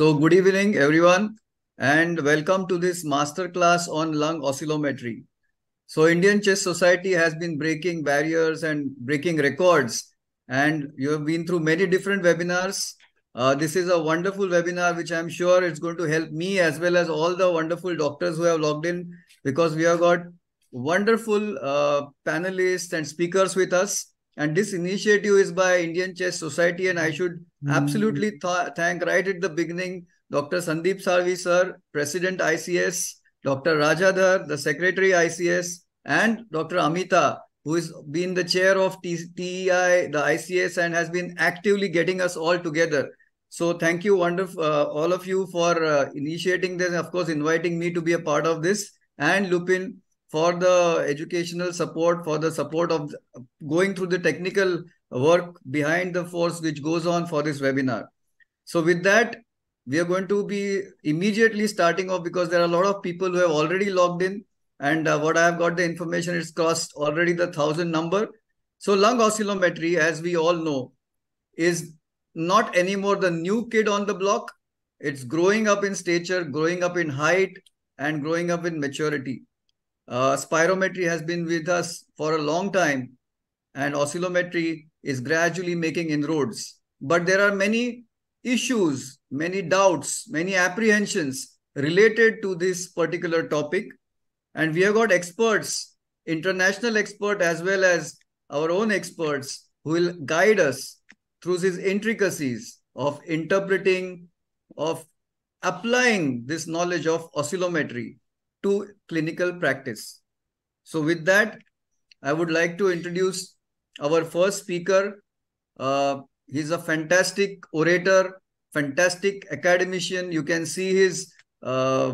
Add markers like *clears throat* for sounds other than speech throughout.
So good evening, everyone, and welcome to this masterclass on lung oscillometry. So Indian Chest Society has been breaking barriers and breaking records, and you have been through many different webinars. Uh, this is a wonderful webinar, which I'm sure it's going to help me as well as all the wonderful doctors who have logged in because we have got wonderful uh, panelists and speakers with us. And this initiative is by Indian Chest Society, and I should mm. absolutely th thank right at the beginning Dr. Sandeep Salvi sir, President ICS, Dr. Raja Dhar, the Secretary ICS, and Dr. Amita, who has been the chair of TEI, the ICS, and has been actively getting us all together. So thank you, wonderful, uh, all of you for uh, initiating this, of course, inviting me to be a part of this, and Lupin for the educational support, for the support of going through the technical work behind the force which goes on for this webinar. So with that, we are going to be immediately starting off because there are a lot of people who have already logged in and uh, what I have got the information, it's crossed already the thousand number. So lung oscillometry, as we all know, is not anymore the new kid on the block. It's growing up in stature, growing up in height, and growing up in maturity. Uh, spirometry has been with us for a long time, and oscillometry is gradually making inroads. But there are many issues, many doubts, many apprehensions related to this particular topic. And we have got experts, international expert as well as our own experts who will guide us through these intricacies of interpreting, of applying this knowledge of oscillometry to clinical practice. So with that, I would like to introduce our first speaker. Uh, he's a fantastic orator, fantastic academician. You can see his uh,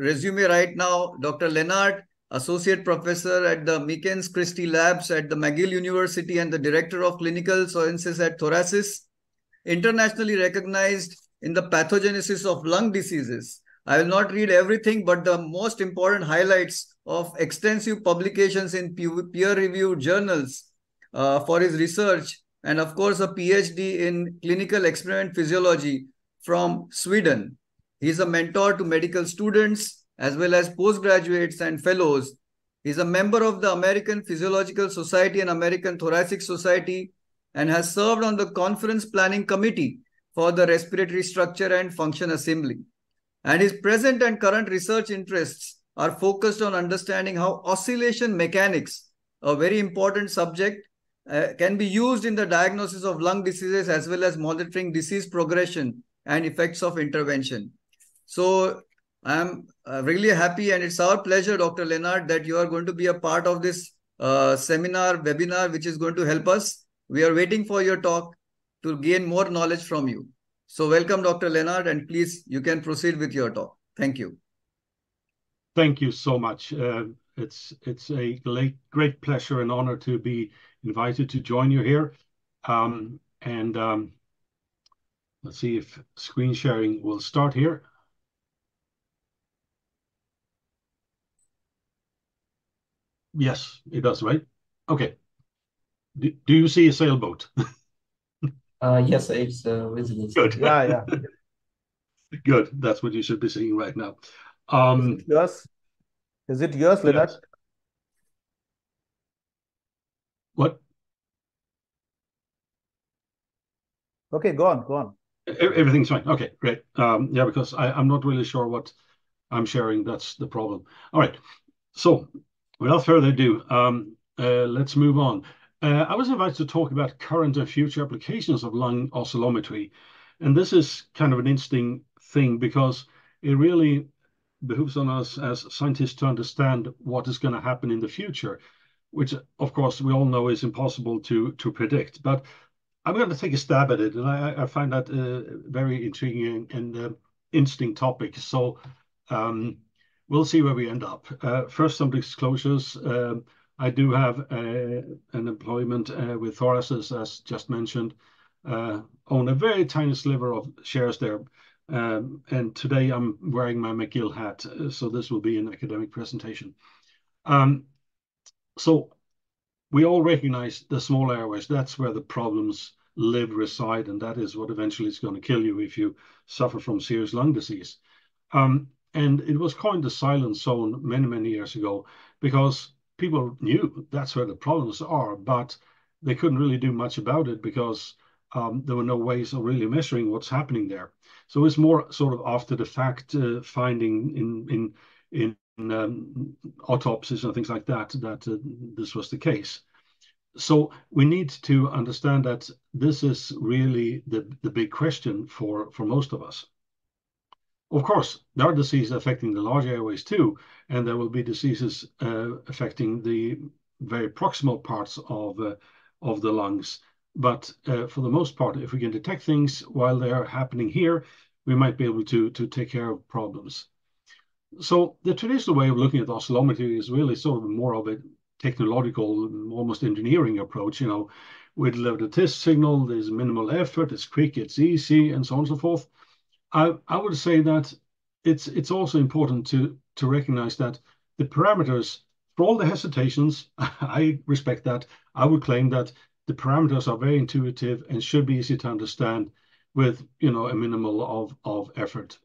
resume right now. Dr. Lennart, Associate Professor at the Meakins Christie Labs at the McGill University and the Director of Clinical Sciences at Thorasys. Internationally recognized in the pathogenesis of lung diseases I will not read everything, but the most important highlights of extensive publications in peer-reviewed journals uh, for his research, and of course, a PhD in clinical experiment physiology from Sweden. He's a mentor to medical students as well as postgraduates and fellows. He's a member of the American Physiological Society and American Thoracic Society and has served on the conference planning committee for the respiratory structure and function assembly and his present and current research interests are focused on understanding how oscillation mechanics, a very important subject, uh, can be used in the diagnosis of lung diseases as well as monitoring disease progression and effects of intervention. So I'm uh, really happy and it's our pleasure, Dr. Lennart, that you are going to be a part of this uh, seminar, webinar, which is going to help us. We are waiting for your talk to gain more knowledge from you. So welcome, Dr. Lennart, and please, you can proceed with your talk. Thank you. Thank you so much. Uh, it's it's a great, great pleasure and honor to be invited to join you here. Um, and um, let's see if screen sharing will start here. Yes, it does, right? Okay. Do, do you see a sailboat? *laughs* Uh, yes, it's uh, visible. Good. Yeah, yeah. *laughs* Good. That's what you should be seeing right now. Um, Is it yours? Is it yours, Lennart? yes. What? Okay, go on, go on. Everything's fine. Okay, great. Um, yeah, because I, I'm not really sure what I'm sharing. That's the problem. All right. So without further ado, um, uh, let's move on. Uh, I was invited to talk about current and future applications of lung oscillometry. And this is kind of an interesting thing because it really behooves on us as scientists to understand what is going to happen in the future, which of course we all know is impossible to, to predict. But I'm going to take a stab at it, and I, I find that a very intriguing and uh, interesting topic. So um, we'll see where we end up. Uh, first, some disclosures. Um, I do have uh, an employment uh, with Thorasys, as just mentioned, uh, own a very tiny sliver of shares there. Um, and today I'm wearing my McGill hat, so this will be an academic presentation. Um, so we all recognize the small airways. That's where the problems live, reside, and that is what eventually is going to kill you if you suffer from serious lung disease. Um, and it was coined the silent zone many, many years ago because people knew that's where the problems are, but they couldn't really do much about it because um, there were no ways of really measuring what's happening there. So it's more sort of after the fact uh, finding in in in um, autopsies and things like that that uh, this was the case. So we need to understand that this is really the, the big question for, for most of us. Of course, there are diseases affecting the large airways too, and there will be diseases uh, affecting the very proximal parts of, uh, of the lungs. But uh, for the most part, if we can detect things while they are happening here, we might be able to, to take care of problems. So the traditional way of looking at oscillometry is really sort of more of a technological, almost engineering approach. You know, we deliver the test signal, there's minimal effort, it's quick, it's easy, and so on and so forth. I, I would say that it's it's also important to to recognize that the parameters, for all the hesitations, *laughs* I respect that. I would claim that the parameters are very intuitive and should be easy to understand with you know a minimal of of effort.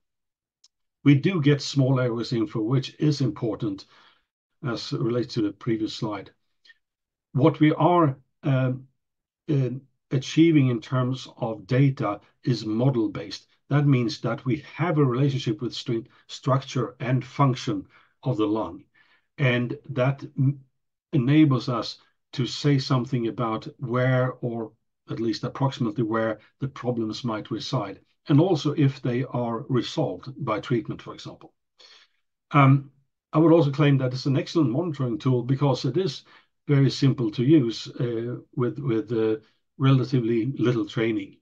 We do get small errors in for which is important as relates to the previous slide. What we are um, achieving in terms of data is model-based. That means that we have a relationship with structure and function of the lung, and that enables us to say something about where, or at least approximately where, the problems might reside, and also if they are resolved by treatment, for example. Um, I would also claim that it's an excellent monitoring tool because it is very simple to use uh, with with uh, relatively little training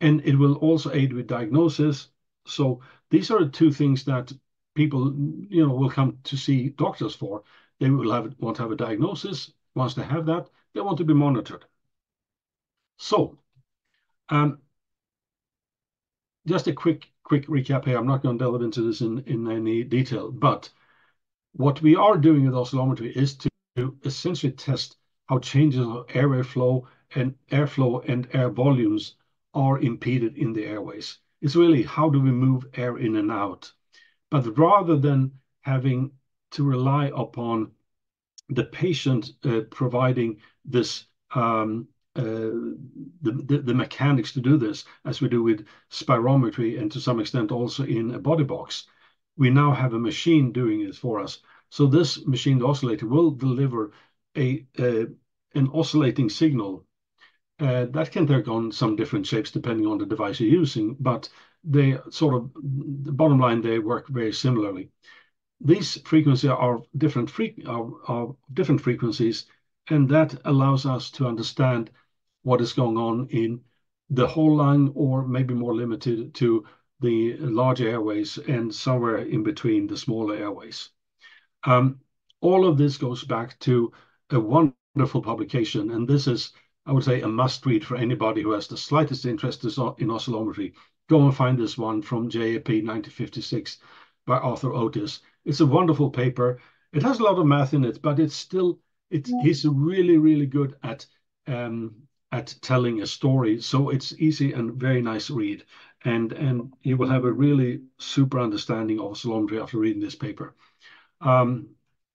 and it will also aid with diagnosis. So these are the two things that people, you know, will come to see doctors for. They will have want to have a diagnosis. Once they have that, they want to be monitored. So, um, just a quick quick recap here. I'm not going to delve into this in in any detail, but what we are doing with oscillometry is to, essentially test how changes of airway flow and airflow and air volumes are impeded in the airways. It's really how do we move air in and out? But rather than having to rely upon the patient uh, providing this um, uh, the, the, the, mechanics to do this, as we do with spirometry and to some extent also in a body box, we now have a machine doing it for us. So this machine, the oscillator, will deliver a, a an oscillating signal uh, that can take on some different shapes depending on the device you're using, but they sort of, the bottom line, they work very similarly. These frequencies are different, are, are different frequencies, and that allows us to understand what is going on in the whole lung or maybe more limited to the large airways and somewhere in between the smaller airways. Um, all of this goes back to a wonderful publication, and this is I would say, a must-read for anybody who has the slightest interest in oscillometry. Go and find this one from JAP 1956 by Arthur Otis. It's a wonderful paper. It has a lot of math in it, but it's still, it's, he's really, really good at um, at telling a story. So it's easy and very nice read. And, and you will have a really super understanding of oscillometry after reading this paper. Um,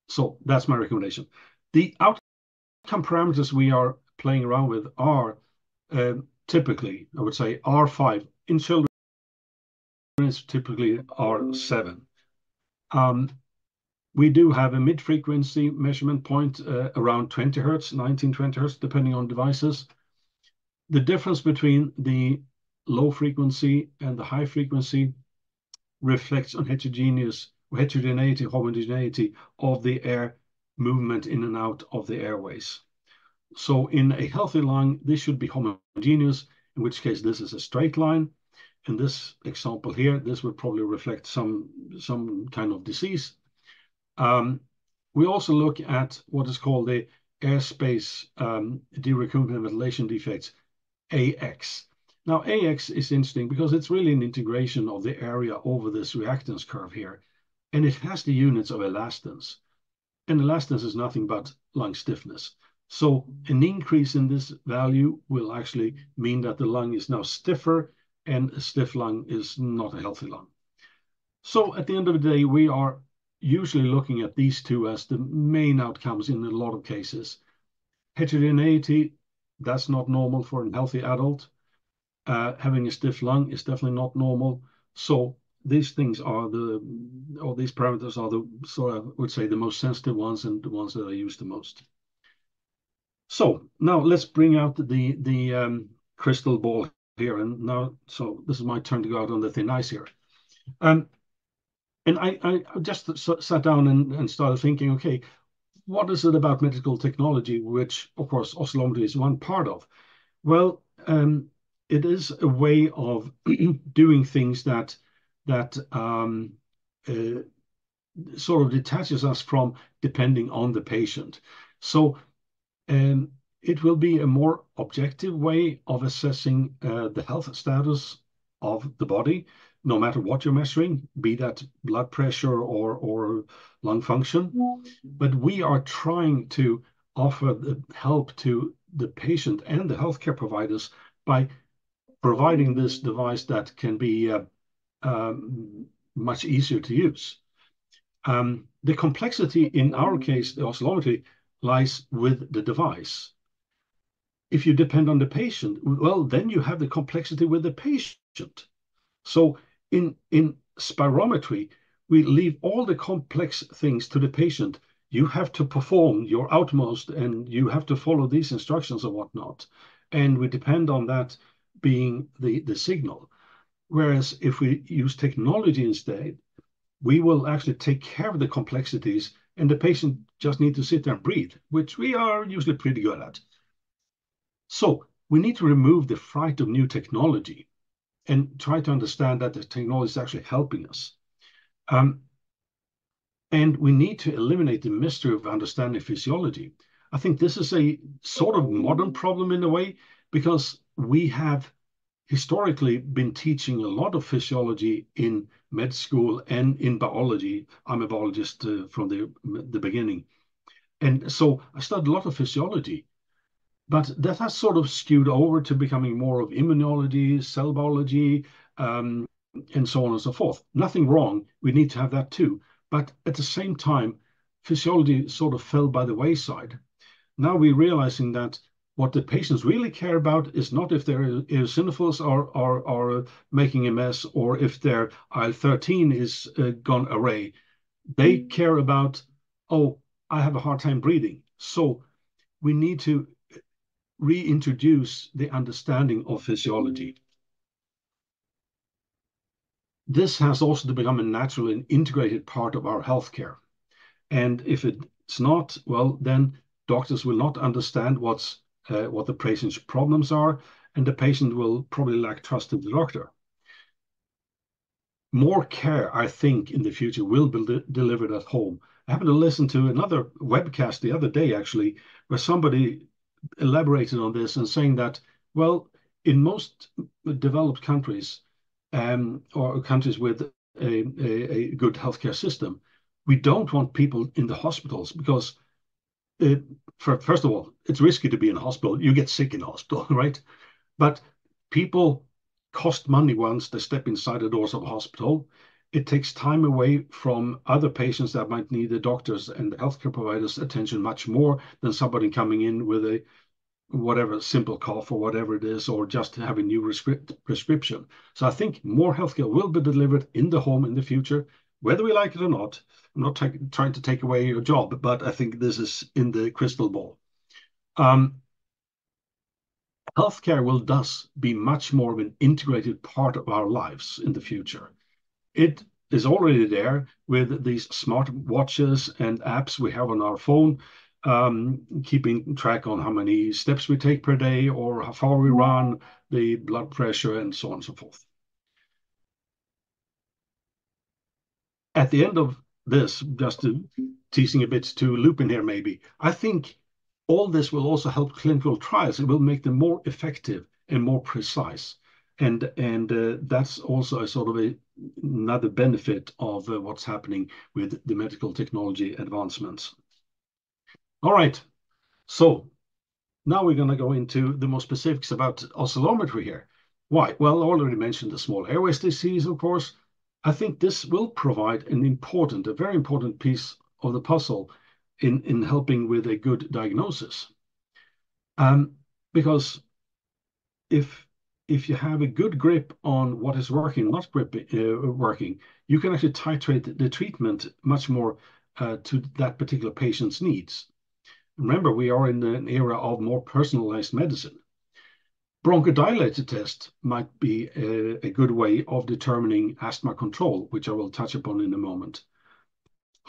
so that's my recommendation. The outcome parameters we are playing around with are um, typically, I would say, R5. In children, it's typically R7. Um, we do have a mid-frequency measurement point uh, around 20 hertz, 19, 20 hertz, depending on devices. The difference between the low frequency and the high frequency reflects on heterogeneous heterogeneity, homogeneity of the air movement in and out of the airways. So in a healthy lung, this should be homogeneous, in which case this is a straight line. In this example here, this would probably reflect some, some kind of disease. Um, we also look at what is called the airspace um, derecumbent ventilation defects, AX. Now, AX is interesting because it's really an integration of the area over this reactance curve here, and it has the units of elastance. And elastance is nothing but lung stiffness. So an increase in this value will actually mean that the lung is now stiffer, and a stiff lung is not a healthy lung. So at the end of the day, we are usually looking at these two as the main outcomes in a lot of cases. Heterogeneity, that's not normal for a healthy adult. Uh, having a stiff lung is definitely not normal. So these things are the, or these parameters are the sort of, I would say, the most sensitive ones and the ones that I use the most. So now let's bring out the the um, crystal ball here, and now so this is my turn to go out on the thin ice here. Um, and I, I just sat down and, and started thinking, okay, what is it about medical technology, which of course oscillometry is one part of? Well, um, it is a way of *clears throat* doing things that that um, uh, sort of detaches us from depending on the patient. So um, it will be a more objective way of assessing uh, the health status of the body, no matter what you're measuring, be that blood pressure or, or lung function. But we are trying to offer the help to the patient and the healthcare providers by providing this device that can be uh, um, much easier to use. Um, the complexity in our case, the oscillometry, lies with the device. If you depend on the patient, well, then you have the complexity with the patient. So in, in spirometry, we leave all the complex things to the patient. You have to perform your utmost and you have to follow these instructions or whatnot. And we depend on that being the, the signal. Whereas if we use technology instead, we will actually take care of the complexities and the patient just need to sit there and breathe, which we are usually pretty good at. So we need to remove the fright of new technology and try to understand that the technology is actually helping us. Um, and we need to eliminate the mystery of understanding physiology. I think this is a sort of modern problem in a way because we have historically been teaching a lot of physiology in med school and in biology. I'm a biologist uh, from the, the beginning. And so I studied a lot of physiology, but that has sort of skewed over to becoming more of immunology, cell biology, um, and so on and so forth. Nothing wrong. We need to have that too. But at the same time, physiology sort of fell by the wayside. Now we're realizing that what the patients really care about is not if their eosinophils are, are, are making a mess or if their IL-13 is uh, gone array. They mm. care about, oh, I have a hard time breathing. So we need to reintroduce the understanding of physiology. This has also to become a natural and integrated part of our healthcare. And if it's not, well, then doctors will not understand what's uh, what the patient's problems are, and the patient will probably lack trust in the doctor. More care, I think, in the future will be de delivered at home. I happened to listen to another webcast the other day, actually, where somebody elaborated on this and saying that, well, in most developed countries um, or countries with a, a, a good healthcare system, we don't want people in the hospitals because it, for, first of all, it's risky to be in hospital. You get sick in hospital, *laughs* right? But people cost money once they step inside the doors of a hospital. It takes time away from other patients that might need the doctors and the healthcare providers' attention much more than somebody coming in with a whatever simple cough or whatever it is, or just to have a new prescription. So I think more healthcare will be delivered in the home in the future, whether we like it or not. I'm not trying to take away your job, but I think this is in the crystal ball. Um, healthcare will thus be much more of an integrated part of our lives in the future. It is already there with these smart watches and apps we have on our phone, um, keeping track on how many steps we take per day or how far we run, the blood pressure, and so on and so forth. At the end of this, just teasing a bit to Lupin here maybe, I think all this will also help clinical trials. It will make them more effective and more precise. And, and uh, that's also a sort of a, another benefit of uh, what's happening with the medical technology advancements. All right, so now we're going to go into the more specifics about oscillometry here. Why? Well, I already mentioned the small airways disease, of course. I think this will provide an important, a very important piece of the puzzle in, in helping with a good diagnosis. Um, because if if you have a good grip on what is working, not uh, working, you can actually titrate the treatment much more uh, to that particular patient's needs. Remember, we are in an era of more personalized medicine. Bronchodilator test might be a, good way of determining asthma control, which I will touch upon in a moment.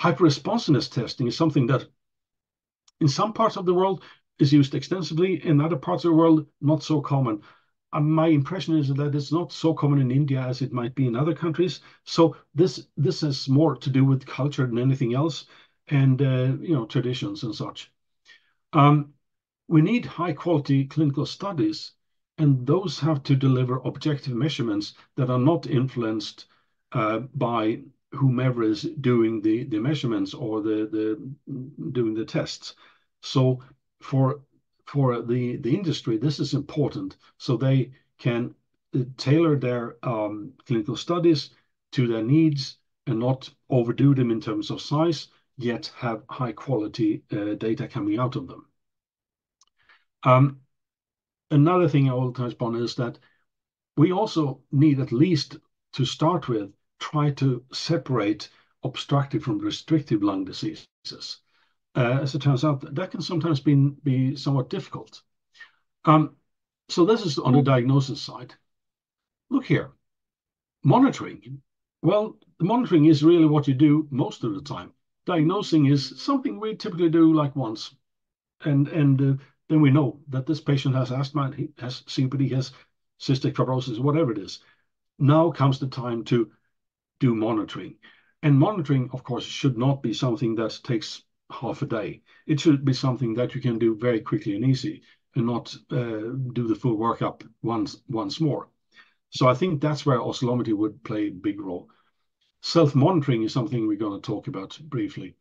Hyperresponsiveness testing is something that in some parts of the world is used extensively, in other parts of the world, not so common. And my impression is that it's not so common in India as it might be in other countries. So this this has more to do with culture than anything else, and uh, you know traditions and such. Um, we need high quality clinical studies, and those have to deliver objective measurements that are not influenced uh, by whomever is doing the, the measurements or the, the doing the tests. So for for the, the industry, this is important so they can uh, tailor their um, clinical studies to their needs and not overdo them in terms of size, yet have high quality uh, data coming out of them. Um, another thing I will touch upon is that we also need at least to start with, try to separate obstructive from restrictive lung diseases uh, as it turns out, that can sometimes be, be somewhat difficult. Um, so this is on the diagnosis side. Look here, monitoring. Well, the monitoring is really what you do most of the time. Diagnosing is something we typically do like once, and and uh, then we know that this patient has asthma, he has COPD, he has cystic fibrosis, whatever it is. Now comes the time to do monitoring. And monitoring, of course, should not be something that takes half a day. It should be something that you can do very quickly and easy and not uh, do the full workup once once more. So I think that's where oscillometry would play a big role. Self-monitoring is something we're going to talk about briefly.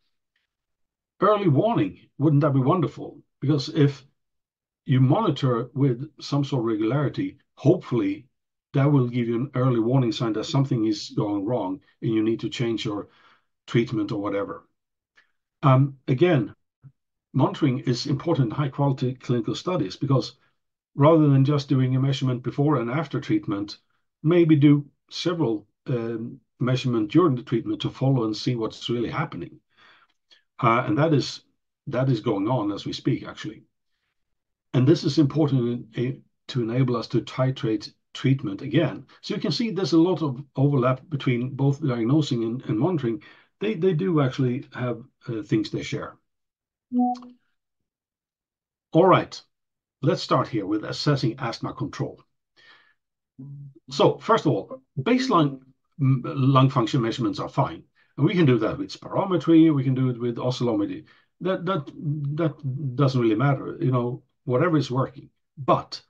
Early warning, wouldn't that be wonderful? Because if you monitor with some sort of regularity, hopefully that will give you an early warning sign that something is going wrong and you need to change your treatment or whatever. Um, again, monitoring is important in high-quality clinical studies because rather than just doing a measurement before and after treatment, maybe do several um, measurement during the treatment to follow and see what's really happening. Uh, and that is that is going on as we speak, actually. And this is important to enable us to titrate treatment again. So you can see there's a lot of overlap between both diagnosing and, and monitoring, they they do actually have uh, things they share. All right, let's start here with assessing asthma control. So first of all, baseline lung function measurements are fine. And we can do that with spirometry, we can do it with oscillometry. That, that, that doesn't really matter, you know, whatever is working. But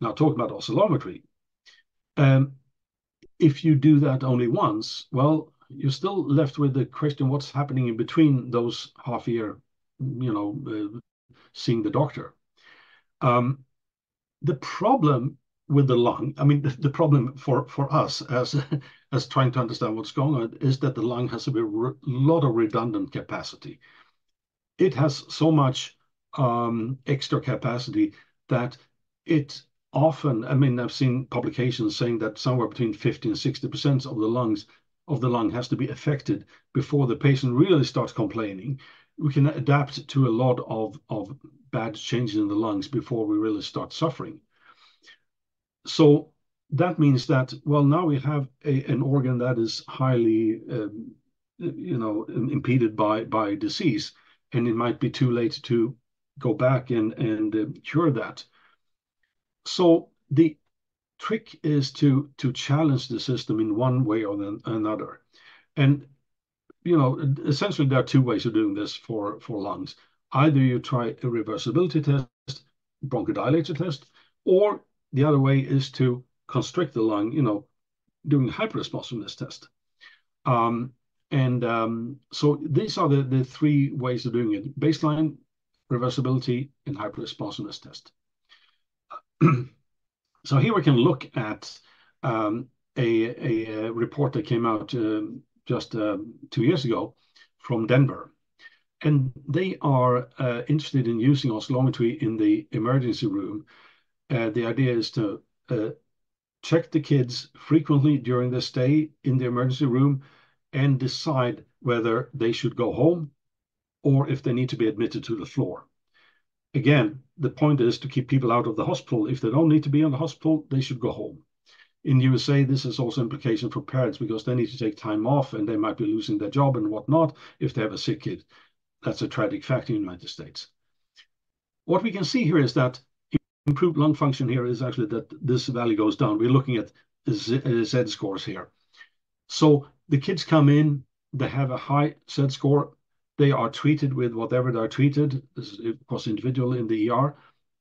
now talking about oscillometry, um, if you do that only once, well, you're still left with the question, what's happening in between those half year, you know, uh, seeing the doctor? Um, the problem with the lung, I mean, the, the problem for, for us as, *laughs* as trying to understand what's going on is that the lung has a lot of redundant capacity. It has so much extra capacity that it often, I mean, I've seen publications saying that somewhere between 50 and 60% of the lungs of the lung has to be affected before the patient really starts complaining. We can adapt to a lot of, of bad changes in the lungs before we really start suffering. So that means that, well, now we have a, an organ that is highly, um, you know, impeded by, by disease, and it might be too late to go back and, and uh, cure that. So the trick is to to challenge the system in one way or another. And you know, essentially there are two ways of doing this for for lungs. Either you try a reversibility test, bronchodilator test, or the other way is to constrict the lung, you know, doing hyperresponsiveness test. Um, and um, so these are the, the three ways of doing it. Baseline reversibility in hyperresponsiveness test. *clears throat* So here we can look at um, a, a, report that came out uh, just uh, two years ago from Denver. And they are uh, interested in using oscillometry in the emergency room. Uh, the idea is to uh, check the kids frequently during their stay in the emergency room and decide whether they should go home or if they need to be admitted to the floor. Again, the point is to keep people out of the hospital. If they don't need to be in the hospital, they should go home. In USA, this has also implication for parents because they need to take time off and they might be losing their job and whatnot if they have a sick kid. That's a tragic fact in the United States. What we can see here is that improved lung function here is actually that this value goes down. We're looking at Z, uh, Z scores here. So the kids come in, they have a high Z score, they are treated with whatever they're treated, of course individual in the ER,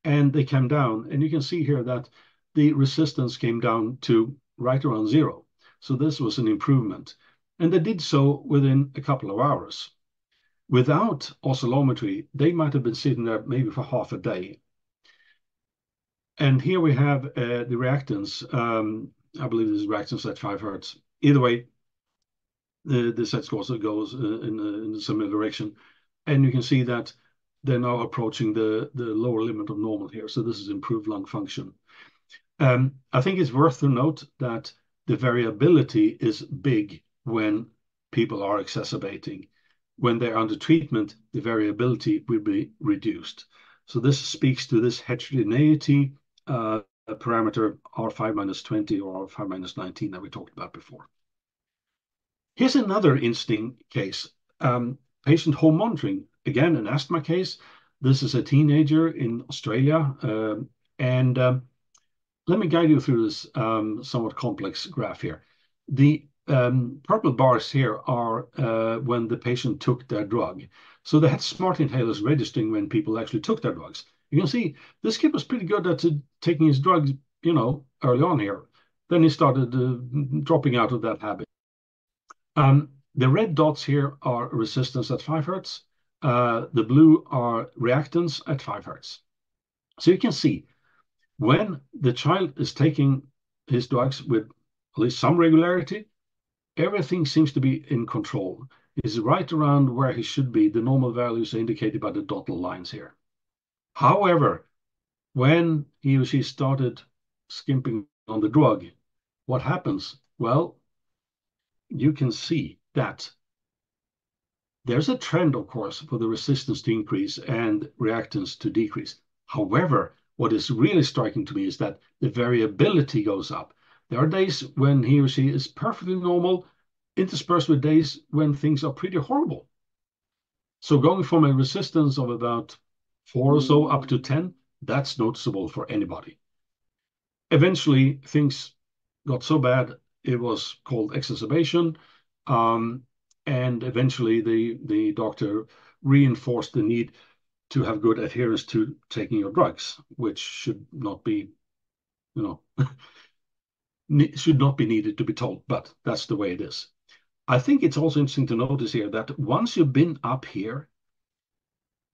and they came down. And you can see here that the resistance came down to right around zero. So this was an improvement. And they did so within a couple of hours. Without oscillometry, they might have been sitting there maybe for half a day. And here we have uh, the reactance. Um, I believe this is reactance at 5 hertz. Either way, the, the Z score goes uh, in, a similar direction. And you can see that they're now approaching the, lower limit of normal here. So this is improved lung function. Um, I think it's worth to note that the variability is big when people are exacerbating. When they're under treatment, the variability will be reduced. So this speaks to this heterogeneity uh, parameter R5 minus 20 or R5 minus 19 that we talked about before. Here's another interesting case. Um, patient home monitoring. Again, an asthma case. This is a teenager in Australia. Uh, and um, let me guide you through this um, somewhat complex graph here. The um, purple bars here are uh, when the patient took their drug. So they had smart inhalers registering when people actually took their drugs. You can see this kid was pretty good at uh, taking his drugs, you know, early on here. Then he started uh, dropping out of that habit. Um, the red dots here are resistance at 5 hertz. Uh, the blue are reactance at 5 hertz. So you can see when the child is taking his drugs with at least some regularity, everything seems to be in control. He's right around where he should be. The normal values are indicated by the dotted lines here. However, when he or she started skimping on the drug, what happens? Well, you can see that there's a trend, of course, for the resistance to increase and reactance to decrease. However, what is really striking to me is that the variability goes up. There are days when he or she is perfectly normal, interspersed with days when things are pretty horrible. So going from a resistance of about four or so mm. up to 10, that's noticeable for anybody. Eventually, things got so bad, it was called exacerbation. Um, and eventually, the, the doctor reinforced the need to have good adherence to taking your drugs, which should not be, you know, *laughs* should not be needed to be told, but that's the way it is. I think it's also interesting to notice here that once you've been up here,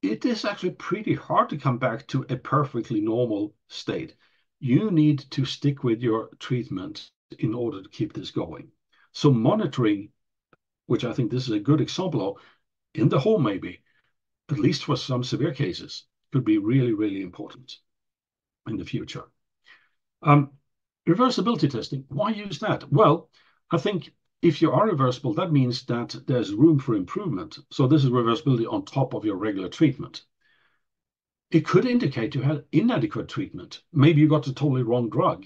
it is actually pretty hard to come back to a perfectly normal state. You need to stick with your treatment in order to keep this going. So monitoring, which I think this is a good example of, in the home maybe, at least for some severe cases, could be really, really important in the future. Um, reversibility testing, why use that? Well, I think if you are reversible, that means that there's room for improvement. So this is reversibility on top of your regular treatment. It could indicate you had inadequate treatment. Maybe you got the totally wrong drug.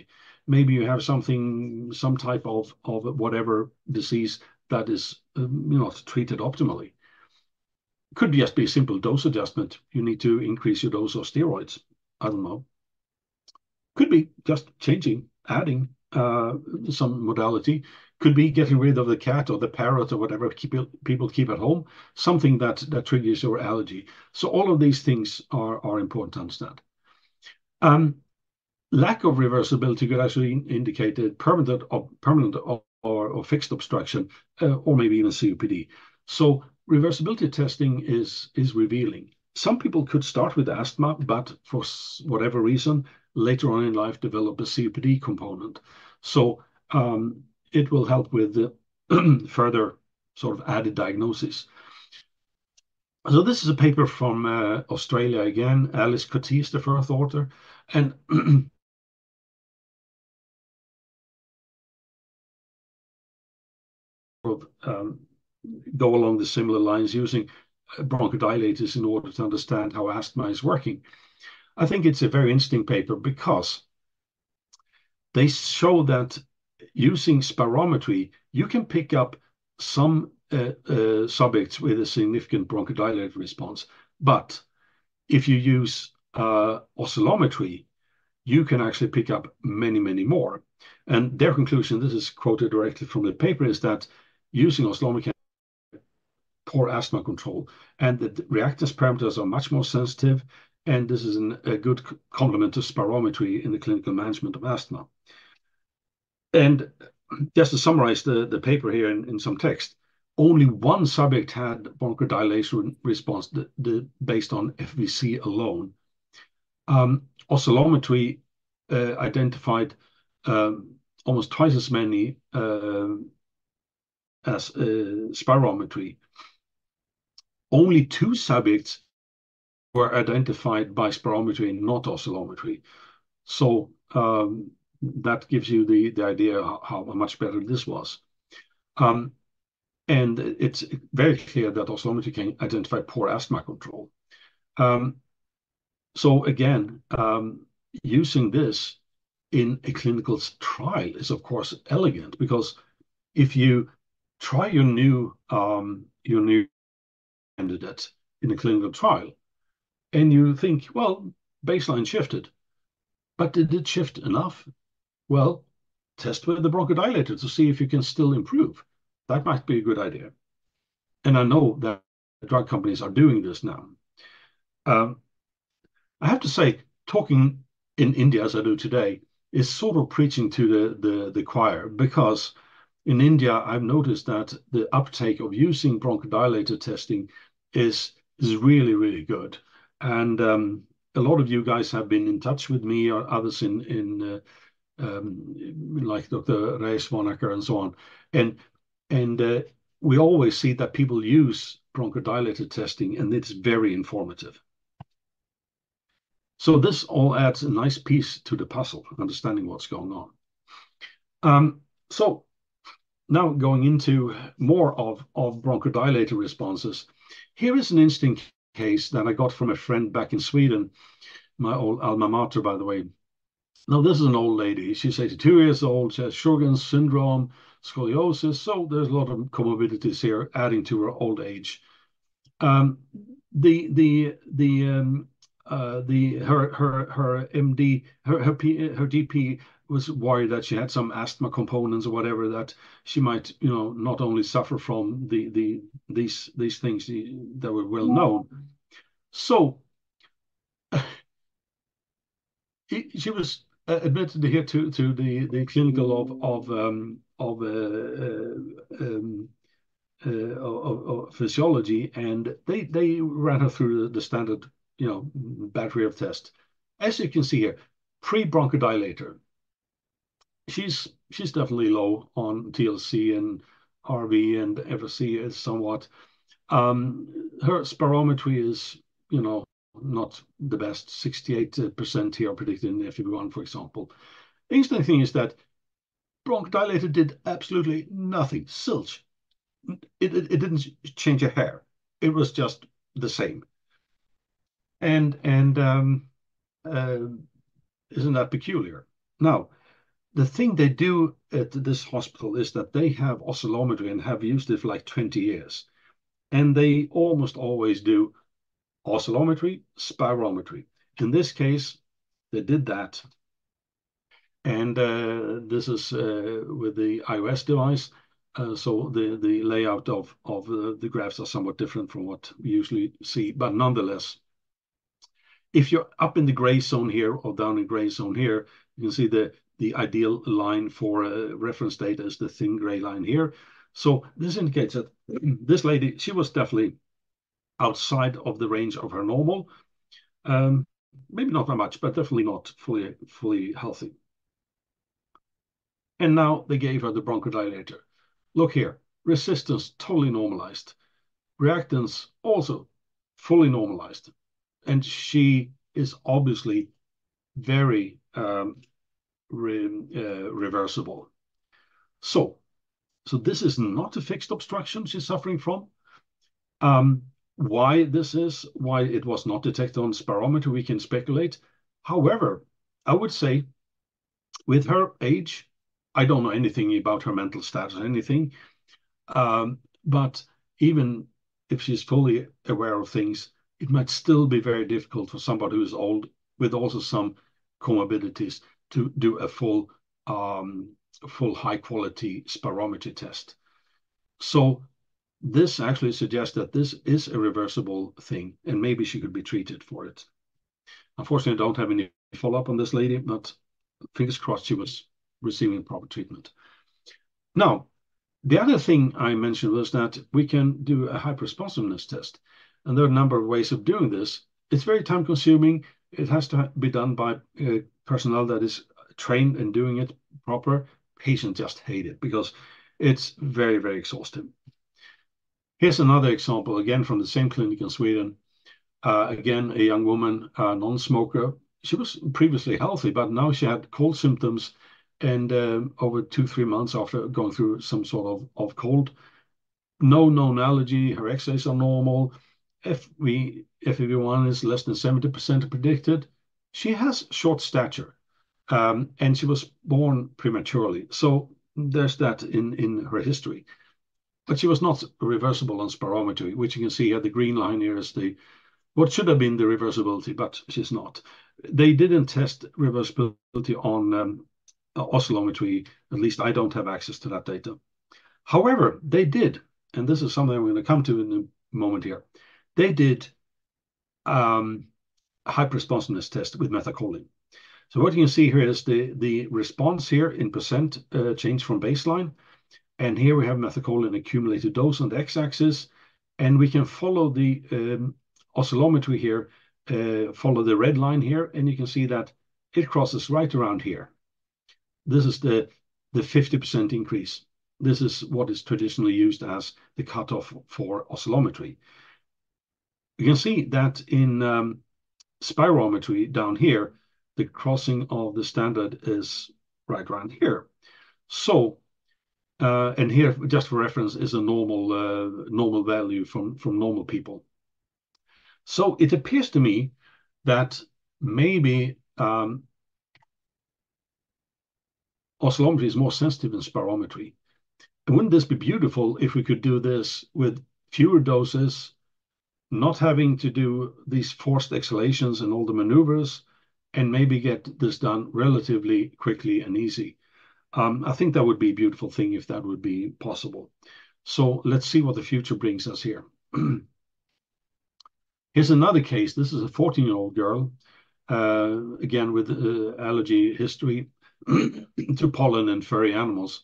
Maybe you have something, some type of, of whatever disease that is um, you know, treated optimally. Could just be a simple dose adjustment. You need to increase your dose of steroids. I don't know. Could be just changing, adding uh, some modality. Could be getting rid of the cat or the parrot or whatever keep it, people keep at home. Something that that triggers your allergy. So all of these things are are important to understand. Um, lack of reversibility could actually indicate a permanent or permanent or, or, or fixed obstruction, uh, or maybe even COPD. So reversibility testing is is revealing. some people could start with asthma, but for whatever reason, later on in life, develop a COPD component. So um, it will help with the *clears throat* further sort of added diagnosis. So this is a paper from uh, Australia again. Alice Cottee, the first author, and *clears throat* um, go along the similar lines using bronchodilators in order to understand how asthma is working. I think it's a very interesting paper because they show that using spirometry, you can pick up some uh, uh, subjects with a significant bronchodilator response. But if you use uh, oscillometry, you can actually pick up many, many more. And their conclusion, this is quoted directly from the paper, is that using oscillometry poor asthma control. And the reactance parameters are much more sensitive, and this is an, a good complement to spirometry in the clinical management of asthma. And just to summarize the, the paper here in, in some text, only one subject had bronchodilation response the, the, based on FVC alone. Um, oscillometry uh, identified um, almost twice as many uh, as spirometry. Only two subjects were identified by spirometry and not oscillometry. So um, that gives you the, the idea how, how much better this was. Um, and it's very clear that oscillometry can identify poor asthma control. Um, so again, um, using this in a clinical trial is of course elegant because if you try your new um, your new candidate in a clinical trial, and you think, well, baseline shifted, but did it shift enough? Well, test with the bronchodilator to see if you can still improve. That might be a good idea. And I know that drug companies are doing this now. Um, I have to say, talking in India as I do today is sort of preaching to the, the, the choir because in India, I've noticed that the uptake of using bronchodilator testing is is really really good, and um, a lot of you guys have been in touch with me or others in uh, um, like Dr. Reis Wanacker and so on, and and uh, we always see that people use bronchodilator testing, and it's very informative. So this all adds a nice piece to the puzzle, understanding what's going on. Um, so now going into more of, bronchodilator responses. Here is an interesting case that I got from a friend back in Sweden, my old alma mater, by the way. Now, this is an old lady. She's 82 years old. She has Sjogren's syndrome, scoliosis. So there's a lot of comorbidities here adding to her old age. Um, the the the um, uh, the her her her MD her her, P, her GP was worried that she had some asthma components or whatever that she might you know not only suffer from the the these these things that were well known. So *sighs* she was uh, admitted here to to the the clinical of of um, of, uh, uh, um, uh, of, of physiology and they they ran her through the, the standard you know battery of tests as you can see here pre-bronchodilator she's she's definitely low on TLC and RV and FSC is somewhat. Um, her spirometry is, you know, not the best. 68% here predicted in FEV1, for example. The interesting thing is that bronchodilator did absolutely nothing. Silch. It, it, it didn't change a hair. It was just the same. And and um, uh, isn't that peculiar? Now, the thing they do at this hospital is that they have oscillometry and have used it for like 20 years. And they almost always do oscillometry, spirometry. In this case, they did that. And uh, this is uh, with the IOS device. Uh, so the, the layout of, of the graphs are somewhat different from what we usually see. But nonetheless, if you're up in the gray zone here or down in gray zone here, you can see the the ideal line for a reference data is the thin gray line here. So this indicates that *clears throat* this lady, she was definitely outside of the range of her normal. Um, maybe not that much, but definitely not fully fully healthy. And now they gave her the bronchodilator. Look here, resistance totally normalized. Reactance also fully normalized. And she is obviously very um, re, uh, reversible. So, so this is not a fixed obstruction she's suffering from. Um, why this is, why it was not detected on spirometry, we can speculate. However, I would say with her age, I don't know anything about her mental status or anything, um, but even if she's fully aware of things, it might still be very difficult for somebody who's old with also some comorbidities to do a full um, full high quality spirometry test. So this actually suggests that this is a reversible thing and maybe she could be treated for it. Unfortunately, I don't have any follow-up on this lady, but fingers crossed she was receiving proper treatment. Now, the other thing I mentioned was that we can do a hyperresponsiveness test. And there are a number of ways of doing this. It's very time consuming. It has to be done by uh, personnel that is trained in doing it proper. Patients just hate it because it's very, very exhausting. Here's another example, again, from the same clinic in Sweden. Uh, again, a young woman, a non-smoker. She was previously healthy, but now she had cold symptoms and um, over two, three months after going through some sort of, of cold, no known allergy, her X-rays are normal, FV, FEV1 is less than 70% predicted. She has short stature, um, and she was born prematurely. So there's that in, in her history. But she was not reversible on spirometry, which you can see here, the green line here is the what should have been the reversibility, but she's not. They didn't test reversibility on um, oscillometry. At least I don't have access to that data. However, they did, and this is something I'm going to come to in a moment here. They did um, a hyperresponsiveness test with methacholine. So what you can see here is the, the response here in percent uh, change from baseline. And here we have methacholine accumulated dose on the x-axis. And we can follow the um, oscillometry here, uh, follow the red line here, and you can see that it crosses right around here. This is the, the 50% increase. This is what is traditionally used as the cutoff for oscillometry. You can see that in um, spirometry down here, the crossing of the standard is right around here. So, uh, and here, just for reference, is a normal uh, normal value from, from normal people. So it appears to me that maybe um, oscillometry is more sensitive than spirometry. And wouldn't this be beautiful if we could do this with fewer doses not having to do these forced exhalations and all the maneuvers, and maybe get this done relatively quickly and easy. Um, I think that would be a beautiful thing if that would be possible. So let's see what the future brings us here. *clears throat* Here's another case. This is a 14-year-old girl, uh, again with uh, allergy history *clears throat* to pollen and furry animals.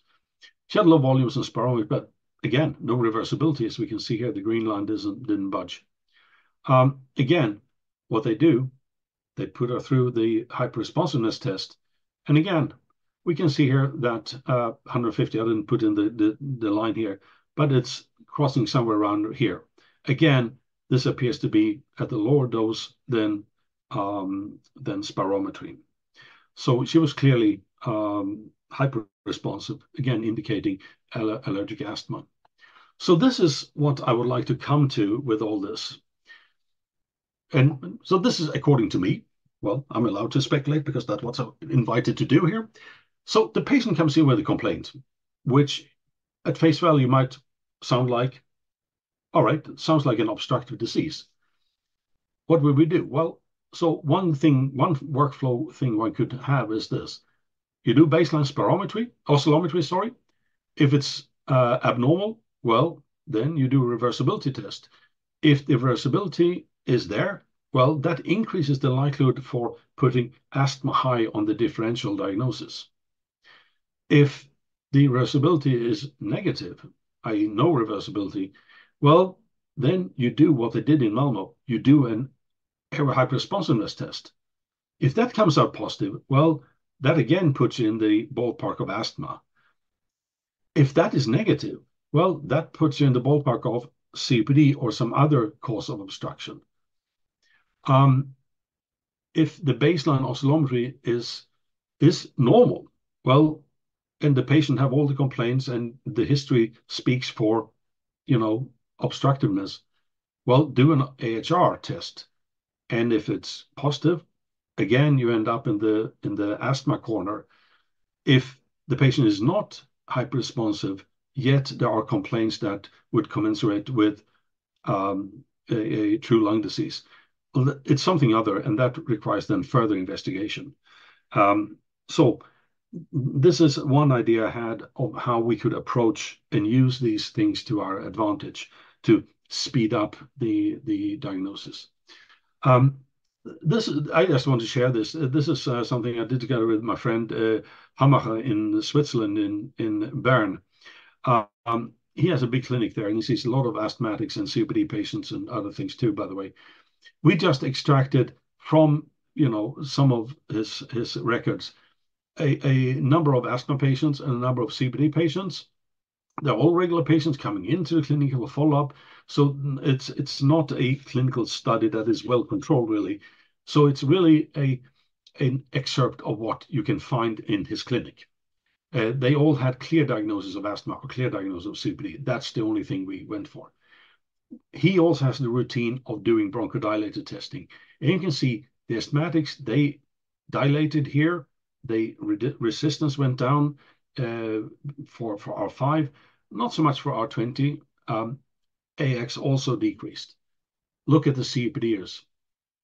She had low volumes and spirometry, but again, no reversibility. As we can see here, the green line doesn't, didn't budge. Um, again, what they do, they put her through the hyperresponsiveness test. And again, we can see here that uh, 150, I didn't put in the, the, the line here, but it's crossing somewhere around here. Again, this appears to be at the lower dose than, um, than spirometry. So she was clearly um, hyperresponsive, again, indicating aller allergic asthma. So this is what I would like to come to with all this. And so this is according to me. Well, I'm allowed to speculate because that's what I'm invited to do here. So the patient comes in with a complaint, which at face value might sound like, all right, sounds like an obstructive disease. What would we do? Well, so one thing, one workflow thing one could have is this. You do baseline spirometry, oscillometry, sorry. If it's uh, abnormal, well, then you do a reversibility test. If the reversibility is there, well, that increases the likelihood for putting asthma high on the differential diagnosis. If the reversibility is negative, i.e. no reversibility, well, then you do what they did in Malmo. You do an airway hyperresponsiveness test. If that comes out positive, well, that again puts you in the ballpark of asthma. If that is negative, well, that puts you in the ballpark of COPD or some other cause of obstruction. Um, if the baseline oscillometry is is normal, well, and the patient have all the complaints and the history speaks for, you know, obstructiveness, well, do an AHR test. And if it's positive, again, you end up in the in the asthma corner. If the patient is not hyperresponsive, yet there are complaints that would commensurate with um, a, true lung disease. It's something other, and that requires then further investigation. Um, so this is one idea I had of how we could approach and use these things to our advantage to speed up the the diagnosis. Um, this I just want to share this. This is uh, something I did together with my friend uh, Hammacher in Switzerland in in Bern. Um, he has a big clinic there, and he sees a lot of asthmatics and COPD patients and other things too. By the way, we just extracted from you know some of his his records a, a number of asthma patients and a number of COPD patients. They're all regular patients coming into the clinic clinical follow-up. So it's it's not a clinical study that is well controlled, really. So it's really a an excerpt of what you can find in his clinic. Uh, they all had clear diagnosis of asthma or clear diagnosis of COPD. That's the only thing we went for. He also has the routine of doing bronchodilator testing. And you can see the asthmatics, they dilated here the resistance went down uh, for R5, not so much for R20. Um, AX also decreased. Look at the COPDers.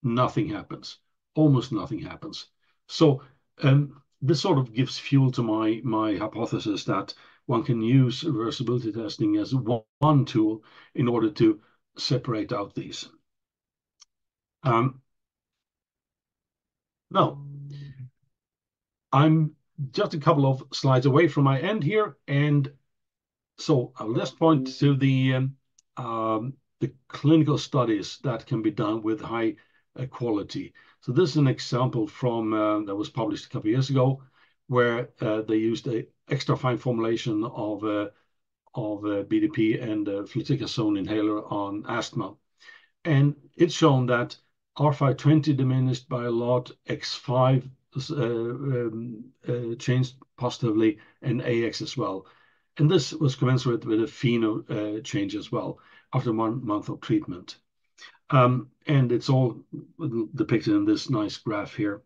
Nothing happens. Almost nothing happens. So um, this sort of gives fuel to my my hypothesis that one can use reversibility testing as one tool in order to separate out these. Um, now, I'm just a couple of slides away from my end here, and so I'll just point to the um, um, the clinical studies that can be done with high uh, quality. So this is an example from uh, that was published a couple of years ago, where uh, they used a extra fine formulation of uh, of uh, BDP and fluticasone inhaler on asthma, and it's shown that R520 diminished by a lot, X5 uh, um, changed positively and AX as well. And this was commensurate with a FeNO change as well after one month of treatment. Um, and it's all depicted in this nice graph here.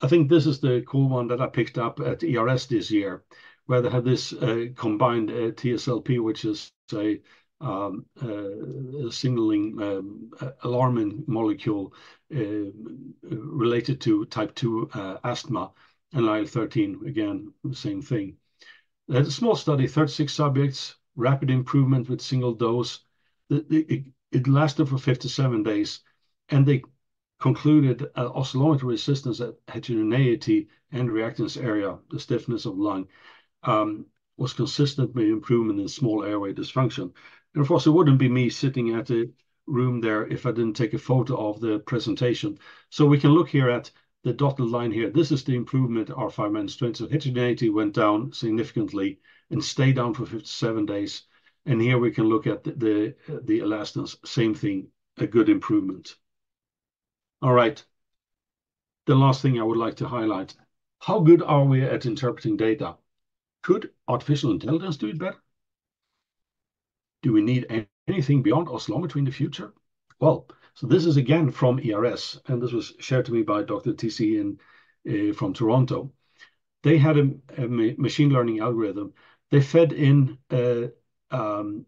I think this is the cool one that I picked up at ERS this year, where they have this uh, combined uh, TSLP, which is a, um, uh, signaling um, alarming molecule uh, related to type 2 uh, asthma, and IL-13, again, the same thing. A small study, 36 subjects, rapid improvement with single dose. It lasted for 57 days, and they concluded oscillometer resistance at heterogeneity and reactance area, the stiffness of lung, um, was consistent with improvement in small airway dysfunction. And of course, it wouldn't be me sitting at a room there if I didn't take a photo of the presentation. So we can look here at the dotted line here. This is the improvement R5 minus 20. So heterogeneity went down significantly and stayed down for 57 days. And here we can look at the, the, the elastance, same thing, a good improvement. All right. The last thing I would like to highlight, how good are we at interpreting data? Could artificial intelligence do it better? Do we need anything beyond oscillometry in the future? Well, so this is again from ERS, and this was shared to me by Dr. TC in, uh, from Toronto. They had a, a machine learning algorithm. They fed in uh, um,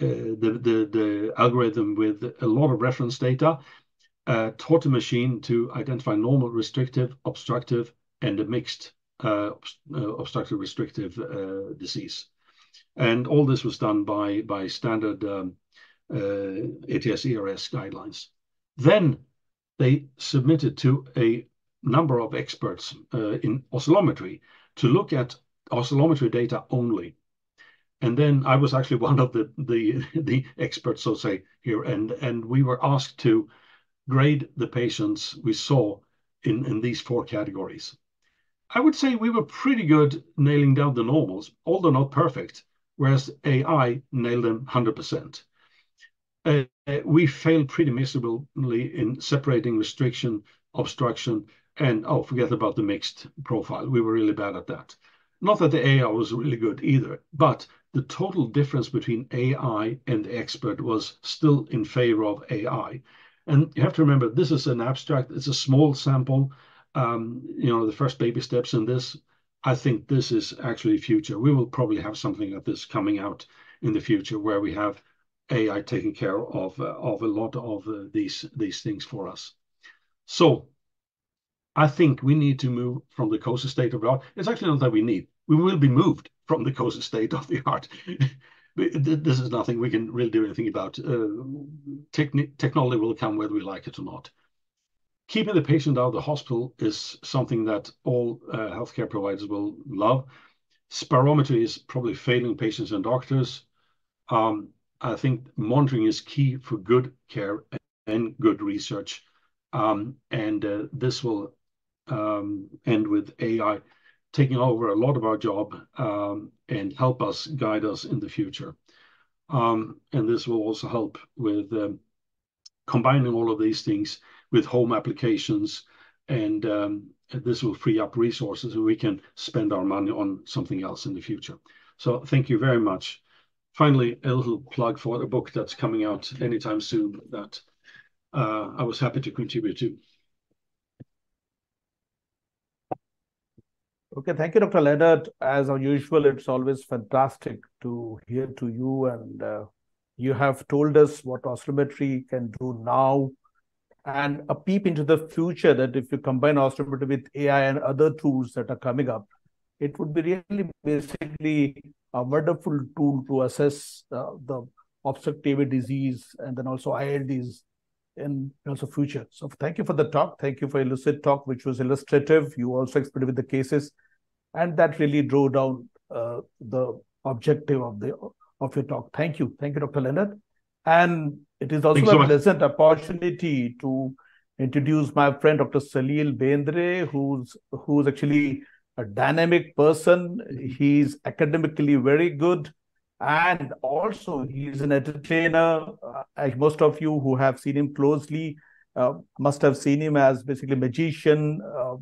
uh, the, the, the algorithm with a lot of reference data, taught the machine to identify normal, restrictive, obstructive, and a mixed uh, uh, obstructive restrictive disease. And all this was done by, by standard um, uh, ATS-ERS guidelines. Then they submitted to a number of experts uh, in oscillometry to look at oscillometry data only. and then I was actually *laughs* one of the the the experts, so say here, and and we were asked to grade the patients we saw in these four categories. I would say we were pretty good nailing down the normals, although not perfect, whereas AI nailed them 100%. Uh, we failed pretty miserably in separating restriction, obstruction, and oh, forget about the mixed profile. We were really bad at that. Not that the AI was really good either, but the total difference between AI and the expert was still in favor of AI. And you have to remember, this is an abstract, it's a small sample. Um, you know, the first baby steps in this. I think this is actually future. We will probably have something like this coming out in the future where we have AI taking care of, uh, of a lot of uh, these, these things for us. So I think we need to move from the COSA state of the art. It's actually not that we need. We will be moved from the COSA state of the art. *laughs* this is nothing we can really do anything about. Uh, technology will come whether we like it or not. Keeping the patient out of the hospital is something that all uh, healthcare providers will love. Spirometry is probably failing patients and doctors. Um, I think monitoring is key for good care and good research. Um, and uh, this will um, end with AI taking over a lot of our job um, and help us guide us in the future. Um, and this will also help with um, combining all of these things with home applications, and this will free up resources so we can spend our money on something else in the future. So thank you very much. Finally, a little plug for a book that's coming out anytime soon that uh, I was happy to contribute to. Okay, thank you, Dr. Lennart. As usual, it's always fantastic to hear to you, and uh, you have told us what oscillometry can do now, and a peep into the future. That if you combine oscillometry with AI and other tools that are coming up, it would be really basically a wonderful tool to assess uh, the obstructive disease and then also ILDs in also future. So thank you for the talk. Thank you for a lucid talk, which was illustrative. You also explained with the cases and that really drove down uh, the objective of the of your talk. Thank you, thank you, Dr. Lennart. And it is also a pleasant opportunity to introduce my friend Dr. Salil Bendre, who's who's actually a dynamic person. He's academically very good, and also he's an entertainer. Uh, most of you who have seen him closely uh, must have seen him as basically magician. Uh,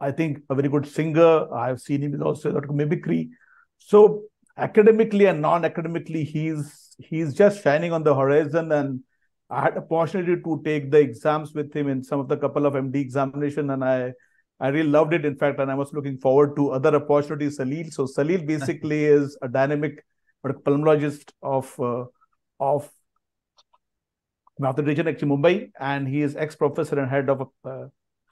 I think a very good singer. I have seen him also a lot of mimicry. So academically and non-academically, he's he's just shining on the horizon. And I had opportunity to take the exams with him in some of the couple of MD examination, and I I really loved it. In fact, and I was looking forward to other opportunities. Salil. So Salil basically is a dynamic pulmonologist of uh, of Northern region, actually Mumbai, and he is ex-professor and head of uh,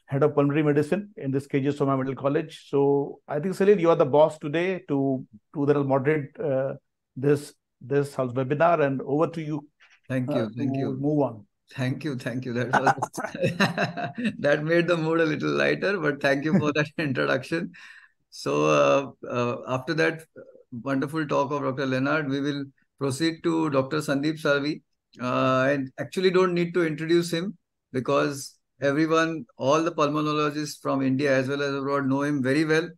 head of pulmonary medicine in this KJ Somaiya Medical College. So I think Salil, you are the boss today to to that moderate uh, this this house webinar, and over to you. Thank you, uh, thank you. Move on. Thank you, thank you. That was *laughs* that made the mood a little lighter, but thank you for that *laughs* introduction. So uh, uh, after that wonderful talk of Dr. Lennart, we will proceed to Dr. Sandeep Salvi. Uh, I actually don't need to introduce him because everyone, all the pulmonologists from India as well as abroad know him very well.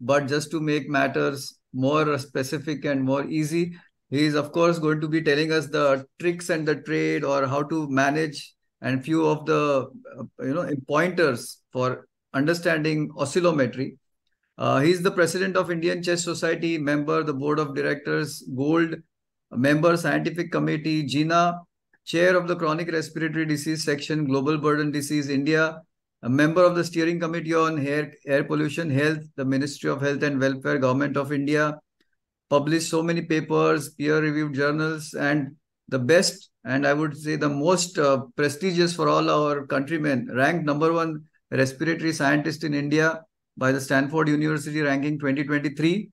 But just to make matters more specific and more easy, he is of course going to be telling us the tricks and the trade or how to manage and few of the uh, you know pointers for understanding oscillometry. Uh, he is the president of Indian Chest Society, member the board of directors, Gold, member scientific committee, GINA, chair of the Chronic Respiratory Disease Section, Global Burden Disease India, a member of the Steering Committee on Air, Air Pollution Health, the Ministry of Health and Welfare, Government of India, published so many papers, peer-reviewed journals, and the best, and I would say the most uh, prestigious for all our countrymen, ranked number one respiratory scientist in India by the Stanford University ranking 2023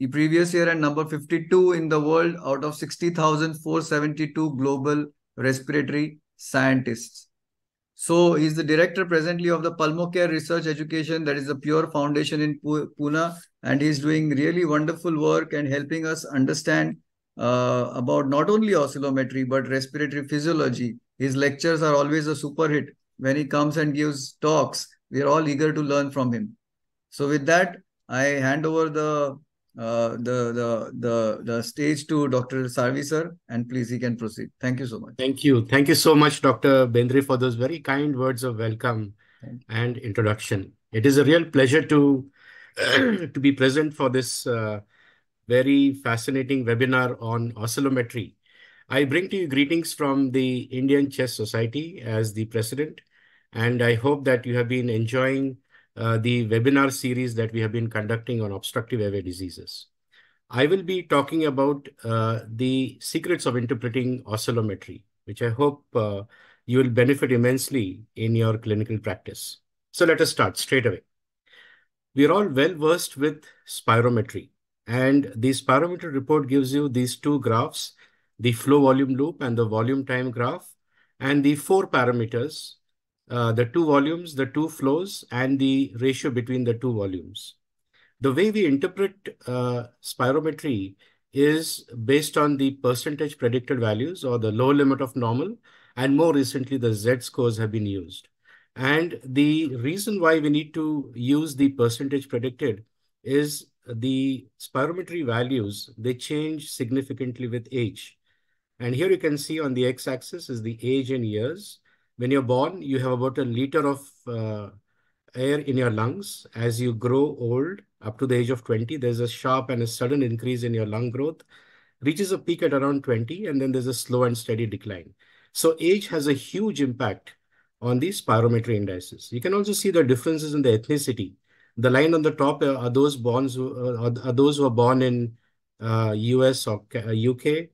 the previous year and number 52 in the world out of 60,472 global respiratory scientists. So he's the director presently of the Pulmocare Research Education, that is the Pure Foundation in Pune, and he's doing really wonderful work and helping us understand uh, about not only oscillometry but respiratory physiology. His lectures are always a super hit. When he comes and gives talks, we are all eager to learn from him. So with that, I hand over the uh, the, the the the stage to Dr. Salvi sir, and please he can proceed. Thank you so much. Thank you, thank you so much, Dr. Bendre, for those very kind words of welcome and introduction. It is a real pleasure to *clears throat* to be present for this uh, very fascinating webinar on oscillometry. I bring to you greetings from the Indian Chest Society as the president, and I hope that you have been enjoying uh, the webinar series that we have been conducting on obstructive airway diseases. I will be talking about uh, the secrets of interpreting oscillometry, which I hope uh, you will benefit immensely in your clinical practice. So let us start straight away. We are all well versed with spirometry, and the spirometry report gives you these two graphs, the flow volume loop and the volume time graph, and the four parameters uh, the two volumes, the two flows, and the ratio between the two volumes. The way we interpret uh, spirometry is based on the percentage predicted values or the lower limit of normal, and more recently, the Z scores have been used. And the reason why we need to use the percentage predicted is the spirometry values, they change significantly with age. And here you can see on the x-axis is the age in years, when you're born, you have about a liter of uh, air in your lungs. As you grow old, up to the age of 20, there's a sharp and a sudden increase in your lung growth, reaches a peak at around 20, and then there's a slow and steady decline. So age has a huge impact on these spirometry indices. You can also see the differences in the ethnicity. The line on the top are those born who, uh, are those who are born in uh, US or UK, uh,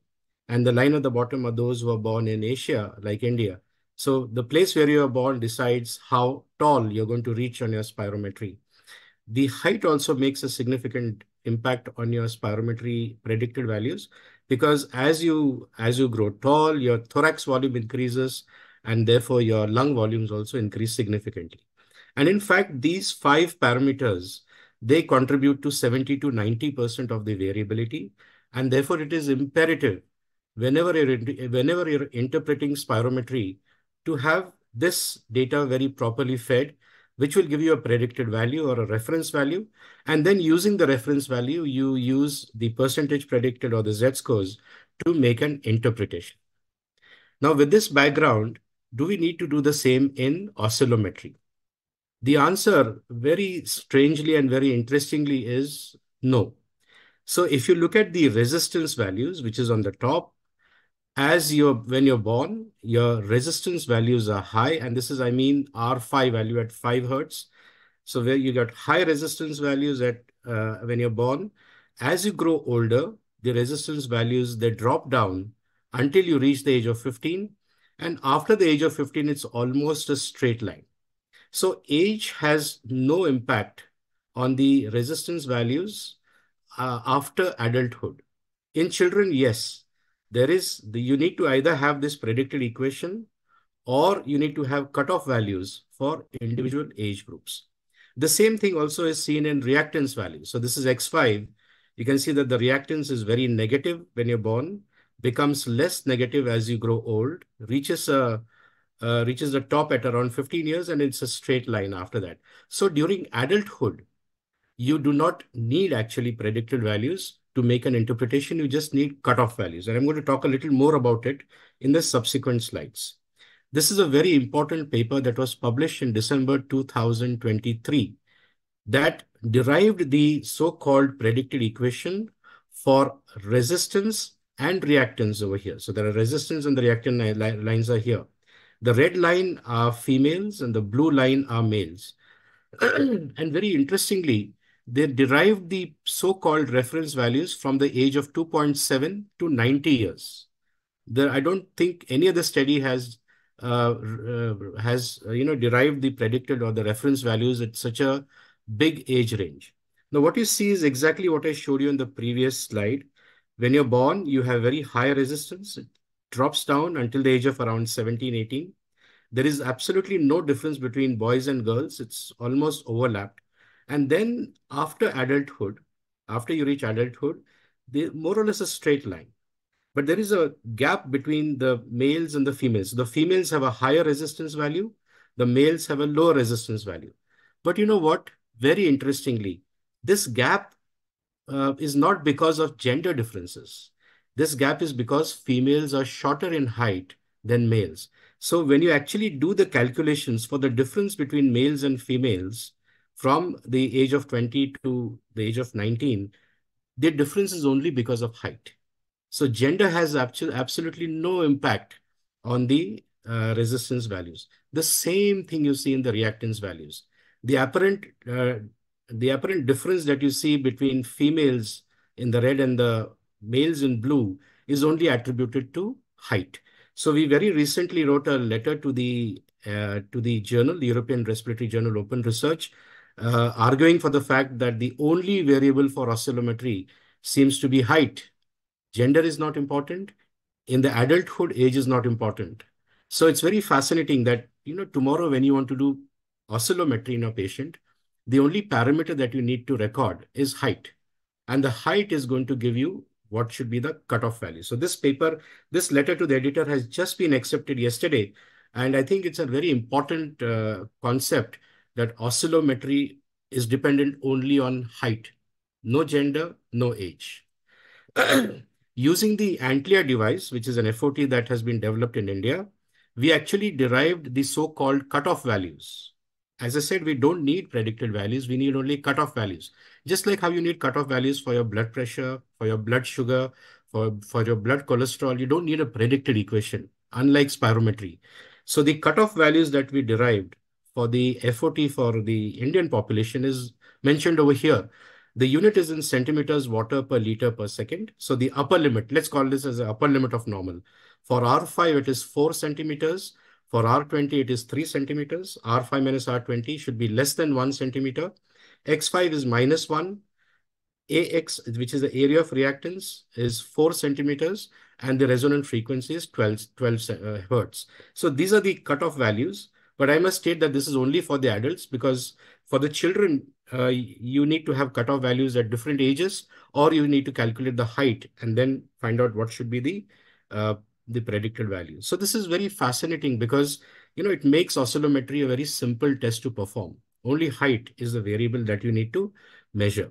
and the line at the bottom are those who are born in Asia, like India. So the place where you are born decides how tall you're going to reach on your spirometry. The height also makes a significant impact on your spirometry predicted values because as you as you grow tall, your thorax volume increases and therefore your lung volumes also increase significantly. And in fact, these five parameters, they contribute to 70 to 90% of the variability. And therefore, it is imperative whenever you're, whenever you're interpreting spirometry to have this data very properly fed, which will give you a predicted value or a reference value. And then using the reference value, you use the percentage predicted or the z-scores to make an interpretation. Now, with this background, do we need to do the same in oscillometry? The answer, very strangely and very interestingly, is no. So if you look at the resistance values, which is on the top, as you're when you're born, your resistance values are high, and this is I mean R5 value at five hertz. So where you got high resistance values at uh, when you're born, as you grow older, the resistance values they drop down until you reach the age of 15, and after the age of 15, it's almost a straight line. So age has no impact on the resistance values uh, after adulthood. In children, yes, there is the you need to either have this predicted equation or you need to have cutoff values for individual age groups. The same thing also is seen in reactance values. So this is X5. You can see that the reactance is very negative when you're born, becomes less negative as you grow old, reaches a uh, reaches the top at around 15 years, and it's a straight line after that. So during adulthood, you do not need actually predicted values to make an interpretation, you just need cutoff values. And I'm going to talk a little more about it in the subsequent slides. This is a very important paper that was published in December 2023 that derived the so-called predicted equation for resistance and reactance over here. So there are resistance and the reactant lines are here. The red line are females and the blue line are males. *clears throat* and very interestingly, they derived the so-called reference values from the age of 2.7 to 90 years. There, I don't think any other study has uh, uh, has uh, you know derived the predicted or the reference values at such a big age range. Now, what you see is exactly what I showed you in the previous slide. When you're born, you have very high resistance. It drops down until the age of around 17, 18. There is absolutely no difference between boys and girls. It's almost overlapped. And then after adulthood, after you reach adulthood, they more or less a straight line. But there is a gap between the males and the females. The females have a higher resistance value. The males have a lower resistance value. But you know what? Very interestingly, this gap uh, is not because of gender differences. This gap is because females are shorter in height than males. So when you actually do the calculations for the difference between males and females from the age of 20 to the age of 19, the difference is only because of height. So gender has absolutely no impact on the uh, resistance values. The same thing you see in the reactance values. The apparent uh, the apparent difference that you see between females in the red and the males in blue is only attributed to height. So we very recently wrote a letter to the uh, to the journal, the European Respiratory Journal Open Research, uh, arguing for the fact that the only variable for oscillometry seems to be height. Gender is not important. In the adulthood, age is not important. So it's very fascinating that, you know, tomorrow when you want to do oscillometry in a patient, the only parameter that you need to record is height. And the height is going to give you what should be the cutoff value. So this paper, this letter to the editor has just been accepted yesterday. And I think it's a very important uh, concept that oscillometry is dependent only on height, no gender, no age. *clears throat* Using the Antlia device, which is an FOT that has been developed in India, we actually derived the so-called cutoff values. As I said, we don't need predicted values. We need only cutoff values. Just like how you need cutoff values for your blood pressure, for your blood sugar, for, for your blood cholesterol, you don't need a predicted equation, unlike spirometry. So the cutoff values that we derived for the FOT for the Indian population is mentioned over here. The unit is in centimeters water per liter per second. So the upper limit, let's call this as the upper limit of normal. For R5, it is 4 centimeters. For R20, it is 3 centimeters. R5 minus R20 should be less than 1 centimeter. X5 is minus 1. AX, which is the area of reactance, is 4 centimeters. And the resonant frequency is 12, 12 uh, hertz. So these are the cutoff values. But I must state that this is only for the adults because for the children, uh, you need to have cutoff values at different ages, or you need to calculate the height and then find out what should be the uh, the predicted value. So this is very fascinating because you know it makes oscillometry a very simple test to perform. Only height is the variable that you need to measure.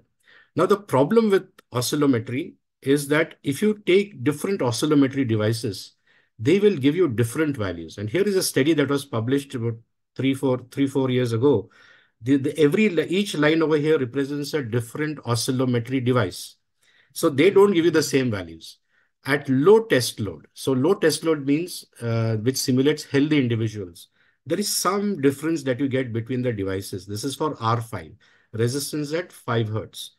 Now the problem with oscillometry is that if you take different oscillometry devices, they will give you different values. And here is a study that was published about three, four, three, four years ago the, the, every each line over here represents a different oscillometry device. So they don't give you the same values at low test load. So low test load means uh, which simulates healthy individuals. There is some difference that you get between the devices. This is for R5, resistance at 5 hertz.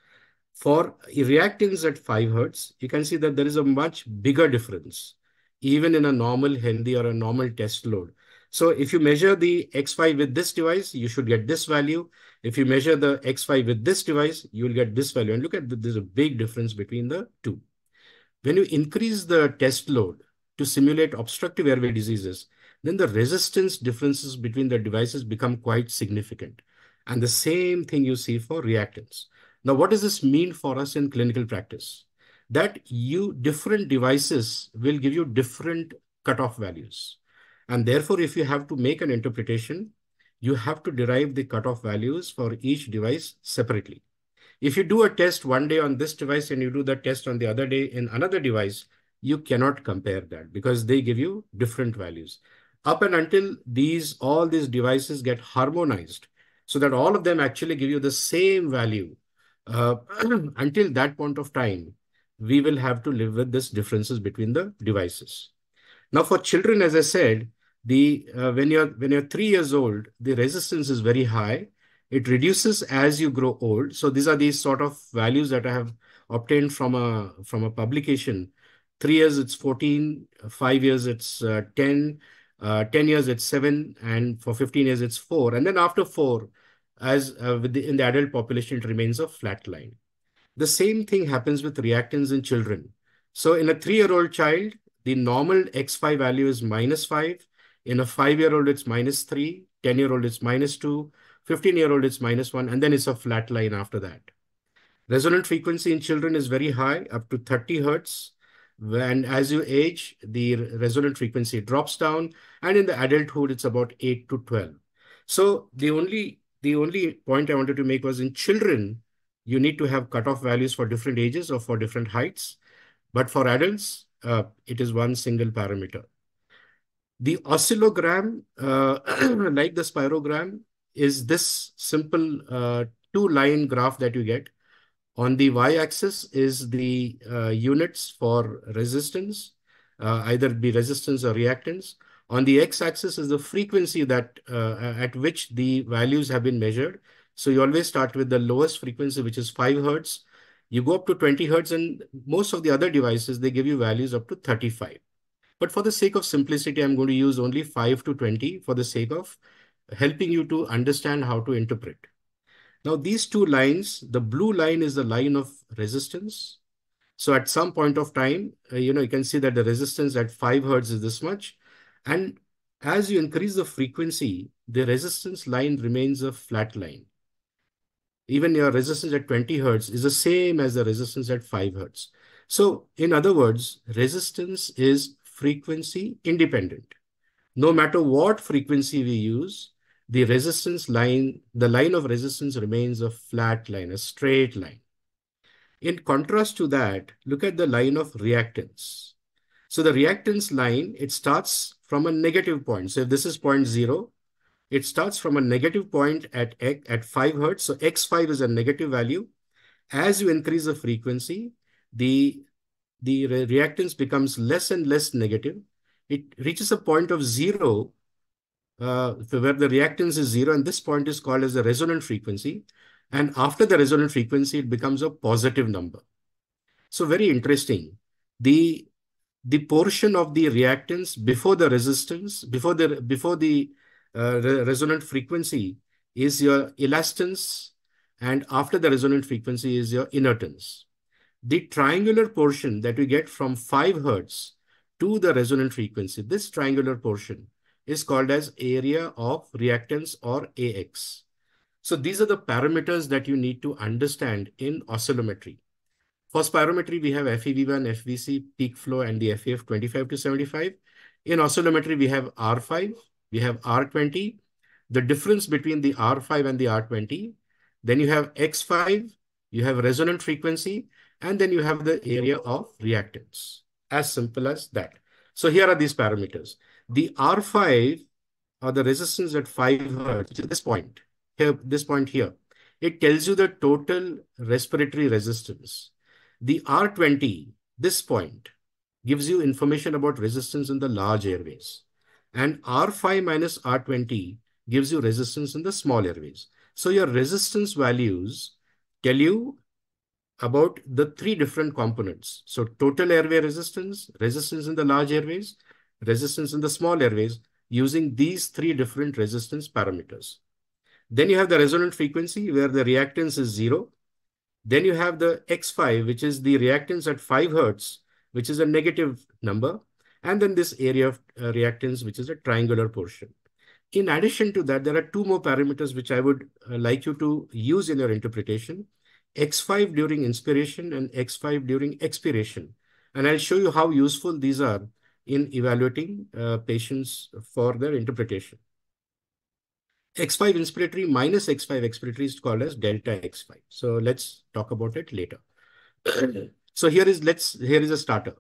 For reactance at 5 hertz, you can see that there is a much bigger difference, even in a normal healthy or a normal test load. So if you measure the X5 with this device, you should get this value. If you measure the X5 with this device, you will get this value. And look at the, there's a big difference between the two. When you increase the test load to simulate obstructive airway diseases, then the resistance differences between the devices become quite significant. And the same thing you see for reactance. Now, what does this mean for us in clinical practice? That you different devices will give you different cutoff values. And therefore, if you have to make an interpretation, you have to derive the cutoff values for each device separately. If you do a test one day on this device and you do the test on the other day in another device, you cannot compare that because they give you different values. Up and until these all these devices get harmonized so that all of them actually give you the same value, uh, *clears throat* until that point of time, we will have to live with these differences between the devices. Now, for children, as I said, the uh, when you're when you're three years old, the resistance is very high. It reduces as you grow old. So these are these sort of values that I have obtained from a from a publication. Three years it's 14, five years it's uh, 10, uh, 10 years it's seven, and for 15 years it's four. And then after four, as uh, the, in the adult population, it remains a flat line. The same thing happens with reactance in children. So in a three-year-old child, the normal X5 value is minus 5. In a five-year-old, it's minus 3. 10-year-old, it's minus 2. 15-year-old, it's minus 1, and then it's a flat line after that. Resonant frequency in children is very high, up to 30 hertz. And as you age, the resonant frequency drops down, and in the adulthood, it's about 8 to 12. So the only the only point I wanted to make was in children, you need to have cutoff values for different ages or for different heights. But for adults, uh, it is one single parameter. The oscillogram, uh, *clears throat* like the spirogram, is this simple uh, two-line graph that you get. On the y-axis is the uh, units for resistance, uh, either be resistance or reactance. On the x-axis is the frequency that uh, at which the values have been measured. So you always start with the lowest frequency, which is 5 hertz. You go up to 20 hertz, and most of the other devices, they give you values up to 35. But for the sake of simplicity, I'm going to use only 5 to 20 for the sake of helping you to understand how to interpret. Now, these two lines, the blue line is the line of resistance. So at some point of time, uh, you know, you can see that the resistance at 5 hertz is this much. And as you increase the frequency, the resistance line remains a flat line. Even your resistance at 20 hertz is the same as the resistance at 5 hertz. So in other words, resistance is frequency independent. No matter what frequency we use, the resistance line, the line of resistance remains a flat line, a straight line. In contrast to that, look at the line of reactance. So the reactance line, it starts from a negative point. So if this is point zero, it starts from a negative point at, at 5 hertz. So x5 is a negative value. As you increase the frequency, the, the reactance becomes less and less negative. It reaches a point of zero uh, where the reactance is zero, and this point is called as the resonant frequency. And after the resonant frequency, it becomes a positive number. So very interesting. The the portion of the reactance before the resistance, before the before the uh, re resonant frequency is your elastance, and after the resonant frequency is your inertance. The triangular portion that we get from 5 hertz to the resonant frequency, this triangular portion is called as area of reactance or AX. So these are the parameters that you need to understand in oscillometry. For spirometry, we have FEV1, FVC, peak flow, and the FEF 25 to 75. In oscillometry, we have R5, we have R20. The difference between the R5 and the R20, then you have X5, you have resonant frequency, and then you have the area of reactance. As simple as that. So here are these parameters. The R5 or the resistance at 5 hertz, this point, here, this point here, it tells you the total respiratory resistance. The R20, this point, gives you information about resistance in the large airways. And R5 minus R20 gives you resistance in the small airways. So your resistance values tell you about the three different components. So total airway resistance, resistance in the large airways, resistance in the small airways using these three different resistance parameters. Then you have the resonant frequency where the reactance is zero. Then you have the X5, which is the reactance at 5 hertz, which is a negative number. And then this area of uh, reactance, which is a triangular portion. In addition to that, there are two more parameters which I would uh, like you to use in your interpretation. X5 during inspiration and X5 during expiration. And I'll show you how useful these are in evaluating uh, patients for their interpretation. X5 inspiratory minus X5 expiratory is called as delta X5. So let's talk about it later. *clears throat* so here is let's here is a starter.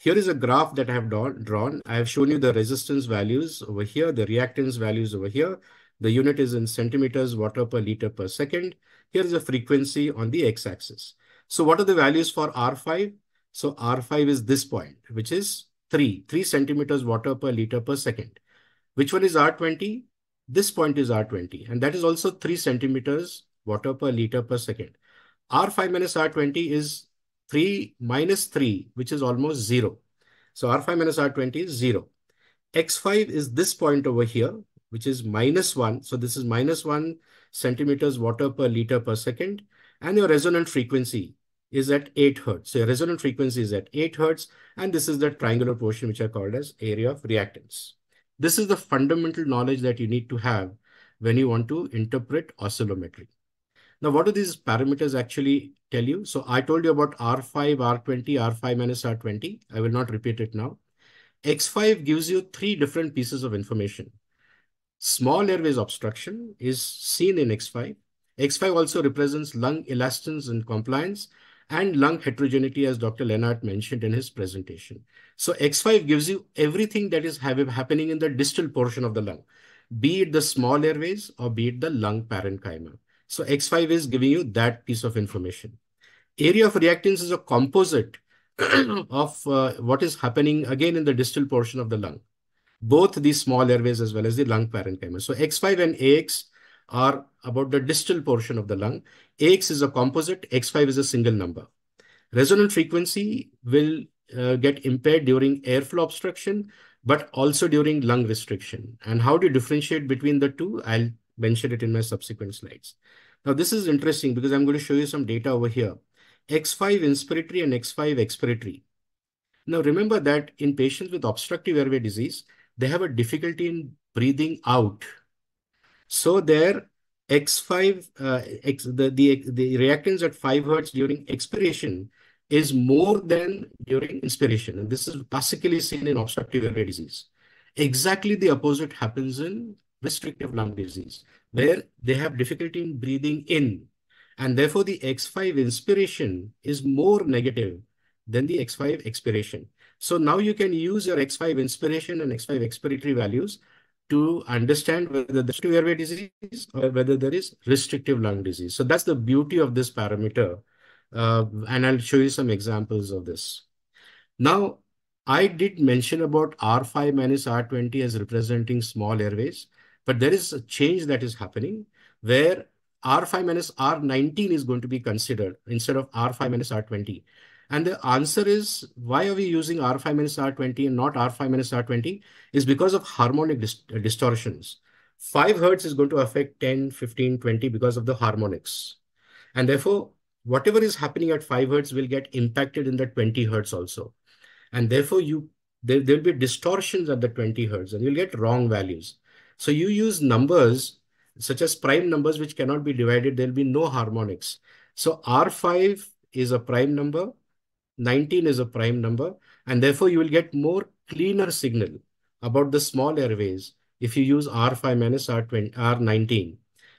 Here is a graph that I have drawn. I have shown you the resistance values over here, the reactance values over here. The unit is in centimeters water per liter per second. Here is a frequency on the x-axis. So what are the values for R5? So R5 is this point, which is 3, 3 centimeters water per liter per second. Which one is R20? This point is R20, and that is also 3 centimeters water per liter per second. R5 minus R20 is 3 minus 3, which is almost 0. So R5 minus R20 is 0. X5 is this point over here, which is minus 1. So this is minus 1 centimeters water per liter per second. And your resonant frequency is at 8 hertz. So your resonant frequency is at 8 hertz. And this is the triangular portion, which are called as area of reactance. This is the fundamental knowledge that you need to have when you want to interpret oscillometry. Now, what do these parameters actually tell you? So I told you about R5, R20, R5 minus R20. I will not repeat it now. X5 gives you three different pieces of information. Small airways obstruction is seen in X5. X5 also represents lung elastance and compliance and lung heterogeneity as Dr. Lennart mentioned in his presentation. So X5 gives you everything that is happening in the distal portion of the lung, be it the small airways or be it the lung parenchyma. So X5 is giving you that piece of information. Area of reactance is a composite *clears throat* of uh, what is happening again in the distal portion of the lung, both the small airways as well as the lung parenchyma. So X5 and AX are about the distal portion of the lung. AX is a composite, X5 is a single number. Resonant frequency will uh, get impaired during airflow obstruction, but also during lung restriction. And how do you differentiate between the two? I'll mention it in my subsequent slides. Now, this is interesting because I'm going to show you some data over here. X5 inspiratory and X5 expiratory. Now, remember that in patients with obstructive airway disease, they have a difficulty in breathing out. So their X5, uh, X, the, the, the reactance at 5 hertz during expiration is more than during inspiration. And this is classically seen in obstructive airway disease. Exactly the opposite happens in restrictive lung disease, where they have difficulty in breathing in and therefore, the X5 inspiration is more negative than the X5 expiration. So now you can use your X5 inspiration and X5 expiratory values to understand whether there's airway disease or whether there is restrictive lung disease. So that's the beauty of this parameter. Uh, and I'll show you some examples of this. Now, I did mention about R5 minus R20 as representing small airways, but there is a change that is happening where R5 minus R19 is going to be considered instead of R5 minus R20. And the answer is why are we using R5 minus R20 and not R5 minus R20 is because of harmonic uh, distortions. 5 hertz is going to affect 10, 15, 20 because of the harmonics. And therefore, whatever is happening at 5 hertz will get impacted in the 20 hertz also. And therefore, you there will be distortions at the 20 hertz and you'll get wrong values. So you use numbers such as prime numbers which cannot be divided, there'll be no harmonics. So R5 is a prime number, 19 is a prime number, and therefore you will get more cleaner signal about the small airways if you use R5 minus R20, R19.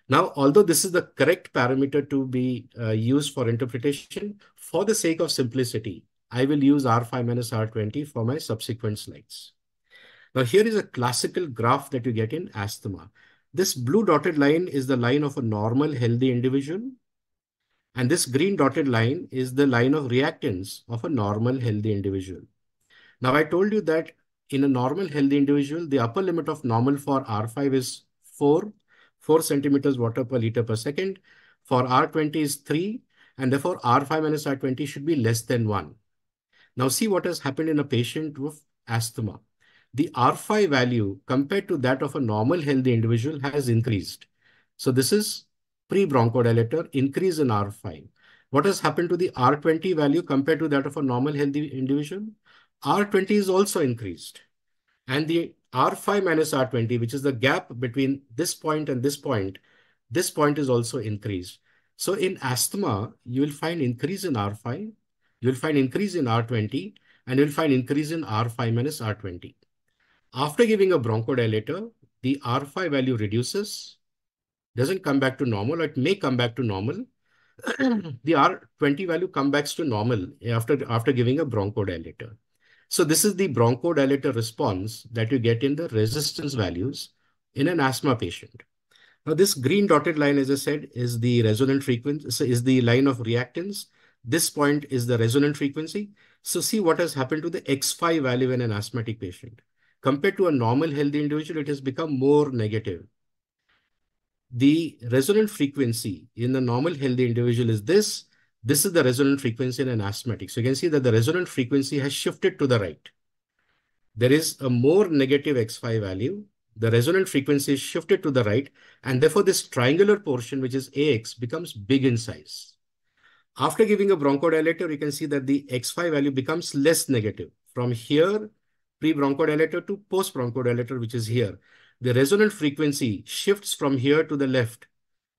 Now, although this is the correct parameter to be uh, used for interpretation, for the sake of simplicity, I will use R5 minus R20 for my subsequent slides. Now, here is a classical graph that you get in asthma. This blue dotted line is the line of a normal healthy individual. And this green dotted line is the line of reactance of a normal healthy individual. Now, I told you that in a normal healthy individual, the upper limit of normal for R5 is 4, 4 centimeters water per liter per second. For R20 is 3, and therefore R5 minus R20 should be less than 1. Now, see what has happened in a patient with asthma the R5 value compared to that of a normal healthy individual has increased. So this is pre-bronchodilator increase in R5. What has happened to the R20 value compared to that of a normal healthy individual? R20 is also increased. And the R5 minus R20, which is the gap between this point and this point, this point is also increased. So in asthma, you will find increase in R5, you will find increase in R20, and you'll find increase in R5 minus R20. After giving a bronchodilator, the R5 value reduces, doesn't come back to normal, or it may come back to normal. *clears throat* the R20 value comes back to normal after, after giving a bronchodilator. So this is the bronchodilator response that you get in the resistance values in an asthma patient. Now this green dotted line, as I said, is the resonant frequency, so is the line of reactance. This point is the resonant frequency. So see what has happened to the X5 value in an asthmatic patient. Compared to a normal healthy individual, it has become more negative. The resonant frequency in the normal healthy individual is this. This is the resonant frequency in an asthmatic. So you can see that the resonant frequency has shifted to the right. There is a more negative X5 value. The resonant frequency is shifted to the right. And therefore, this triangular portion, which is AX, becomes big in size. After giving a bronchodilator, you can see that the X5 value becomes less negative. From here pre-bronchodilator to post-bronchodilator, which is here. the resonant frequency shifts from here to the left.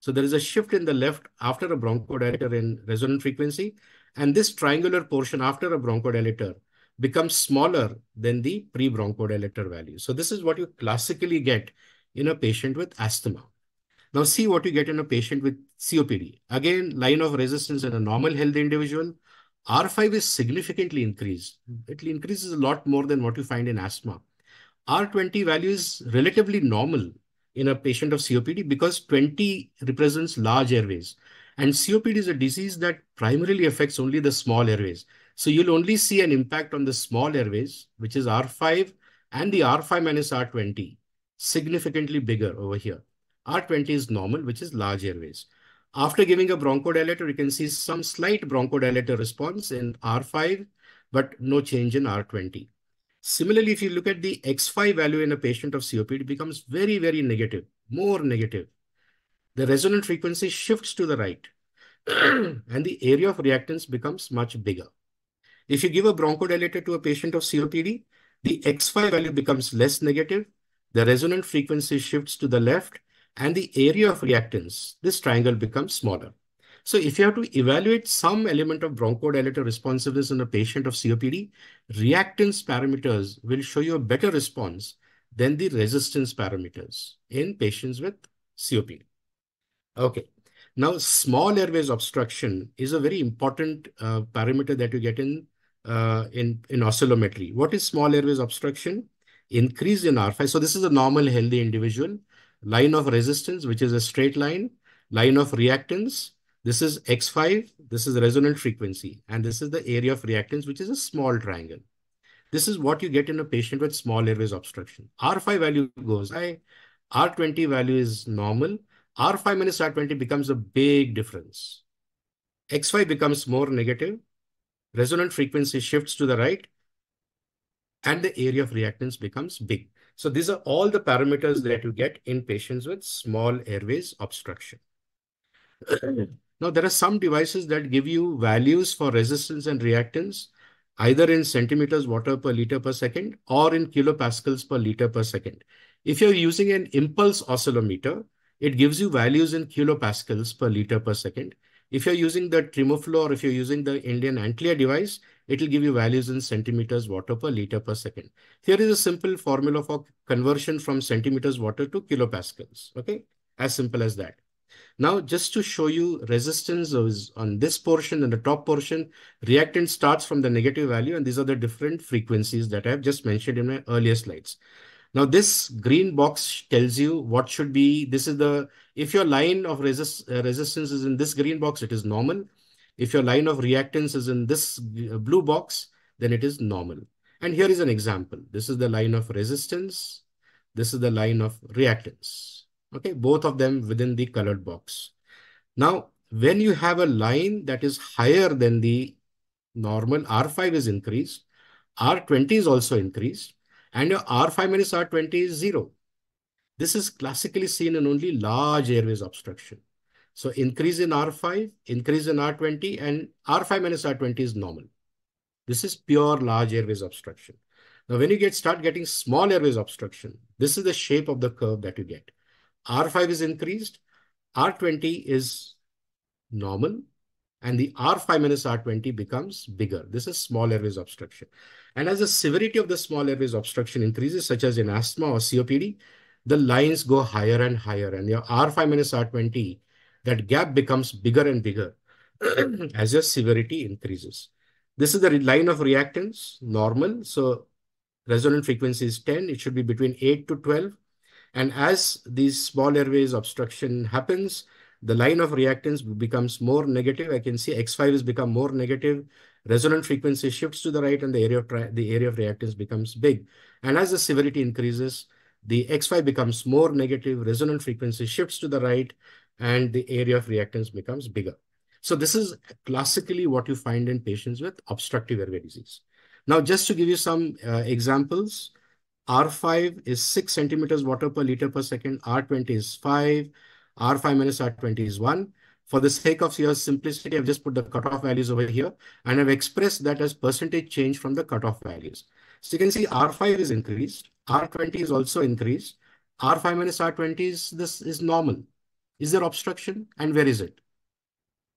So there is a shift in the left after a bronchodilator in resonant frequency. And this triangular portion after a bronchodilator becomes smaller than the pre-bronchodilator value. So this is what you classically get in a patient with asthma. Now see what you get in a patient with COPD. Again, line of resistance in a normal healthy individual. R5 is significantly increased. It increases a lot more than what you find in asthma. R20 value is relatively normal in a patient of COPD because 20 represents large airways. And COPD is a disease that primarily affects only the small airways. So you'll only see an impact on the small airways, which is R5 and the R5 minus R20, significantly bigger over here. R20 is normal, which is large airways. After giving a bronchodilator, you can see some slight bronchodilator response in R5, but no change in R20. Similarly, if you look at the X5 value in a patient of COPD, it becomes very, very negative, more negative. The resonant frequency shifts to the right, *clears throat* and the area of reactance becomes much bigger. If you give a bronchodilator to a patient of COPD, the X5 value becomes less negative, the resonant frequency shifts to the left, and the area of reactance, this triangle becomes smaller. So if you have to evaluate some element of bronchodilator responsiveness in a patient of COPD, reactance parameters will show you a better response than the resistance parameters in patients with COPD. Okay. Now, small airways obstruction is a very important uh, parameter that you get in, uh, in, in oscillometry. What is small airways obstruction? Increase in R5. So this is a normal healthy individual. Line of resistance, which is a straight line. Line of reactance, this is X5, this is resonant frequency, and this is the area of reactance, which is a small triangle. This is what you get in a patient with small airways obstruction. R5 value goes high, R20 value is normal, R5 minus R20 becomes a big difference. X5 becomes more negative, resonant frequency shifts to the right, and the area of reactance becomes big. So these are all the parameters that you get in patients with small airways obstruction. Now, there are some devices that give you values for resistance and reactance, either in centimeters water per liter per second or in kilopascals per liter per second. If you're using an impulse oscillometer, it gives you values in kilopascals per liter per second. If you're using the Tremoflo or if you're using the Indian Antlia device, it will give you values in centimeters water per liter per second. Here is a simple formula for conversion from centimeters water to kilopascals. Okay, as simple as that. Now, just to show you resistance is on this portion and the top portion, reactant starts from the negative value, and these are the different frequencies that I have just mentioned in my earlier slides. Now, this green box tells you what should be, this is the, if your line of resist, uh, resistance is in this green box, it is normal. If your line of reactance is in this uh, blue box, then it is normal. And here is an example. This is the line of resistance. This is the line of reactance. Okay, both of them within the colored box. Now, when you have a line that is higher than the normal, R5 is increased, R20 is also increased, and your R5 minus R20 is zero. This is classically seen in only large airways obstruction. So increase in R5, increase in R20, and R5 minus R20 is normal. This is pure large airways obstruction. Now, when you get start getting small airways obstruction, this is the shape of the curve that you get. R5 is increased, R20 is normal, and the R5 minus R20 becomes bigger. This is small airways obstruction. And as the severity of the small airways obstruction increases, such as in asthma or COPD, the lines go higher and higher. And your R5 minus R20, that gap becomes bigger and bigger *clears throat* as your severity increases. This is the line of reactance, normal. So resonant frequency is 10. It should be between 8 to 12. And as these small airways obstruction happens, the line of reactance becomes more negative. I can see X5 has become more negative. Resonant frequency shifts to the right and the area of the area of reactance becomes big. And as the severity increases, the X5 becomes more negative, resonant frequency shifts to the right, and the area of reactance becomes bigger. So this is classically what you find in patients with obstructive airway disease. Now, just to give you some uh, examples, R5 is 6 centimeters water per liter per second. R20 is 5. R5 minus R20 is 1. For the sake of your simplicity, I've just put the cutoff values over here and I've expressed that as percentage change from the cutoff values. So you can see R5 is increased. R20 is also increased. R5 minus R20 is this is normal. Is there obstruction? And where is it?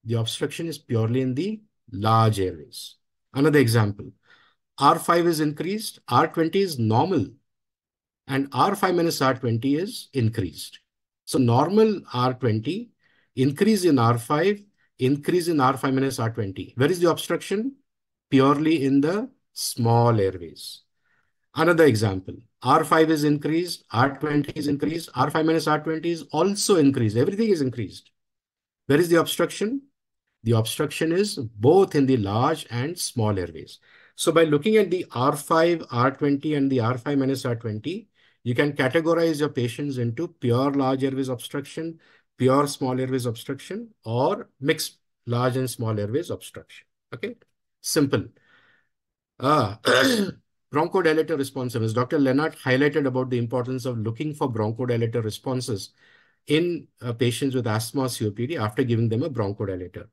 The obstruction is purely in the large airways. Another example. R5 is increased, R20 is normal, and R5 minus R20 is increased. So normal R20, increase in R5, increase in R5 minus R20. Where is the obstruction? Purely in the small airways. Another example, R5 is increased, R20 is increased, R5 minus R20 is also increased. Everything is increased. Where is the obstruction? The obstruction is both in the large and small airways. So by looking at the R5, R20 and the R5 minus R20, you can categorize your patients into pure large airways obstruction, pure small airways obstruction, or mixed large and small airways obstruction. Okay, simple. Uh, *clears throat* bronchodilator responsiveness. Dr. Lennart highlighted about the importance of looking for bronchodilator responses in uh, patients with asthma or COPD after giving them a bronchodilator.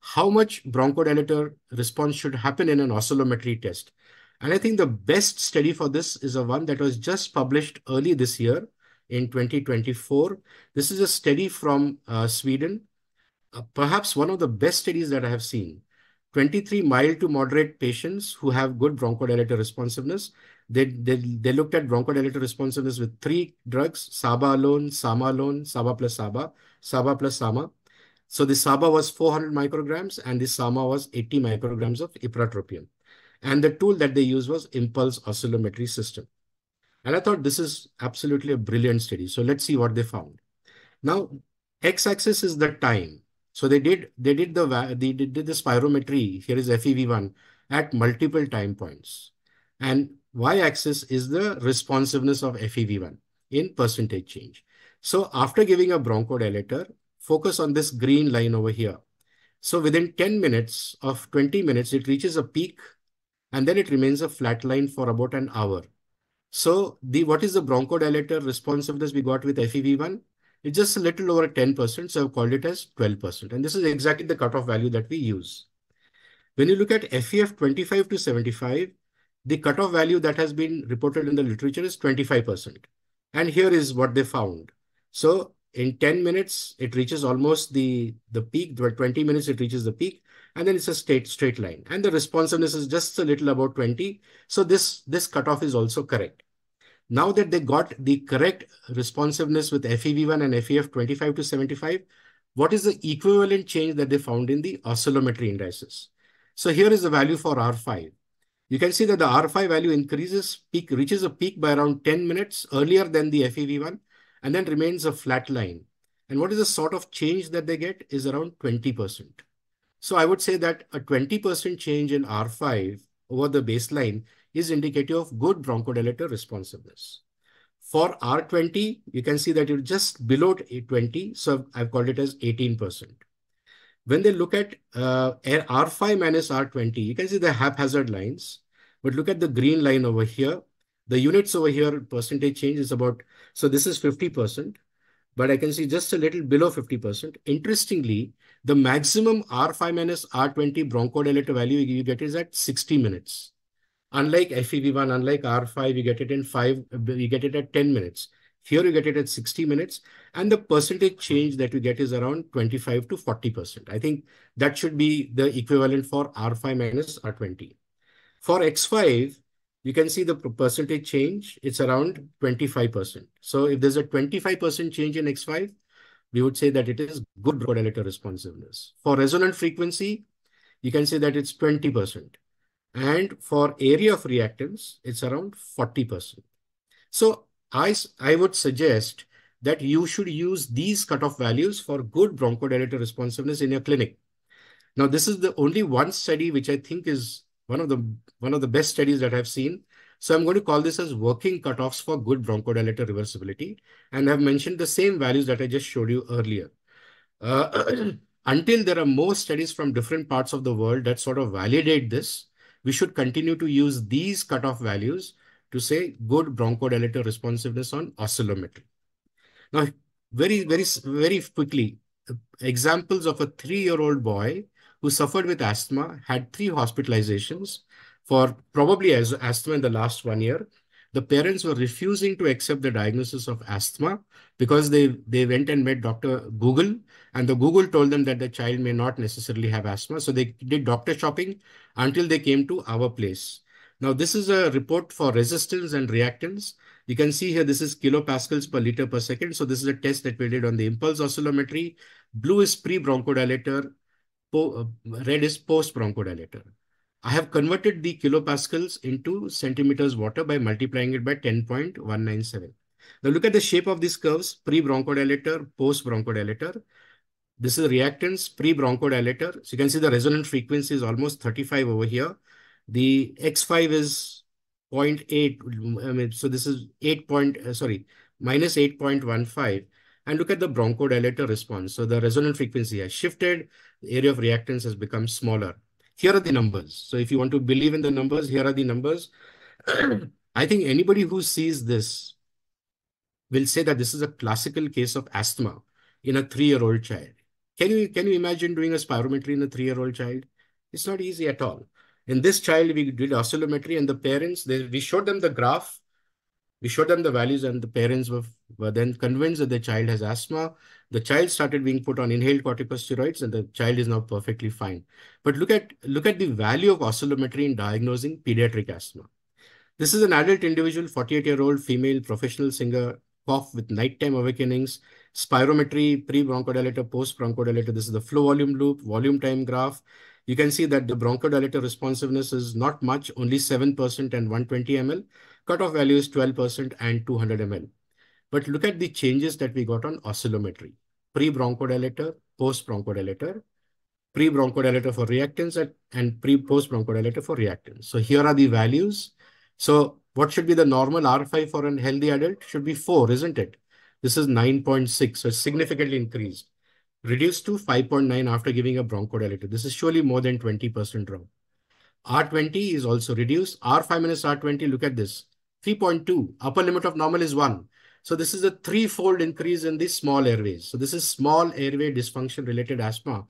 How much bronchodilator response should happen in an oscillometry test? And I think the best study for this is a one that was just published early this year in 2024. This is a study from uh, Sweden, uh, perhaps one of the best studies that I have seen. 23 mild to moderate patients who have good bronchodilator responsiveness. They, they, they looked at bronchodilator responsiveness with three drugs, SABA alone, SAMA alone, SABA plus SABA, SABA plus SAMA. So the SABA was 400 micrograms and the SAMA was 80 micrograms of ipratropium. And the tool that they used was impulse oscillometry system. And I thought this is absolutely a brilliant study. So let's see what they found. Now, x-axis is the time. So they did they did the they did, the spirometry. Here is FEV1 at multiple time points, and y-axis is the responsiveness of FEV1 in percentage change. So after giving a bronchodilator, focus on this green line over here. So within 10 minutes of 20 minutes, it reaches a peak and then it remains a flat line for about an hour. So the what is the bronchodilator responsiveness we got with FEV1? It's just a little over 10%, so I've called it as 12%. And this is exactly the cutoff value that we use. When you look at FEF 25 to 75, the cutoff value that has been reported in the literature is 25%. And here is what they found. So in 10 minutes, it reaches almost the, the peak, 20 minutes, it reaches the peak, and then it's a straight, straight line. And the responsiveness is just a little about 20. So this, this cutoff is also correct. Now that they got the correct responsiveness with FEV1 and FEF 25 to 75, what is the equivalent change that they found in the oscillometry indices? So here is the value for R5. You can see that the R5 value increases, peak reaches a peak by around 10 minutes earlier than the FEV1 and then remains a flat line. And what is the sort of change that they get is around 20%. So I would say that a 20% change in R5 over the baseline is indicative of good bronchodilator responsiveness. For R20, you can see that it's just below 20, so I've called it as 18%. When they look at uh, R5 minus R20, you can see the haphazard lines, but look at the green line over here. The units over here, percentage change is about, so this is 50%, but I can see just a little below 50%. Interestingly, the maximum R5 minus R20 bronchodilator value you get is at 60 minutes. Unlike FEV1, unlike R5, you get it in five, you get it at 10 minutes. Here you get it at 60 minutes, and the percentage change that you get is around 25 to 40%. I think that should be the equivalent for R5 minus R20. For X5, you can see the percentage change, it's around 25%. So if there's a 25% change in X5, we would say that it is good bronchodilator responsiveness. For resonant frequency, you can say that it's 20%. And for area of reactance, it's around 40%. So I, I would suggest that you should use these cutoff values for good bronchodilator responsiveness in your clinic. Now, this is the only one study which I think is one of the one of the best studies that I've seen. So I'm going to call this as working cutoffs for good bronchodilator reversibility. And I've mentioned the same values that I just showed you earlier. Uh, *clears throat* until there are more studies from different parts of the world that sort of validate this, we should continue to use these cutoff values to say good bronchodilator responsiveness on oscillometry. Now, very, very, very quickly, examples of a three-year-old boy who suffered with asthma, had three hospitalizations for probably as asthma in the last one year. The parents were refusing to accept the diagnosis of asthma because they, they went and met Dr. Google and the Google told them that the child may not necessarily have asthma. So they did doctor shopping until they came to our place. Now, this is a report for resistance and reactance. You can see here, this is kilopascals per liter per second. So this is a test that we did on the impulse oscillometry. Blue is pre-bronchodilator, uh, red is post-bronchodilator. I have converted the kilopascals into centimeters water by multiplying it by 10.197. Now look at the shape of these curves, pre-bronchodilator, post-bronchodilator. This is reactance, pre-bronchodilator. So you can see the resonant frequency is almost 35 over here. The X5 is 0.8, I mean, so this is 8 point, uh, sorry, minus 8.15. And look at the bronchodilator response. So the resonant frequency has shifted, the area of reactance has become smaller. Here are the numbers. So if you want to believe in the numbers, here are the numbers. *clears throat* I think anybody who sees this will say that this is a classical case of asthma in a three-year-old child. Can you, can you imagine doing a spirometry in a three-year-old child? It's not easy at all. In this child, we did oscillometry and the parents, they, we showed them the graph we showed them the values and the parents were, were then convinced that the child has asthma. The child started being put on inhaled corticosteroids and the child is now perfectly fine. But look at, look at the value of oscillometry in diagnosing pediatric asthma. This is an adult individual, 48-year-old female professional singer, cough with nighttime awakenings, spirometry, pre-bronchodilator, post-bronchodilator. This is the flow volume loop, volume time graph. You can see that the bronchodilator responsiveness is not much, only 7% and 120 ml. Cutoff value is 12% and 200 ml. But look at the changes that we got on oscillometry. Pre-bronchodilator, post-bronchodilator, pre-bronchodilator for reactants and pre-post bronchodilator for reactants. So here are the values. So what should be the normal R5 for a healthy adult? Should be 4, isn't it? This is 9.6, so it's significantly increased. Reduced to 5.9 after giving a bronchodilator. This is surely more than 20% drop. R20 is also reduced. R5 minus R20, look at this. 3.2. Upper limit of normal is 1. So this is a threefold increase in the small airways. So this is small airway dysfunction related asthma.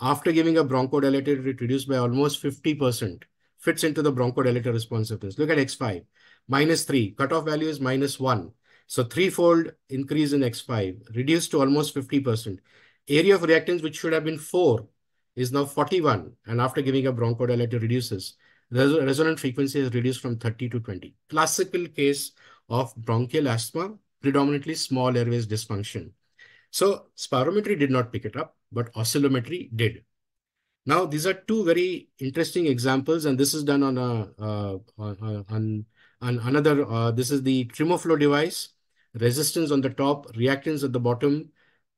After giving a bronchodilator, it reduced by almost 50%. Fits into the bronchodilator responsiveness. Look at X5. Minus 3. Cutoff value is minus 1. So threefold increase in X5. Reduced to almost 50%. Area of reactance, which should have been 4, is now 41. And after giving a bronchodilator, reduces resonant frequency is reduced from 30 to 20. Classical case of bronchial asthma, predominantly small airways dysfunction. So spirometry did not pick it up, but oscillometry did. Now, these are two very interesting examples, and this is done on a uh, on, on, on another. Uh, this is the Tremoflo device, resistance on the top, reactance at the bottom,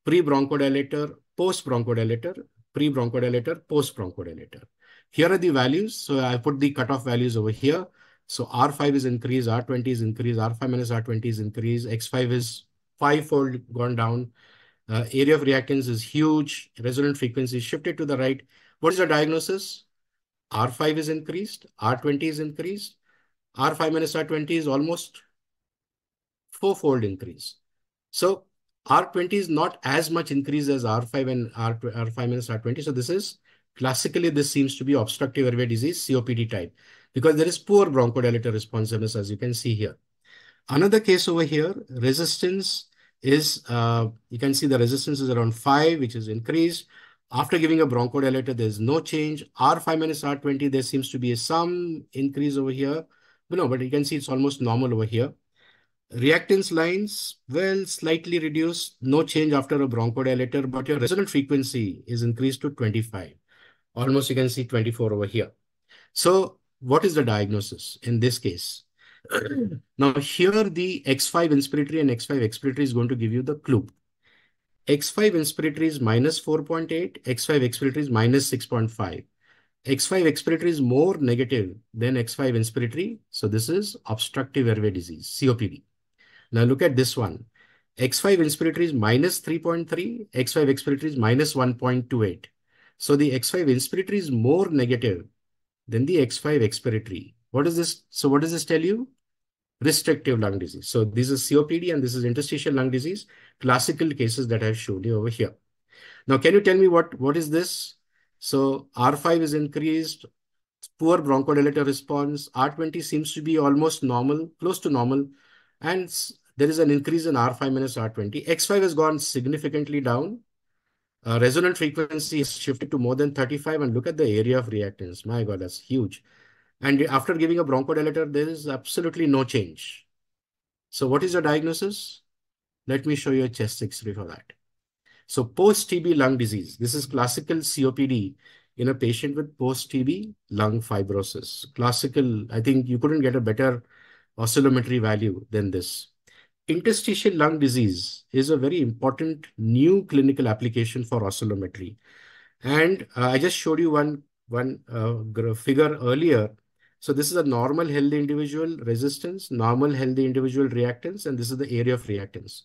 pre-bronchodilator, post-bronchodilator, pre-bronchodilator, post-bronchodilator. Here are the values. So I put the cutoff values over here. So R5 is increased, R20 is increased, R5 minus R20 is increased, X5 is fivefold gone down. Uh, area of reactance is huge. Resonant frequency shifted to the right. What is the diagnosis? R5 is increased, R20 is increased. R5 minus R20 is almost fourfold increase. So R20 is not as much increase as R5 and R, R5 minus R20. So this is Classically, this seems to be obstructive airway disease, COPD type, because there is poor bronchodilator responsiveness, as you can see here. Another case over here, resistance is, uh, you can see the resistance is around 5, which is increased. After giving a bronchodilator, there's no change. R5 minus R20, there seems to be some increase over here. But no, but you can see it's almost normal over here. Reactance lines, well, slightly reduced, no change after a bronchodilator, but your resonant frequency is increased to 25. Almost you can see 24 over here. So what is the diagnosis in this case? *clears throat* now here the X5 inspiratory and X5 expiratory is going to give you the clue. X5 inspiratory is minus 4.8, X5 expiratory is minus 6.5. X5 expiratory is more negative than X5 inspiratory. So this is obstructive airway disease, COPD. Now look at this one. X5 inspiratory is minus 3.3, X5 expiratory is minus 1.28. So the X5 inspiratory is more negative than the X5 expiratory. What is this? So what does this tell you? Restrictive lung disease. So this is COPD and this is interstitial lung disease, classical cases that I've showed you over here. Now, can you tell me what, what is this? So R5 is increased, poor bronchodilator response. R20 seems to be almost normal, close to normal. And there is an increase in R5 minus R20. X5 has gone significantly down. Uh, resonant frequency is shifted to more than 35 and look at the area of reactance. My God, that's huge. And after giving a bronchodilator, there is absolutely no change. So what is your diagnosis? Let me show you a chest x-ray for that. So post-TB lung disease, this is classical COPD in a patient with post-TB lung fibrosis. Classical, I think you couldn't get a better oscillometry value than this. Interstitial lung disease is a very important new clinical application for oscillometry. And uh, I just showed you one, one uh, figure earlier. So this is a normal healthy individual resistance, normal healthy individual reactance, and this is the area of reactance.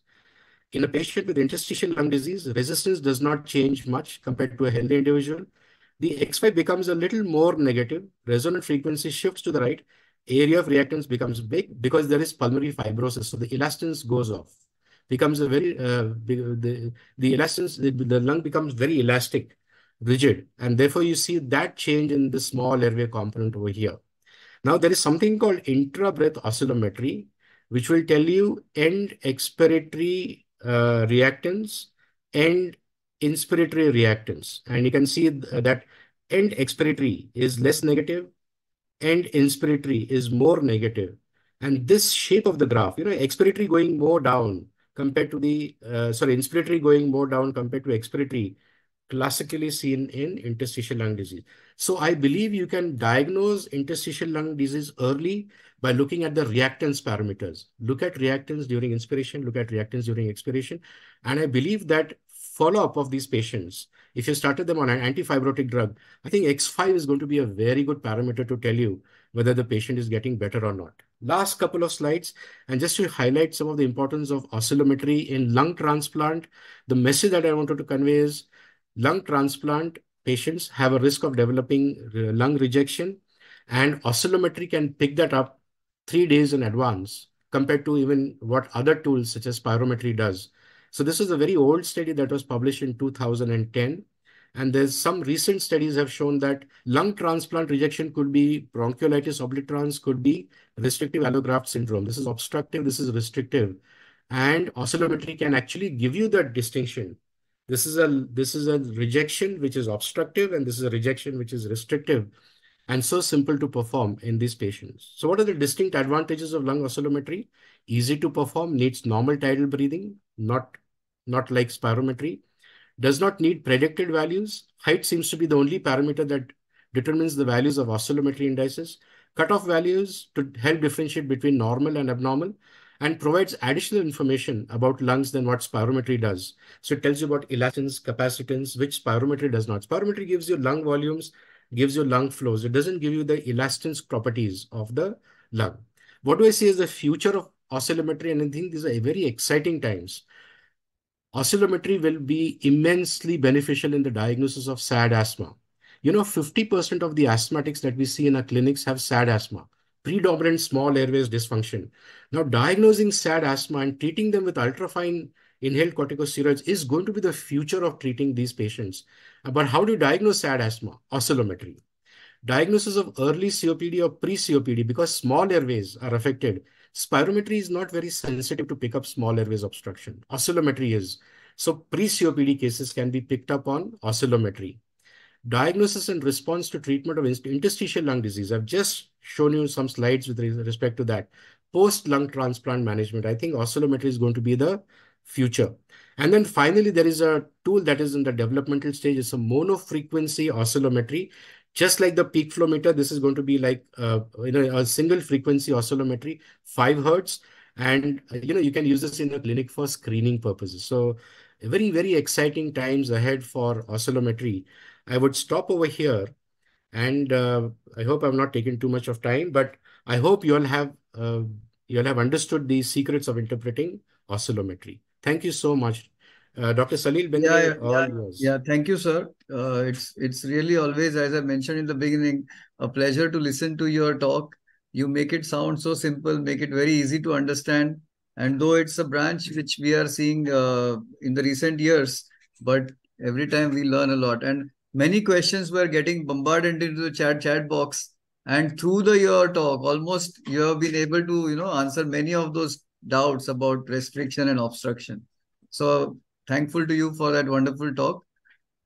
In a patient with interstitial lung disease, resistance does not change much compared to a healthy individual the X5 becomes a little more negative, resonant frequency shifts to the right, area of reactance becomes big because there is pulmonary fibrosis. So the elastance goes off, becomes a very, uh, the, the elastance, the, the lung becomes very elastic, rigid. And therefore you see that change in the small airway component over here. Now there is something called intra-breath oscillometry, which will tell you end expiratory uh, reactance and inspiratory reactance. And you can see that end expiratory is less negative, end inspiratory is more negative. And this shape of the graph, you know, expiratory going more down compared to the, uh, sorry, inspiratory going more down compared to expiratory, classically seen in interstitial lung disease. So I believe you can diagnose interstitial lung disease early by looking at the reactance parameters. Look at reactance during inspiration, look at reactance during expiration. And I believe that follow-up of these patients, if you started them on an antifibrotic drug, I think X5 is going to be a very good parameter to tell you whether the patient is getting better or not. Last couple of slides, and just to highlight some of the importance of oscillometry in lung transplant, the message that I wanted to convey is lung transplant patients have a risk of developing uh, lung rejection, and oscillometry can pick that up three days in advance compared to even what other tools such as spirometry does. So this is a very old study that was published in 2010. And there's some recent studies have shown that lung transplant rejection could be bronchiolitis obliterans, could be restrictive allograft syndrome. This is obstructive, this is restrictive. And oscillometry can actually give you that distinction. This is a this is a rejection which is obstructive, and this is a rejection which is restrictive, and so simple to perform in these patients. So what are the distinct advantages of lung oscillometry? Easy to perform, needs normal tidal breathing, not not like spirometry, does not need predicted values. Height seems to be the only parameter that determines the values of oscillometry indices. Cutoff values to help differentiate between normal and abnormal and provides additional information about lungs than what spirometry does. So it tells you about elastance, capacitance, which spirometry does not. Spirometry gives you lung volumes, gives you lung flows. It doesn't give you the elastance properties of the lung. What do I see as the future of oscillometry? And I think these are very exciting times oscillometry will be immensely beneficial in the diagnosis of SAD asthma. You know, 50% of the asthmatics that we see in our clinics have SAD asthma, predominant small airways dysfunction. Now, diagnosing SAD asthma and treating them with ultrafine inhaled corticosteroids is going to be the future of treating these patients. But how do you diagnose SAD asthma? Oscillometry. Diagnosis of early COPD or pre-COPD, because small airways are affected, Spirometry is not very sensitive to pick up small airways obstruction. Oscillometry is. So pre-COPD cases can be picked up on oscillometry. Diagnosis and response to treatment of interstitial lung disease. I've just shown you some slides with respect to that. Post lung transplant management, I think oscillometry is going to be the future. And then finally, there is a tool that is in the developmental stage. It's a monofrequency oscillometry. Just like the peak flow meter, this is going to be like uh, you know a single frequency oscillometry, five hertz, and uh, you know you can use this in the clinic for screening purposes. So very very exciting times ahead for oscillometry. I would stop over here, and uh, I hope I've not taken too much of time, but I hope you all have uh, you all have understood the secrets of interpreting oscillometry. Thank you so much. Uh, Dr. Salil Bendre, yeah, yeah, all yeah, yours. Yeah, thank you, sir. Uh, it's it's really always, as I mentioned in the beginning, a pleasure to listen to your talk. You make it sound so simple, make it very easy to understand. And though it's a branch which we are seeing uh, in the recent years, but every time we learn a lot. And many questions were getting bombarded into the chat chat box. And through the your talk, almost you have been able to, you know, answer many of those doubts about restriction and obstruction. So thankful to you for that wonderful talk.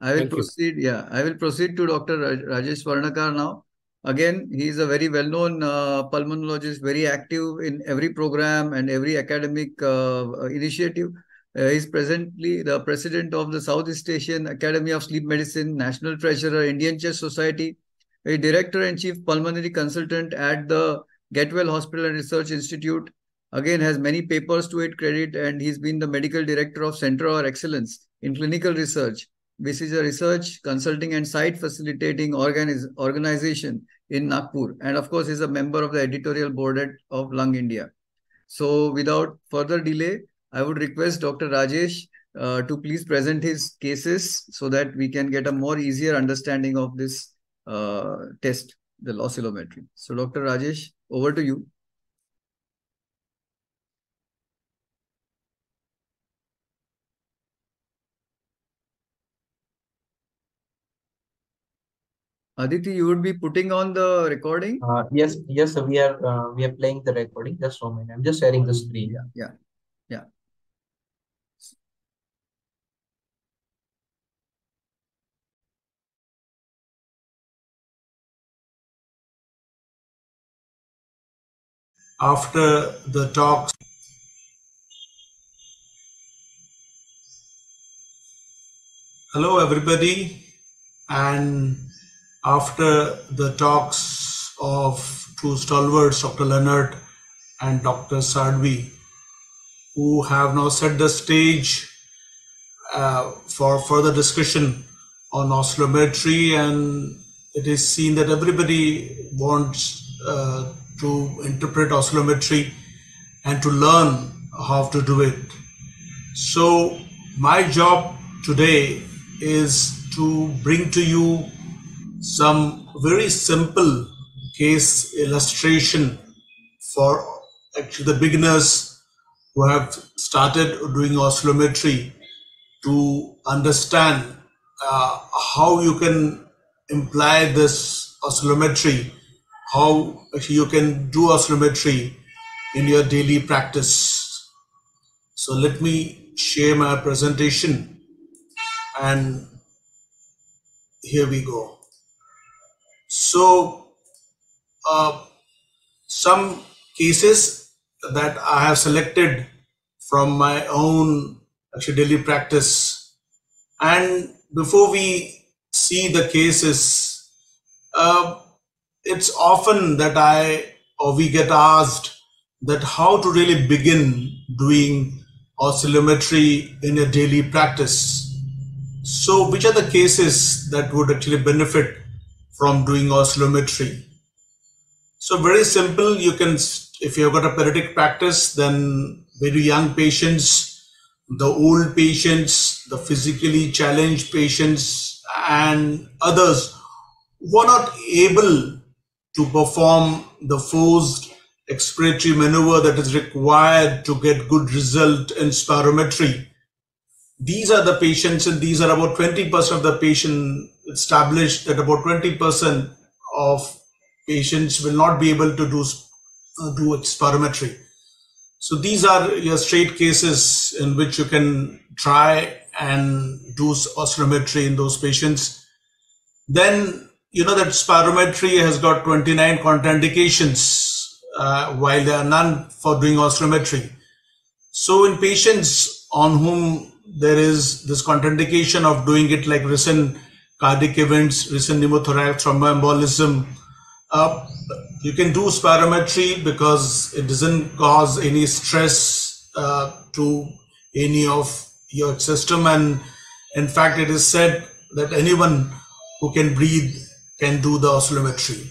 I will Thank you. proceed. Yeah, I will proceed to Dr. Raj- Rajesh Swarnakar now. Again, he is a very well-known uh, pulmonologist, very active in every program and every academic uh, initiative. Uh, is presently the president of the Southeast Asian Academy of Sleep Medicine, National Treasurer, Indian Chest Society, a director and chief pulmonary consultant at the Getwell Hospital and Research Institute. Again, has many papers to it credit, and he's been the medical director of Center of Excellence in Clinical Research. This is a research, consulting, and site facilitating organiz- organization in Nagpur. And of course, is a member of the editorial board at, of Lung India. So, without further delay, I would request Dr. Rajesh uh, to please present his cases so that we can get a more easier understanding of this uh, test, the oscillometry. So, Dr. Rajesh, over to you. Aditi, you would be putting on the recording? Uh, yes, yes, sir, we are uh, we are playing the recording. Just one minute. I'm just sharing the screen. Yeah, yeah, yeah. after the talks. Hello, everybody. And after the talks of two stalwarts, Dr. Leonard and Dr. Salvi, who have now set the stage uh, for further discussion on oscillometry, and it is seen that everybody wants uh, to interpret oscillometry and to learn how to do it. So, my job today is to bring to you some very simple case illustration for actually the beginners who have started doing oscillometry to understand uh, how you can imply this oscillometry how you can do oscillometry in your daily practice. So let me share my presentation and here we go. So uh, some cases that I have selected from my own actually daily practice and before we see the cases uh, it's often that I or we get asked that how to really begin doing oscillometry in a daily practice. So, which are the cases that would actually benefit from doing oscillometry? So, very simple. You can, if you've got a periodic practice, then very young patients, the old patients, the physically challenged patients, and others who are not able to perform the forced expiratory maneuver that is required to get good result in spirometry. These are the patients, and these are about 20% of the patient established that about 20% of patients will not be able to do, uh, do spirometry. So these are your straight cases in which you can try and do oscillometry in those patients. Then you know that spirometry has got 29 contraindications uh, while there are none for doing oscillometry. So in patients on whom there is this contraindication of doing it like recent cardiac events, recent pneumothorax, thromboembolism, uh, you can do spirometry because it doesn't cause any stress uh, to any of your system. And in fact, it is said that anyone who can breathe can do the oscillometry.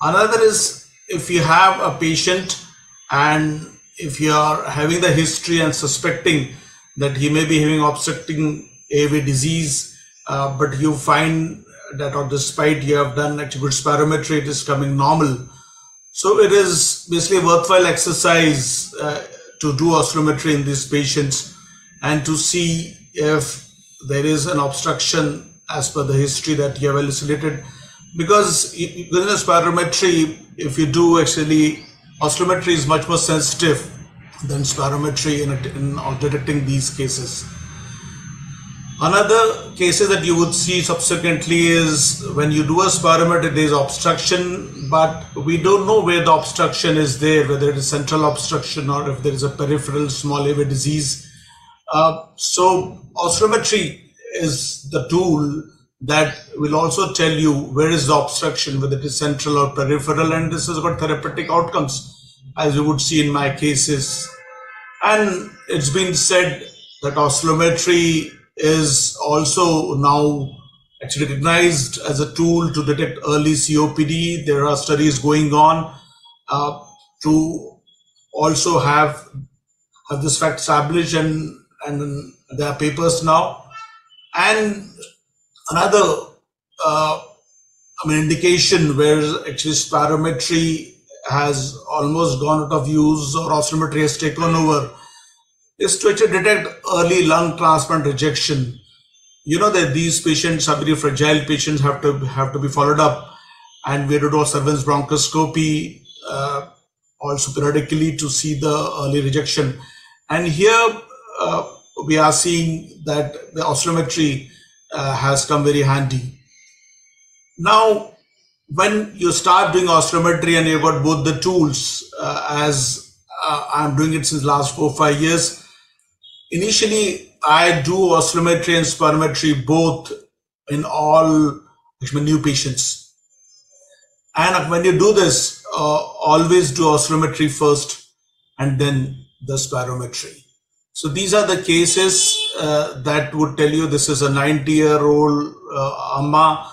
Another is if you have a patient and if you are having the history and suspecting that he may be having obstructing AV disease, uh, but you find that or despite you have done actually good spirometry, it is coming normal. So it is basically a worthwhile exercise uh, to do oscillometry in these patients and to see if there is an obstruction as per the history that you have elucidated. Because a spirometry, if you do actually, oscillometry is much more sensitive than spirometry in, in detecting these cases. Another cases that you would see subsequently is when you do a spirometry, there is obstruction, but we don't know where the obstruction is there, whether it is central obstruction or if there is a peripheral small airway disease. Uh, so oscillometry is the tool that will also tell you where is the obstruction, whether it is central or peripheral, and this has got therapeutic outcomes, as you would see in my cases. And it's been said that oscillometry is also now actually recognized as a tool to detect early COPD. There are studies going on uh, to also have have this fact established, and and there are papers now. And another, uh, I mean, indication where actually spirometry has almost gone out of use or oscillometry has taken over is to actually detect early lung transplant rejection. You know that these patients are very fragile patients, have to have to be followed up, and we do surveillance bronchoscopy uh, also periodically to see the early rejection. And here uh, we are seeing that the oscillometry uh, has come very handy. Now, when you start doing oscillometry and you've got both the tools, uh, as uh, I'm doing it since last four five years, initially I do oscillometry and spirometry both in all new patients. And when you do this, uh, always do oscillometry first and then the spirometry. So these are the cases uh, that would tell you this is a 90 year old uh, Amma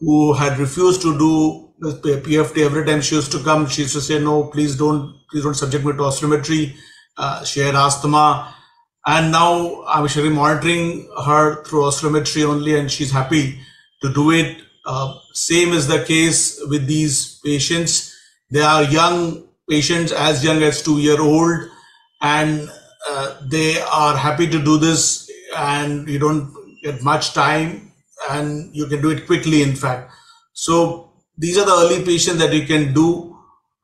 who had refused to do PFT every time she used to come. She used to say, no, please don't, please don't subject me to oscillometry. Uh, she had asthma and now I'm actually monitoring her through oscillometry only, and she's happy to do it. Uh, same is the case with these patients. They are young patients, as young as two year old, and uh, they are happy to do this, and you don't get much time, and you can do it quickly. In fact, so these are the early patients that you can do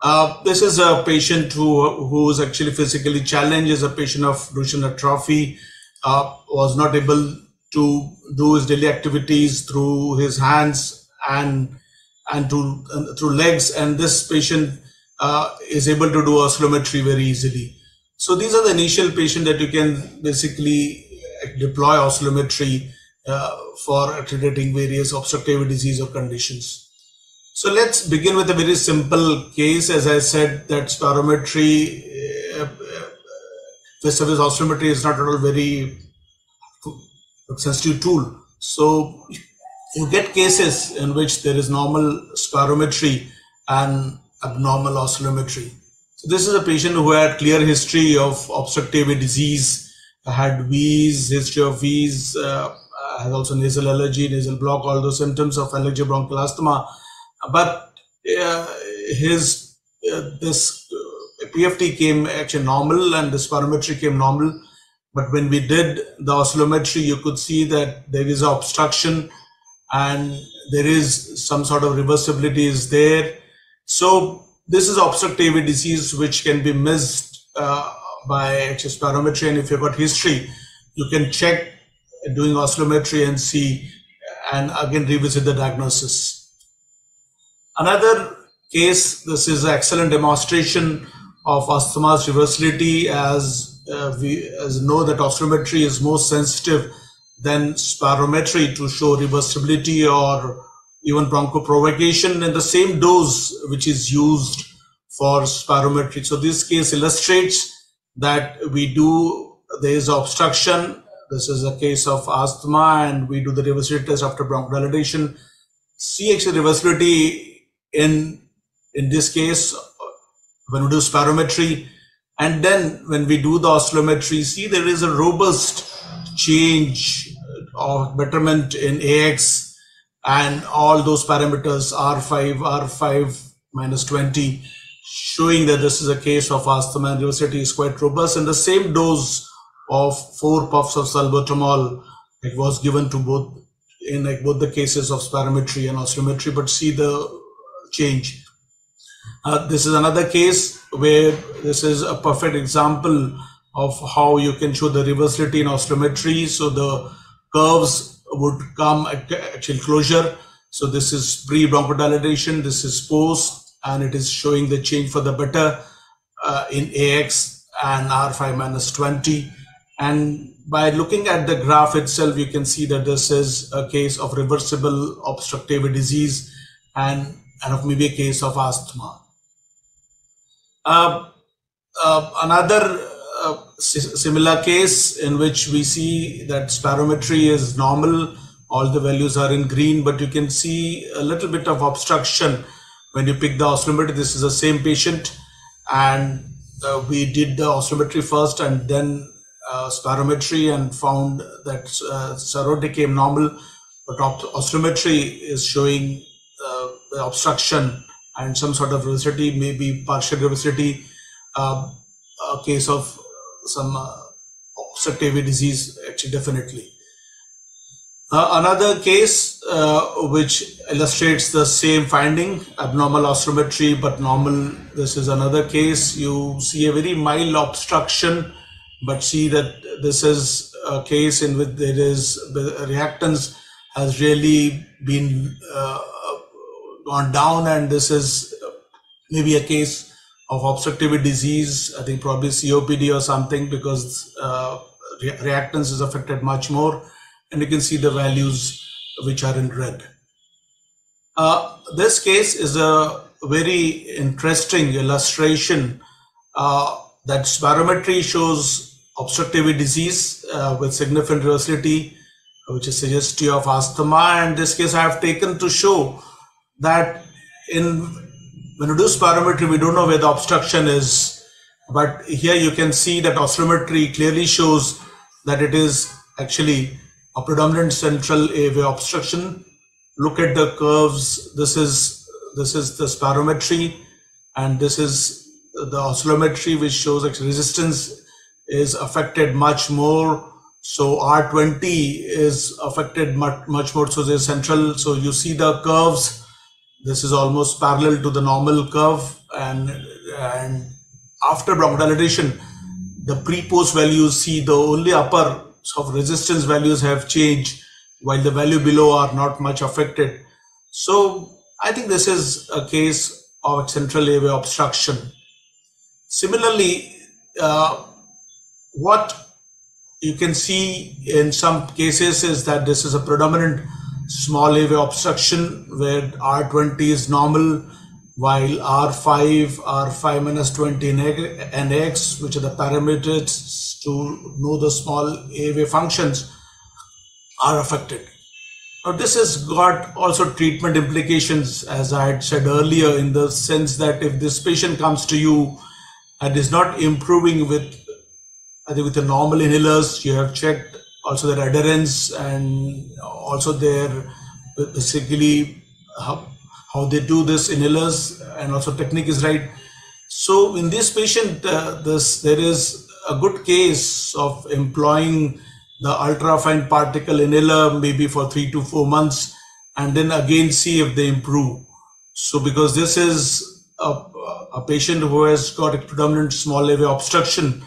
uh, this is a patient who who is actually physically challenged, is a patient of Duchenne atrophy, uh, was not able to do his daily activities through his hands and and to uh, through legs, and this patient uh, is able to do oscillometry very easily. So these are the initial patient that you can basically deploy oscillometry uh, for treating various obstructive disease or conditions. So let's begin with a very simple case. As I said, that spirometry, uh, uh, service oscillometry is not at all very sensitive tool. So you get cases in which there is normal spirometry and abnormal oscillometry. So this is a patient who had clear history of obstructive disease, had wheeze, history of wheeze, uh, has also nasal allergy, nasal block, all those symptoms of allergy bronchial asthma but uh, his uh, this uh, PFT came actually normal and the spirometry came normal. But when we did the oscillometry, you could see that there is obstruction and there is some sort of reversibility is there. So this is obstructive disease which can be missed uh, by spirometry. And if you've got history, you can check doing oscillometry and see and again revisit the diagnosis. Another case, this is an excellent demonstration of asthma's reversibility as uh, we as know that oscillometry is more sensitive than spirometry to show reversibility or even bronchoprovocation in the same dose which is used for spirometry. So this case illustrates that we do, there is obstruction. This is a case of asthma and we do the reversibility test after bronchodilation. Actually reversibility in in this case when we do spirometry and then when we do the oscillometry see there is a robust change or betterment in ax and all those parameters r5 r5 minus 20 showing that this is a case of asthma and reversibility is quite robust. And the same dose of four puffs of salbutamol it was given to both in like both the cases of spirometry and oscillometry, but see the change. Uh, this is another case where this is a perfect example of how you can show the reversibility in oscillometry. So the curves would come at actual closure. So this is pre-bronchodilation, this is post, and it is showing the change for the better uh, in AX and R5 minus 20. And by looking at the graph itself, you can see that this is a case of reversible obstructive disease and, and of maybe a case of asthma. Uh, uh, another uh, similar case in which we see that spirometry is normal, all the values are in green, but you can see a little bit of obstruction when you pick the oscillometer. This is the same patient and uh, we did the oscillometry first and then uh, spirometry and found that uh, Sarodi came normal, but oscillometry is showing uh, obstruction and some sort of reversibility, maybe partial reversibility, uh, a case of some uh, obstructive disease, actually, definitely. Uh, another case uh, which illustrates the same finding, abnormal oscillometry, but normal. This is another case. You see a very mild obstruction, but see that this is a case in which there is the reactance has really been uh, gone down, and this is maybe a case of obstructive disease. I think probably COPD or something because uh, re reactance is affected much more and you can see the values which are in red. Uh, this case is a very interesting illustration uh, that spirometry shows obstructive disease uh, with significant reversibility, which is suggestive of asthma. And this case I have taken to show that in when you do spirometry, we don't know where the obstruction is. But here you can see that oscillometry clearly shows that it is actually a predominant central airway obstruction. Look at the curves. This is this is the spirometry, and this is the oscillometry, which shows that resistance is affected much more. So R20 is affected much, much more. So the central. So you see the curves. This is almost parallel to the normal curve, and and after bronchodilation, the pre-post values see the only upper of resistance values have changed while the value below are not much affected. So I think this is a case of central airway obstruction. Similarly, uh, what you can see in some cases is that this is a predominant small airway obstruction where R20 is normal while R5, R5 minus 20 and X, which are the parameters to know the small airway functions are affected. Now, this has got also treatment implications, as I had said earlier, in the sense that if this patient comes to you and is not improving with, I think, with the normal inhalers, you have checked also their adherence and also their basically how, how they do this inhalers and also technique is right. So in this patient, uh, this there is a good case of employing the ultrafine particle inhaler maybe for three to four months and then again see if they improve. So because this is a, a patient who has got a predominant small airway obstruction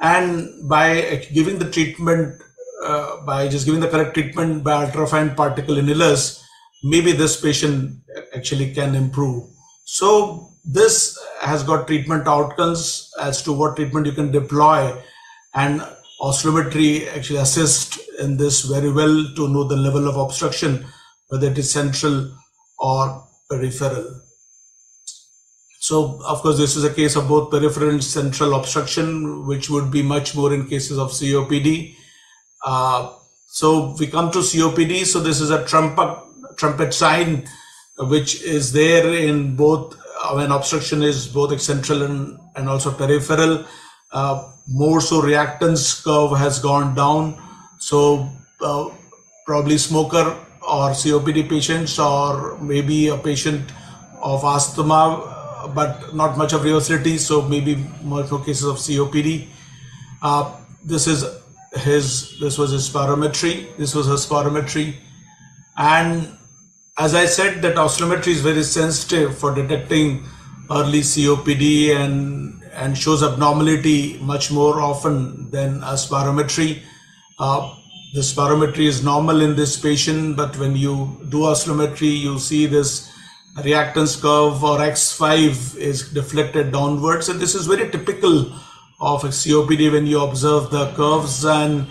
and by giving the treatment, uh, by just giving the correct treatment by ultrafine particle inhalers, maybe this patient actually can improve. So this has got treatment outcomes as to what treatment you can deploy and oscillometry actually assist in this very well to know the level of obstruction whether it is central or peripheral so of course this is a case of both peripheral and central obstruction which would be much more in cases of copd uh, so we come to copd so this is a trumpet trumpet sign which is there in both when obstruction is both central and, and also peripheral. Uh, more so reactance curve has gone down. So uh, probably smoker or COPD patients or maybe a patient of asthma, but not much of reversibility. So maybe more cases of COPD. Uh, this is his, this was his spirometry. This was his spirometry. And as I said, that oscillometry is very sensitive for detecting early COPD and and shows abnormality much more often than a spirometry. Uh, the spirometry is normal in this patient, but when you do oscillometry, you see this reactance curve or X5 is deflected downwards. And this is very typical of COPD when you observe the curves. And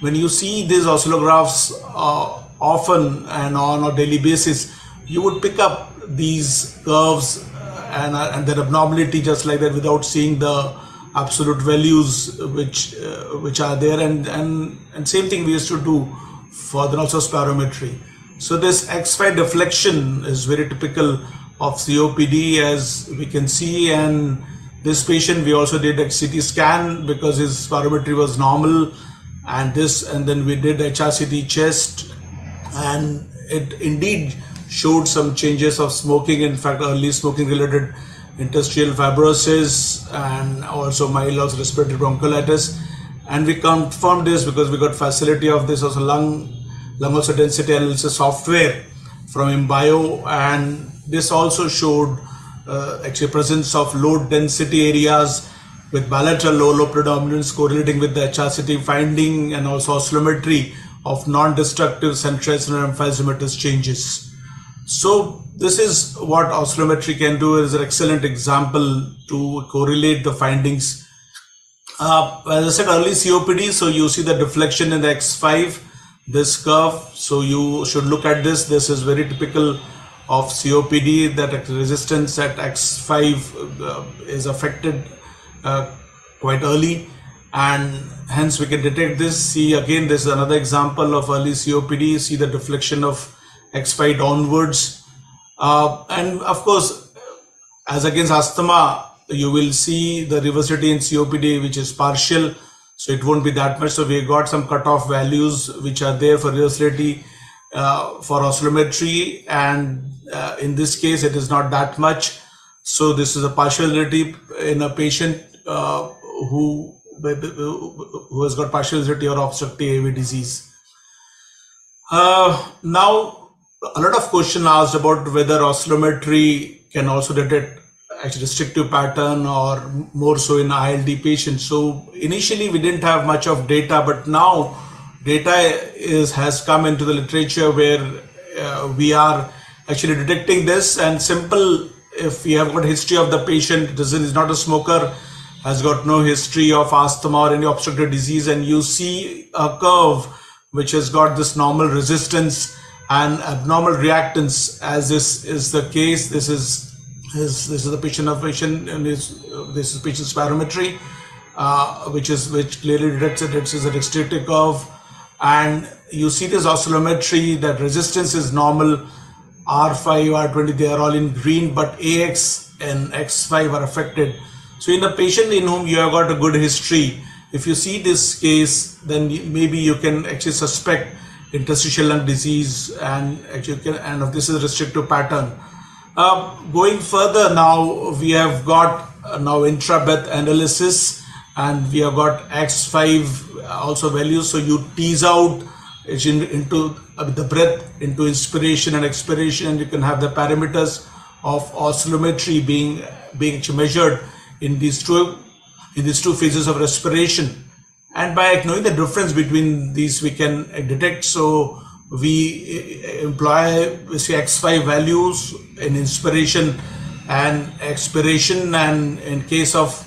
when you see these oscillographs uh, often and on a daily basis, you would pick up these curves and, uh, and their abnormality just like that without seeing the absolute values which uh, which are there. And and and same thing we used to do for the also spirometry. So this x5 deflection is very typical of copd as we can see. And this patient we also did a ct scan because his spirometry was normal and this and then we did hrct chest and it indeed showed some changes of smoking, in fact, early smoking related interstitial fibrosis and also mild respiratory bronchiolitis And we confirmed this because we got facility of this also lung, lung also density analysis software from Imbio. And this also showed uh, actually presence of low density areas with bilateral low low predominance correlating with the HRCT finding and also oscillometry of non-destructive centroids and emphysematous changes. So this is what oscillometry can do. is an excellent example to correlate the findings. Uh, as I said, early COPD, so you see the deflection in the X5, this curve. So you should look at this. This is very typical of COPD that resistance at X5 uh, is affected uh, quite early and hence we can detect this. See again, this is another example of early COPD. See the deflection of X5 onwards. Uh, and of course, as against asthma, you will see the reversity in COPD, which is partial. So it won't be that much. So we got some cutoff values which are there for reversity uh, for oscillometry. And uh, in this case, it is not that much. So this is a partial partiality in a patient uh, who who has got partial partiality or obstructive AV disease. Uh, now, a lot of question asked about whether oscillometry can also detect actually restrictive pattern or more so in ILD patients. So initially we didn't have much of data, but now data is has come into the literature where uh, we are actually detecting this and simple if we have got history of the patient doesn't is not a smoker has got no history of asthma or any obstructive disease and you see a curve which has got this normal resistance and abnormal reactance as this is the case this is his, this is the patient of patient and this, this is patient spirometry uh, which is which clearly detects it is a restrictive curve. And you see this oscillometry that resistance is normal R5 R20 they are all in green but AX and X5 are affected so in a patient in whom you have got a good history if you see this case then maybe you can actually suspect interstitial lung disease and actually and if this is a restrictive pattern. Uh, going further now, we have got uh, now intra-breath analysis and we have got X5 also values. So you tease out in, into uh, the breath into inspiration and expiration you can have the parameters of oscillometry being being measured in these two in these two phases of respiration. And by knowing the difference between these we can detect. So we uh, employ say x5 values in inspiration and expiration. And in case of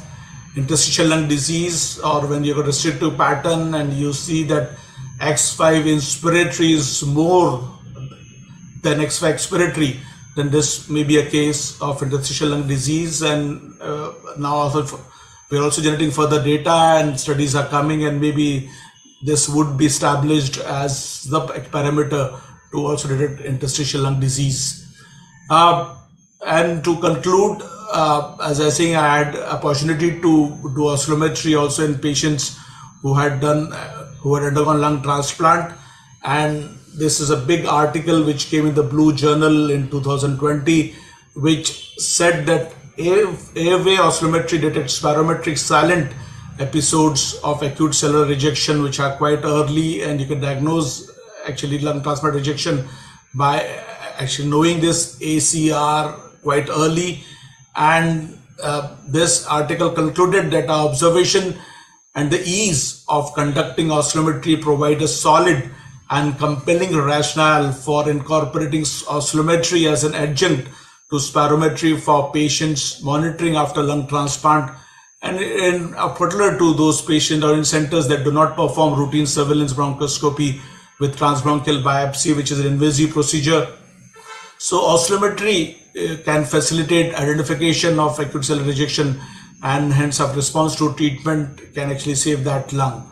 interstitial lung disease or when you have a restrictive pattern and you see that x5 inspiratory is more than x5 expiratory then this may be a case of interstitial lung disease and uh, now also we're also generating further data and studies are coming and maybe this would be established as the parameter to also detect interstitial lung disease. Uh, and to conclude, uh, as I was saying, I had opportunity to do oscillometry also in patients who had done, who had undergone lung transplant. And this is a big article which came in the Blue Journal in 2020, which said that airway oscillometry detects barometric silent episodes of acute cellular rejection which are quite early and you can diagnose actually lung transplant rejection by actually knowing this ACR quite early. And uh, this article concluded that our observation and the ease of conducting oscillometry provide a solid and compelling rationale for incorporating oscillometry as an adjunct to spirometry for patients monitoring after lung transplant and in particular to those patients or in centers that do not perform routine surveillance bronchoscopy with transbronchial biopsy, which is an invasive procedure. So oscillometry uh, can facilitate identification of acute cell rejection and hence of response to treatment can actually save that lung.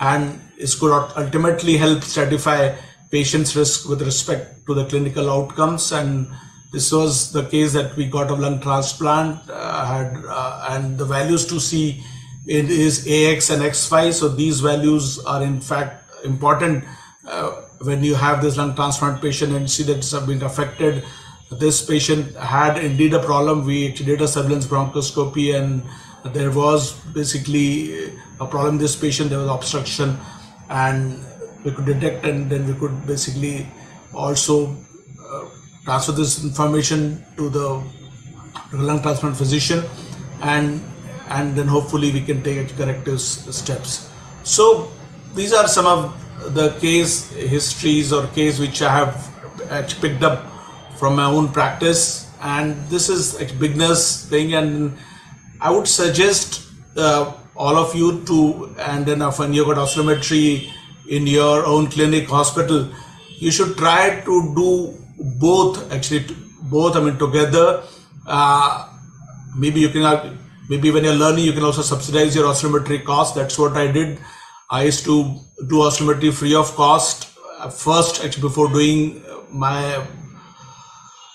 And it could ultimately help stratify patients' risk with respect to the clinical outcomes and this was the case that we got a lung transplant uh, had uh, and the values to see it is AX and X5. So these values are in fact important uh, when you have this lung transplant patient and see that it's been affected. This patient had indeed a problem. We did a surveillance bronchoscopy and there was basically a problem this patient. There was obstruction and we could detect and then we could basically also uh, transfer this information to the lung transplant physician and and then hopefully we can take corrective steps so these are some of the case histories or case which i have uh, picked up from my own practice. And this is a beginner's thing. And i would suggest uh, all of you to and then when you got oscillometry in your own clinic hospital you should try to do both actually both i mean together. Uh, maybe you can maybe when you're learning you can also subsidize your oscillometry cost that's what i did. I used to do oscillometry free of cost uh, first actually before doing my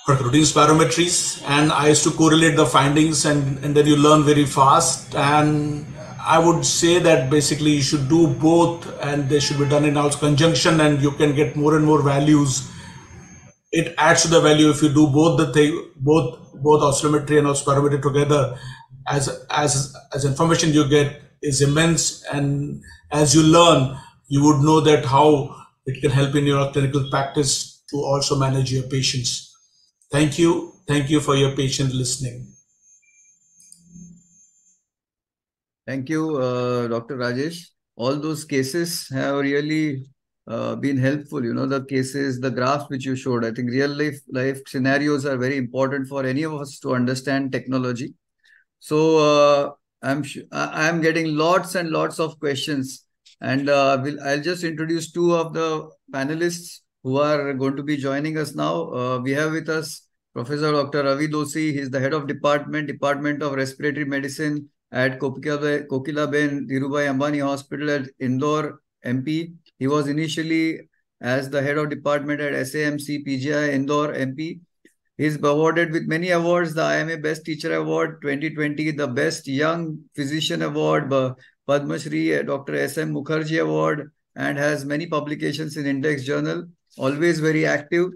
routine spirometries and i used to correlate the findings and, and then you learn very fast and i would say that basically you should do both and they should be done in also conjunction and you can get more and more values it adds to the value if you do both the thing, both both oscillometry and spirometry together. As as as information you get is immense, and as you learn, you would know that how it can help in your clinical practice to also manage your patients. Thank you, thank you for your patient listening. Thank you, uh, Dr. Rajesh. All those cases have really uh, been helpful. You know, the cases, the graphs which you showed. I think real life life scenarios are very important for any of us to understand technology. So uh, I'm I'm getting lots and lots of questions, and uh, we'll, I'll just introduce two of the panelists who are going to be joining us now. Uh, we have with us Professor Dr. Ravi Doshi. He's the head of department, Department of Respiratory Medicine at Kokila Kokilaben Dhirubhai Ambani Hospital at Indore, MP. He was initially as the head of department at SAMC PGI Indore MP. He's awarded with many awards, the IMA Best Teacher Award 2020, the Best Young Physician Award, Padma Shri Dr. S.M. Mukherjee Award, and has many publications in Index Journal, always very active,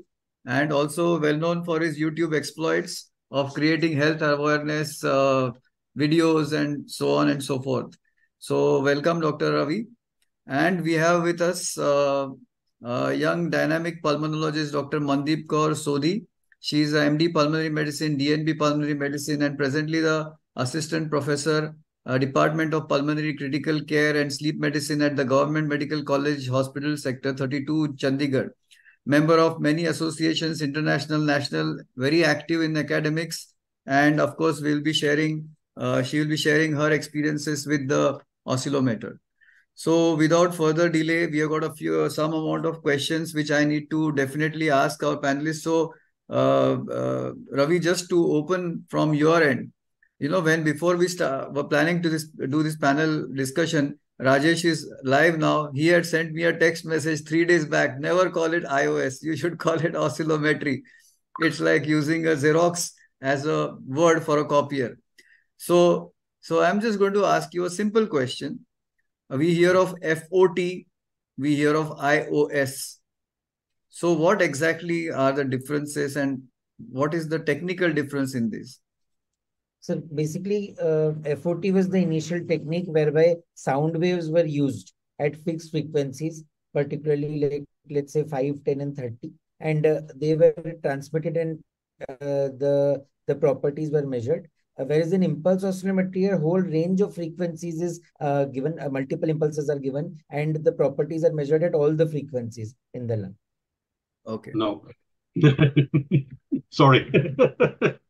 and also well known for his YouTube exploits of creating health awareness uh, videos and so on and so forth. So welcome, Dr. Ravi. And we have with us uh, a young dynamic pulmonologist, Dr. Mandeep Kaur Sodhi. She is a MD Pulmonary Medicine, DNB Pulmonary Medicine, and presently the Assistant Professor, uh, Department of Pulmonary Critical Care and Sleep Medicine at the Government Medical College Hospital, Sector 32, Chandigarh. Member of many associations, international, national, very active in academics. And of course, we'll be sharing, uh, she will be sharing her experiences with the oscillometer. So without further delay, we have got a few some amount of questions which I need to definitely ask our panelists. So uh, uh, Ravi, just to open from your end, you know, when before we start, were planning to this, do this panel discussion, Rajesh is live now. He had sent me a text message three days back. Never call it IOS. You should *laughs* call it oscillometry. It's like using a Xerox as a word for a copier. So, so I'm just going to ask you a simple question we hear of FOT, we hear of IOS. So what exactly are the differences and what is the technical difference in this? So basically, uh, FOT was the initial technique whereby sound waves were used at fixed frequencies, particularly like let's say 5, 10 and 30. and uh, they were transmitted and uh, the the properties were measured. Uh, whereas in impulse oscillometry, a whole range of frequencies is uh, given, uh, multiple impulses are given, and the properties are measured at all the frequencies in the lung. Okay. No. *laughs* Sorry. *laughs*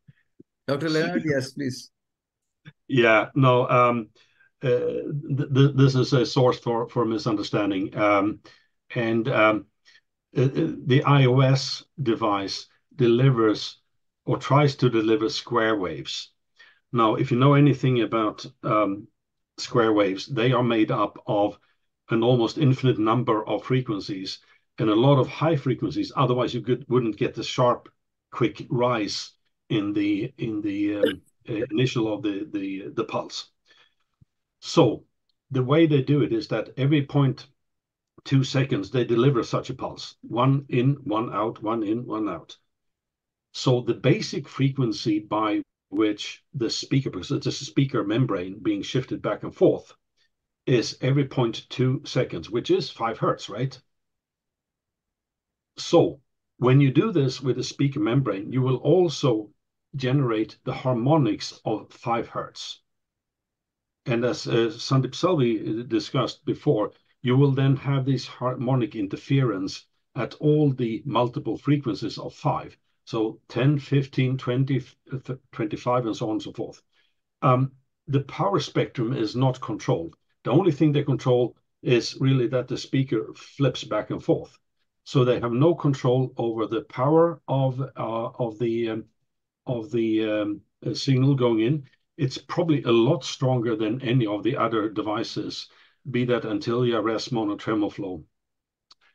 Dr. Lennart, yes, please. Yeah, no, um, uh, th th this is a source for, for misunderstanding. Um, and um, uh, the IOS device delivers or tries to deliver square waves. Now, if you know anything about um, square waves, they are made up of an almost infinite number of frequencies and a lot of high frequencies. Otherwise, you could, wouldn't get the sharp, quick rise in the in the um, uh, initial of the pulse. So the way they do it is that every point two seconds they deliver such a pulse, one in, one out, one in, one out. So the basic frequency by which the speaker, because it's a speaker membrane being shifted back and forth, is every 0.2 seconds, which is 5 hertz, right? So when you do this with a speaker membrane, you will also generate the harmonics of 5 hertz. And as uh, Sundeep Salvi discussed before, you will then have this harmonic interference at all the multiple frequencies of 5. So 10, 15, 20, 25, and so on and so forth. Um, the power spectrum is not controlled. The only thing they control is really that the speaker flips back and forth. So they have no control over the power of uh, of the um, of the um, uh, signal going in. It's probably a lot stronger than any of the other devices, be that Antilia, or Tremoflo,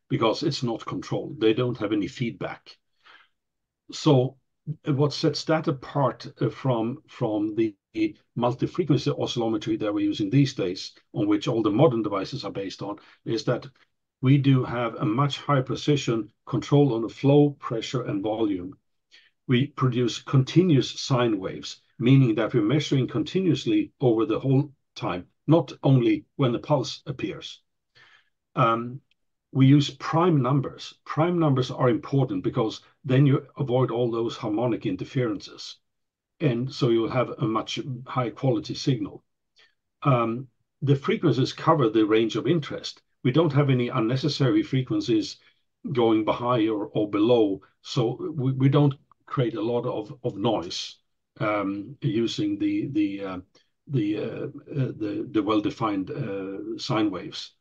because it's not controlled. They don't have any feedback. So what sets that apart uh, from from the multi-frequency oscillometry that we're using these days, on which all the modern devices are based on, is that we do have a much higher precision control on the flow, pressure, and volume. We produce continuous sine waves, meaning that we're measuring continuously over the whole time, not only when the pulse appears. Um, we use prime numbers. Prime numbers are important because then you avoid all those harmonic interferences, and so you'll have a much higher quality signal. Um, the frequencies cover the range of interest we don't have any unnecessary frequencies going behind or, below, so we don't create a lot of, noise um, using the the uh, the, uh, uh, well-defined sine waves.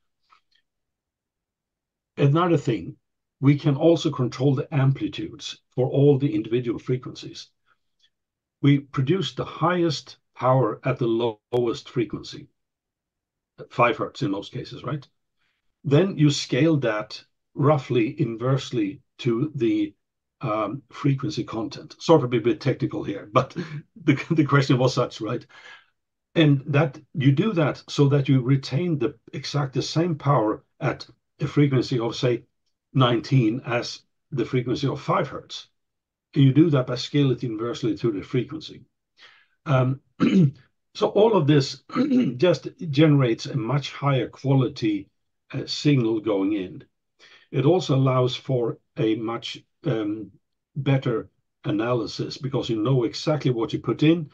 Another thing, we can also control the amplitudes for all the individual frequencies. We produce the highest power at the lowest frequency, 5 hertz in most cases, right? Then you scale that roughly inversely to the um, frequency content. Sort of a bit technical here, but *laughs* the, the question was such, right? And that you do that so that you retain the exact the same power at a frequency of say 19 as the frequency of 5 hertz. And you do that by scale it inversely to the frequency. Um, *clears throat* so all of this *clears throat* just generates a much higher quality signal going in. It also allows for a much um, better analysis because you know exactly what you put in,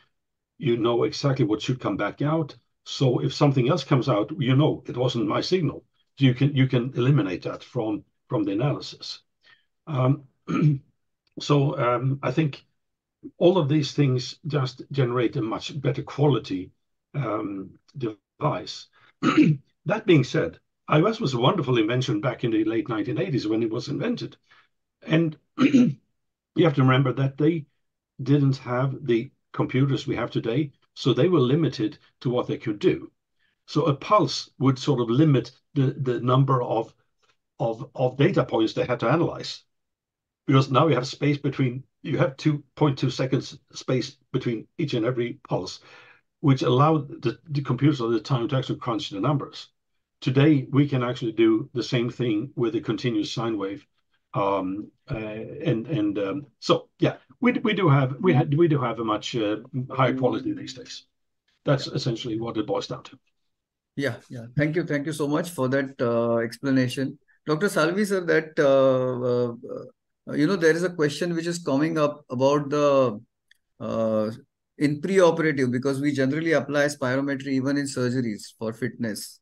you know exactly what should come back out. So if something else comes out, you know it wasn't my signal. You can you can eliminate that from from the analysis. Um, *clears throat* so um, I think all of these things just generate a much better quality um, device. *clears throat* that being said, IOS was a wonderful invention back in the late 1980s when it was invented. And *clears throat* you have to remember that they didn't have the computers we have today, so they were limited to what they could do. So a pulse would sort of limit the, the number of, of, of data points they had to analyze. Because now you have space between, you have 2.2 seconds space between each and every pulse, which allowed the, the computers at the time to actually crunch the numbers. Today, we can actually do the same thing with a continuous sine wave. Um, uh, and and um, so yeah, we we do have we ha we do have a much uh, higher quality these days. That's essentially what it boils down to. Yeah, yeah. Thank you, thank you so much for that uh, explanation, Dr. Salvi sir. That uh, uh, uh, you know, there is a question which is coming up about the uh, in pre-operative because we generally apply spirometry even in surgeries for fitness.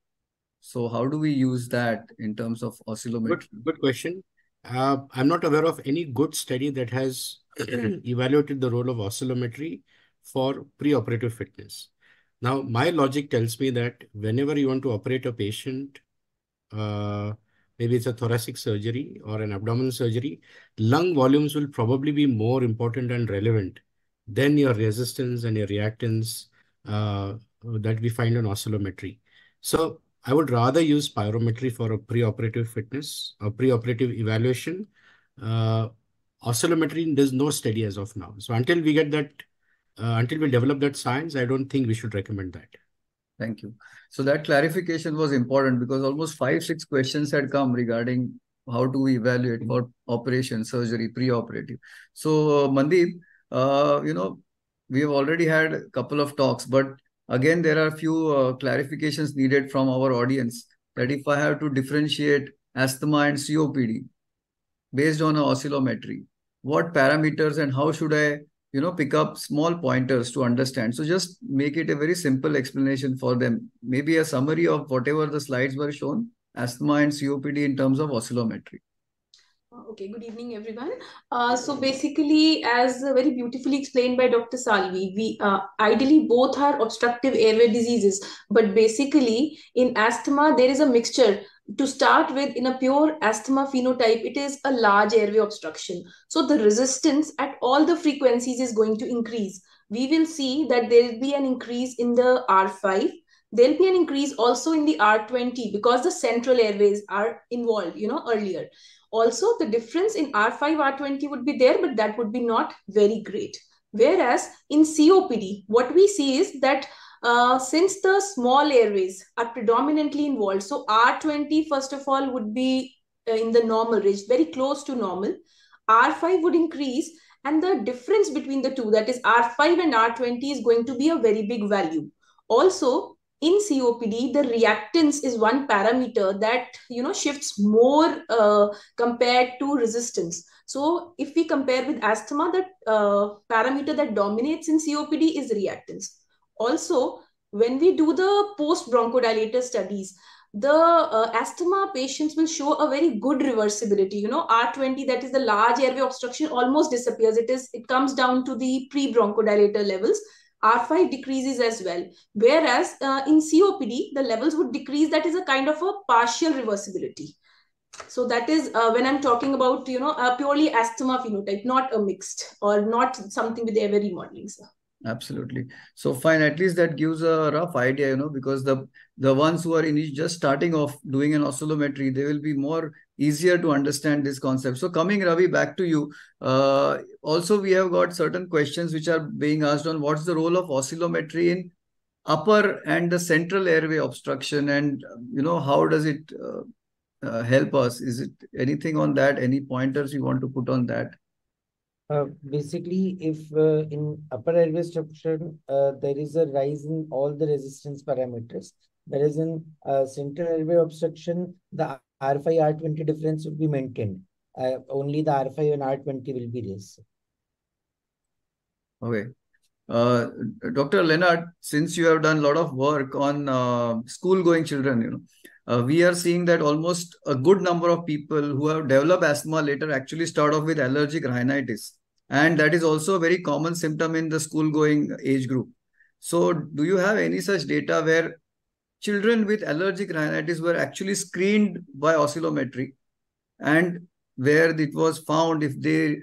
So how do we use that in terms of oscillometry? Good, good question. Uh, I'm not aware of any good study that has *clears throat* *clears throat* evaluated the role of oscillometry for pre-operative fitness. Now, my logic tells me that whenever you want to operate a patient, uh, maybe it's a thoracic surgery or an abdominal surgery, lung volumes will probably be more important and relevant than your resistance and your reactance uh, that we find on oscillometry. So I would rather use spirometry for a preoperative fitness or preoperative evaluation. Uh, oscillometry, there's no study as of now. So until we get that, uh, until we develop that science, I don't think we should recommend that. Thank you. So that clarification was important because almost five, six questions had come regarding how do we evaluate for operation, surgery, pre-operative. So uh, Mandeep, uh, you know, we have already had a couple of talks, but again, there are a few uh, clarifications needed from our audience that if I have to differentiate asthma and COPD based on a oscillometry, what parameters and how should I, you know, pick up small pointers to understand. So just make it a very simple explanation for them. Maybe a summary of whatever the slides were shown, asthma and COPD in terms of oscillometry. Okay, good evening, everyone. Uh, so basically, as uh, very beautifully explained by Dr. Salvi, we uh, ideally both are obstructive airway diseases, but basically in asthma, there is a mixture. To start with, in a pure asthma phenotype, it is a large airway obstruction. So the resistance at all the frequencies is going to increase. We will see that there will be an increase in the R5, there'll be an increase also in the R20 because the central airways are involved, you know, earlier. Also, the difference in R5, R20 would be there, but that would be not very great. Whereas in COPD, what we see is that uh, since the small airways are predominantly involved, so R20, first of all, would be uh, in the normal range, very close to normal. R5 would increase, and the difference between the two, that is R5 and R20, is going to be a very big value. Also, in COPD, the reactance is one parameter that you know shifts more uh, compared to resistance. So if we compare with asthma, that uh, parameter that dominates in COPD is reactance. Also, when we do the post bronchodilator studies, the uh, asthma patients will show a very good reversibility. You know, R20, that is the large airway obstruction, almost disappears. It is it comes down to the pre bronchodilator levels R5 decreases as well. Whereas uh, in COPD, the levels would decrease. That is a kind of a partial reversibility. So that is uh, when I'm talking about, you know, a purely asthma phenotype, not a mixed or not something with remodeling. Sir. Absolutely. So fine. At least that gives a rough idea, you know, because the the ones who are in just starting off doing an oscillometry, they will be more easier to understand this concept. So coming Ravi back to you, uh, also we have got certain questions which are being asked on what's the role of oscillometry in upper and the central airway obstruction and you know how does it uh, uh, help us? Is it anything on that? Any pointers you want to put on that? Uh, basically, if uh, in upper airway obstruction, uh, there is a rise in all the resistance parameters, whereas in uh, central airway obstruction, the R5, R20 difference will be maintained. Uh, only the R5 and R20 will be raised. Okay. Uh, Dr. Lennart, since you have done a lot of work on uh, school-going children, you know, uh, we are seeing that almost a good number of people who have developed asthma later actually start off with allergic rhinitis. And that is also a very common symptom in the school-going age group. So do you have any such data where children with allergic rhinitis were actually screened by oscillometry and where it was found if they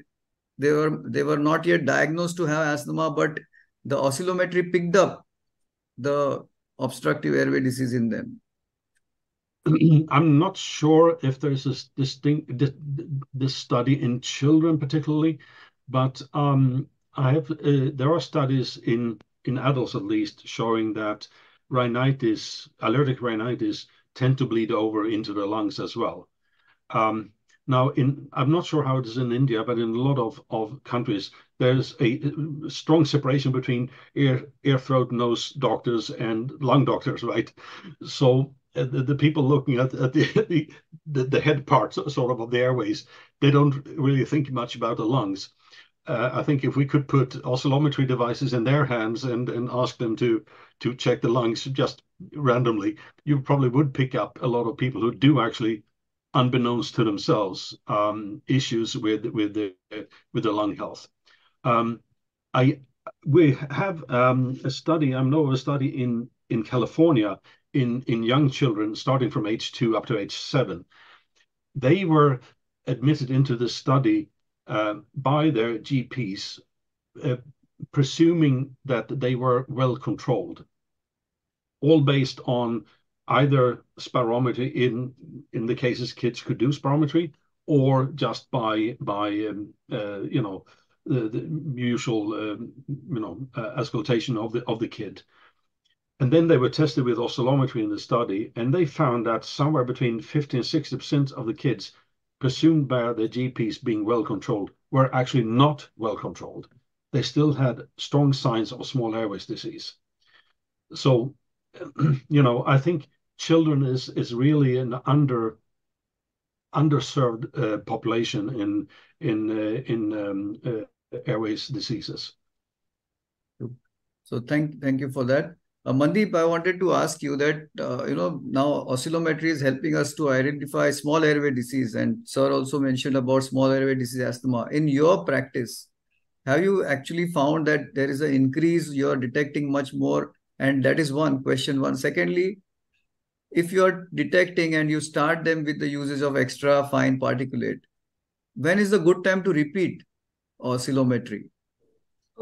they were they were not yet diagnosed to have asthma but the oscillometry picked up the obstructive airway disease in them *clears throat* i'm not sure if there's this distinct this, this study in children particularly but um, i have uh, there are studies in in adults at least showing that rhinitis, allergic rhinitis, tend to bleed over into the lungs as well. Um, now, in I'm not sure how it is in India, but in a lot of, of countries, there's a strong separation between ear, ear, throat, nose doctors and lung doctors, right? So the, the, people looking at, at the, *laughs* the, the head part sort of of the airways, they don't really think much about the lungs. Uh, I think if we could put oscillometry devices in their hands and, and ask them to to check the lungs just randomly, you probably would pick up a lot of people who do actually, unbeknownst to themselves, um, issues with with the with the lung health. Um, I we have um, a study. I know of a study in in California in in young children starting from age two up to age seven. They were admitted into the study uh, by their GPs, uh, presuming that they were well controlled, all based on either spirometry in in the cases kids could do spirometry or just by by um, uh, you know the, the usual um, you know uh, auscultation of the of the kid and then they were tested with oscillometry in the study and they found that somewhere between 50 and 60 percent of the kids presumed by their GPs being well controlled were actually not well controlled. They still had strong signs of small airways disease. So, *clears throat* you know, I think children is is really an under underserved uh, population in in uh, in um, uh, airways diseases. So thank thank you for that. Uh, Mandeep, I wanted to ask you that, uh, you know, now oscillometry is helping us to identify small airway disease. And sir also mentioned about small airway disease asthma. In your practice, have you actually found that there is an increase, you're detecting much more? And that is one question. One. Secondly, if you're detecting and you start them with the usage of extra fine particulate, when is the good time to repeat oscillometry?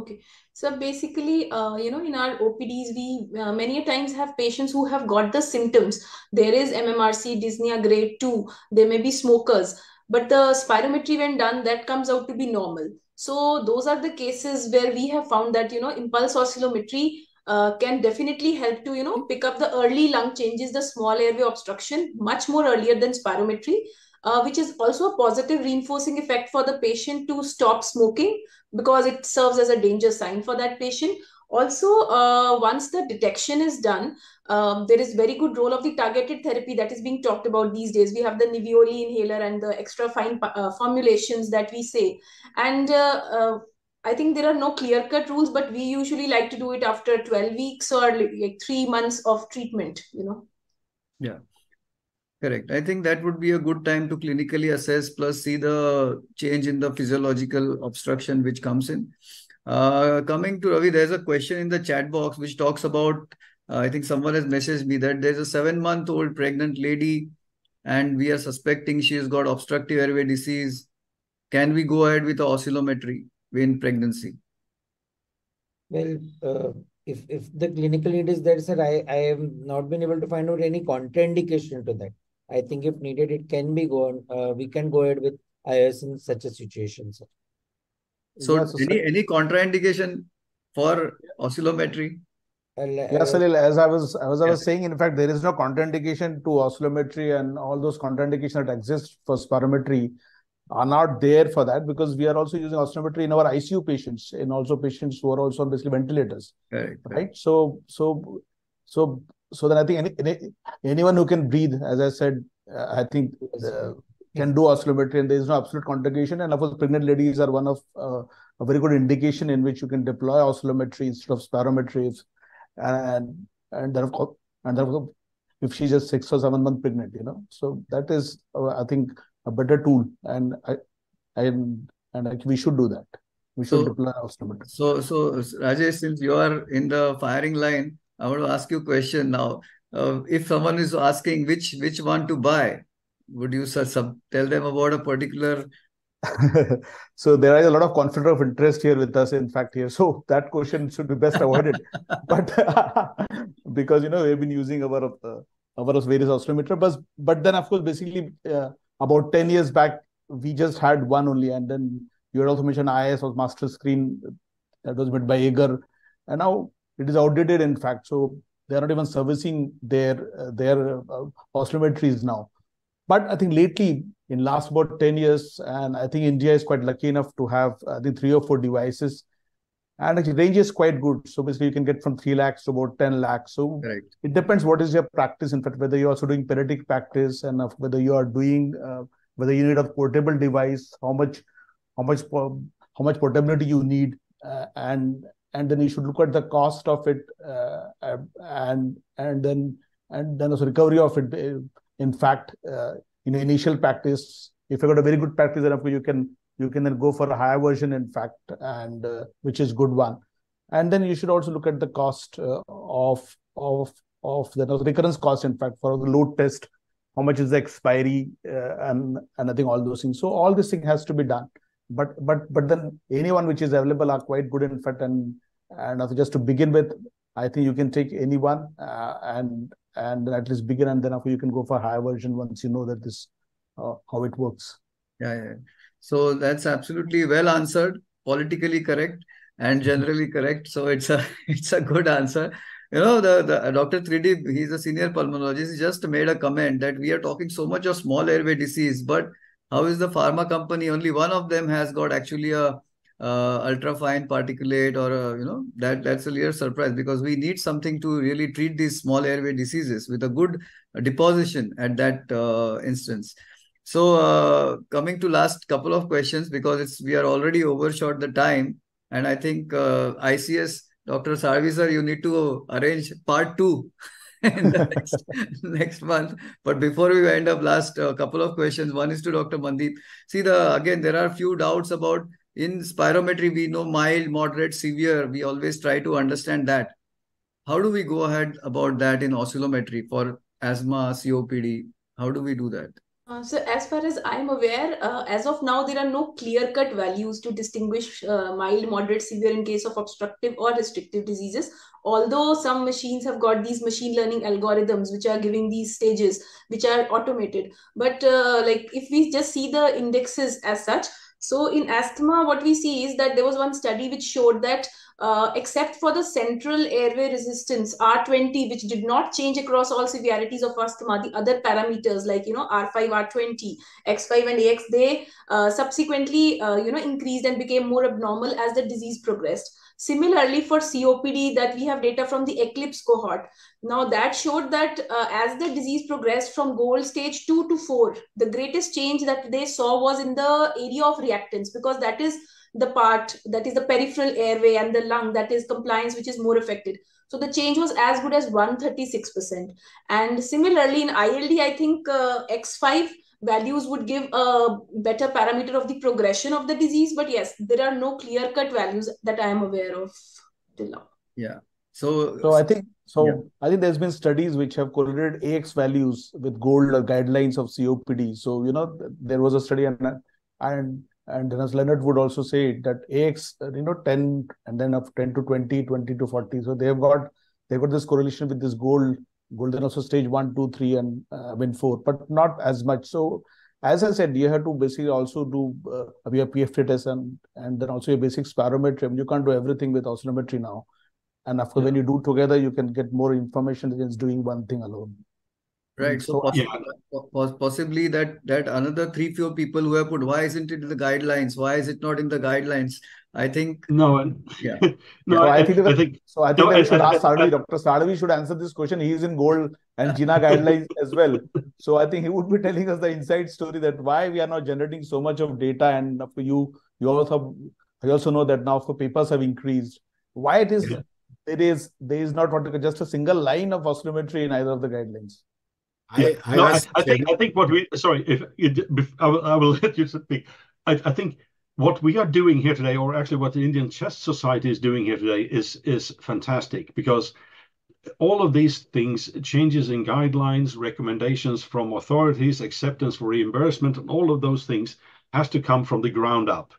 Okay. So basically, uh, you know, in our OPDs, we uh, many times have patients who have got the symptoms. There is MMRC, dyspnea grade 2. They may be smokers. But the spirometry when done, that comes out to be normal. So those are the cases where we have found that, you know, impulse oscillometry uh, can definitely help to, you know, pick up the early lung changes, the small airway obstruction much more earlier than spirometry uh, which is also a positive reinforcing effect for the patient to stop smoking because it serves as a danger sign for that patient. Also, uh, once the detection is done, um, there is very good role of the targeted therapy that is being talked about these days. We have the Nivioli inhaler and the extra fine uh, formulations that we say. And uh, uh, I think there are no clear cut rules, but we usually like to do it after 12 weeks or like three months of treatment, you know. Yeah. Correct. I think that would be a good time to clinically assess plus see the change in the physiological obstruction which comes in. Uh, coming to Ravi, there's a question in the chat box which talks about, uh, I think someone has messaged me that there's a seven month old pregnant lady and we are suspecting she has got obstructive airway disease. Can we go ahead with the oscillometry in pregnancy? Well, uh, if, if the clinical need is there, sir, I, I have not been able to find out any contraindication to that. I think if needed, it can be gone. Uh, we can go ahead with IS in such a situation. Sir. So, yeah, so any sir, any contraindication for oscillometry? Uh, yeah, Salil, as I was as I was saying, in fact, there is no contraindication to oscillometry and all those contraindications that exist for spirometry are not there for that because we are also using oscillometry in our ICU patients and also patients who are also on basically ventilators. Right. Right. So so so so then I think any, any, anyone who can breathe, as I said, uh, I think uh, can do oscillometry, and there is no absolute contraindication. And of course, pregnant ladies are one of uh, a very good indication in which you can deploy oscillometry instead of spirometry, and and then of course, and then if she's just six or seven months pregnant, you know, so that is uh, I think a better tool, and I, I and I, we should do that. We should so, deploy oscillometry. So, so Rajesh, since you are in the firing line I want to ask you a question now. Uh, if someone is asking which which one to buy, would you some, tell them about a particular? *laughs* so there is a lot of conflict of interest here with us. In fact, here, so that question should be best avoided. *laughs* but *laughs* because you know we've been using our uh, our various oscillometer, but but then of course basically uh, about ten years back we just had one only, and then you had also mentioned IS was master screen that was made by Jaeger, and now it is outdated, in fact. So they are not even servicing their uh, their uh, oscillometries now. But I think lately, in last about 10 years, and I think India is quite lucky enough to have, I think, three or four devices. and the range is quite good. So basically, you can get from three lakhs to about ten lakhs. So Right. it depends what is your practice. In fact, whether you're also doing periodic practice and of whether you are doing uh, whether you need a portable device, how much, how much, how much portability you need, uh, and and then you should look at the cost of it, uh, and and then and then also recovery of it. Uh, In fact, uh, in initial practice, if you got a very good practice, then of course you can you can then go for a higher version. In fact, and uh, which is good one and then you should also look at the cost uh, of of of the recurrence cost in fact for the load test how much is the expiry uh, and and i think all those things so all this thing has to be done but but but then anyone which is available are quite good in fact and and also just to begin with i think you can take anyone uh, and and at least begin and then after you can go for higher version once you know that this uh, how it works Yeah, yeah. So that's absolutely well answered, politically correct, and generally correct. So it's a *laughs* it's a good answer. You know, the, the dr 3d he's a senior pulmonologist. He just made a comment that we are talking so much of small airway disease, but how is the pharma company? Only one of them has got actually a uh, ultra fine particulate or a, you know that that's a real surprise because we need something to really treat these small airway diseases with a good deposition at that uh, instance. So uh, coming to last couple of questions because it's we are already overshot the time, and I think uh, ICS Dr. Salvi sir, you need to arrange part two *laughs* *laughs* in the next, *laughs* next month. But before we end up, last uh, couple of questions. One is to Dr. Mandeep. See the again there are few doubts about in spirometry. We know mild, moderate, severe. We always try to understand that. How do we go ahead about that in oscillometry for asthma, COPD? How do we do that? Uh, so as far as I'm aware, uh, as of now, there are no clear-cut values to distinguish uh, mild, moderate, severe in case of obstructive or restrictive diseases. Although some machines have got these machine learning algorithms which are giving these stages, which are automated. But uh, like if we just see the indexes as such, so in asthma, what we see is that there was one study which showed that uh, except for the central airway resistance R20, which did not change across all severities of asthma, the other parameters like you know R5, R20, X5, and AX, they uh, subsequently uh, you know increased and became more abnormal as the disease progressed. Similarly, for COPD, that we have data from the Eclipse cohort. Now that showed that uh, as the disease progressed from gold stage two to four, the greatest change that they saw was in the area of reactance because that is the part that is the peripheral airway and the lung that is compliance which is more affected. So the change was as good as 136% and similarly in ild i think uh, x5 values would give a better parameter of the progression of the disease. But yes there are no clear cut values that i am aware of till now. Yeah. So so i think so yeah. i think there's been studies which have correlated ax values with gold guidelines of copd so you know there was a study and and and as Lennart would also say that AX, you know, 10 and then of 10 to 20, 20 to 40. So they've got they've got this correlation with this gold, gold and also stage one, two, three, and uh, win four, but not as much. So as I said, you have to basically also do uh, your PFT test and and then also your basic spirometry. I mean, you can't do everything with oscillometry now. And after yeah. when you do together, you can get more information than just doing one thing alone. Right. So, possibly, yeah. possibly that that another three four people who have put why isn't it in the guidelines? Why is it not in the guidelines? I think no, and yeah, *laughs* no, yeah, I, I, think I, think so. I think no, I should ask Salvi. Dr. Salvi should answer this question. He is in gold and GINA guidelines *laughs* as well. So I think he would be telling us the inside story that why we are not generating so much of data. And for you, you also you also know that now for papers have increased. Why it is yeah. it is there is not just a single line of oscillometry in either of the guidelines. I, I, no, I, I, think I think what we sorry if I will, I will *laughs* let you speak. I, I think what we are doing here today, or actually what the Indian Chest Society is doing here today, is is fantastic because all of these things, changes in guidelines, recommendations from authorities, acceptance for reimbursement, and all of those things has to come from the ground up.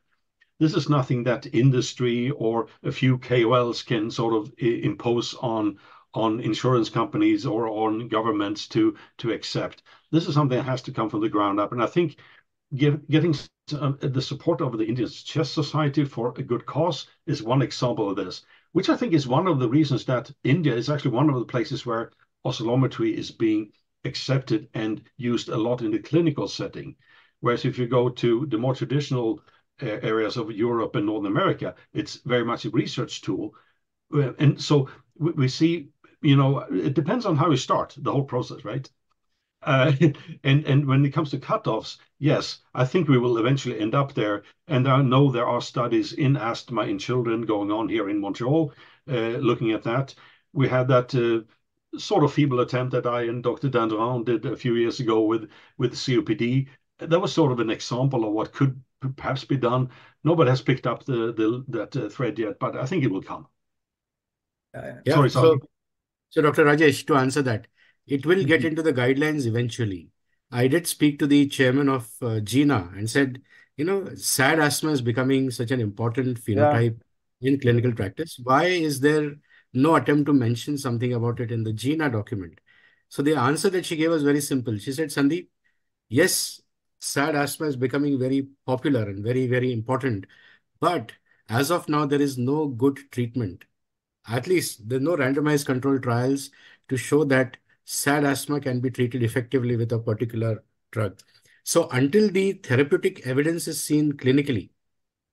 This is nothing that industry or a few KOLs can sort of impose on on insurance companies or on governments to to accept. This is something that has to come from the ground up, and I think getting uh, the support of the Indian Chest Society for a good cause is one example of this, which I think is one of the reasons that India is actually one of the places where oscillometry is being accepted and used a lot in the clinical setting. Whereas if you go to the more traditional areas of Europe and North America. It's very much a research tool. And so we see, you know, it depends on how you start the whole process, right? Uh, *laughs* and and when it comes to cutoffs, yes, I think we will eventually end up there. And I know there are studies in asthma in children going on here in Montreal, uh, looking at that. We had that uh, sort of feeble attempt that I and Dr. Dandurand did a few years ago with with COPD. That was sort of an example of what could perhaps be done. Nobody has picked up the, the that uh, thread yet, but I think it will come. Yeah, sorry, sorry. So, so Dr. Rajesh, to answer that, it will get mm-hmm. into the guidelines eventually. I did speak to the chairman of uh, GINA and said, you know, SAD asthma is becoming such an important phenotype yeah. in clinical practice. Why is there no attempt to mention something about it in the GINA document? So the answer that she gave was very simple. She said, Sundeep, yes, SAD asthma is becoming very popular and very, very important. But as of now, there is no good treatment. At least there's no randomized controlled trials to show that SAD asthma can be treated effectively with a particular drug. So until the therapeutic evidence is seen clinically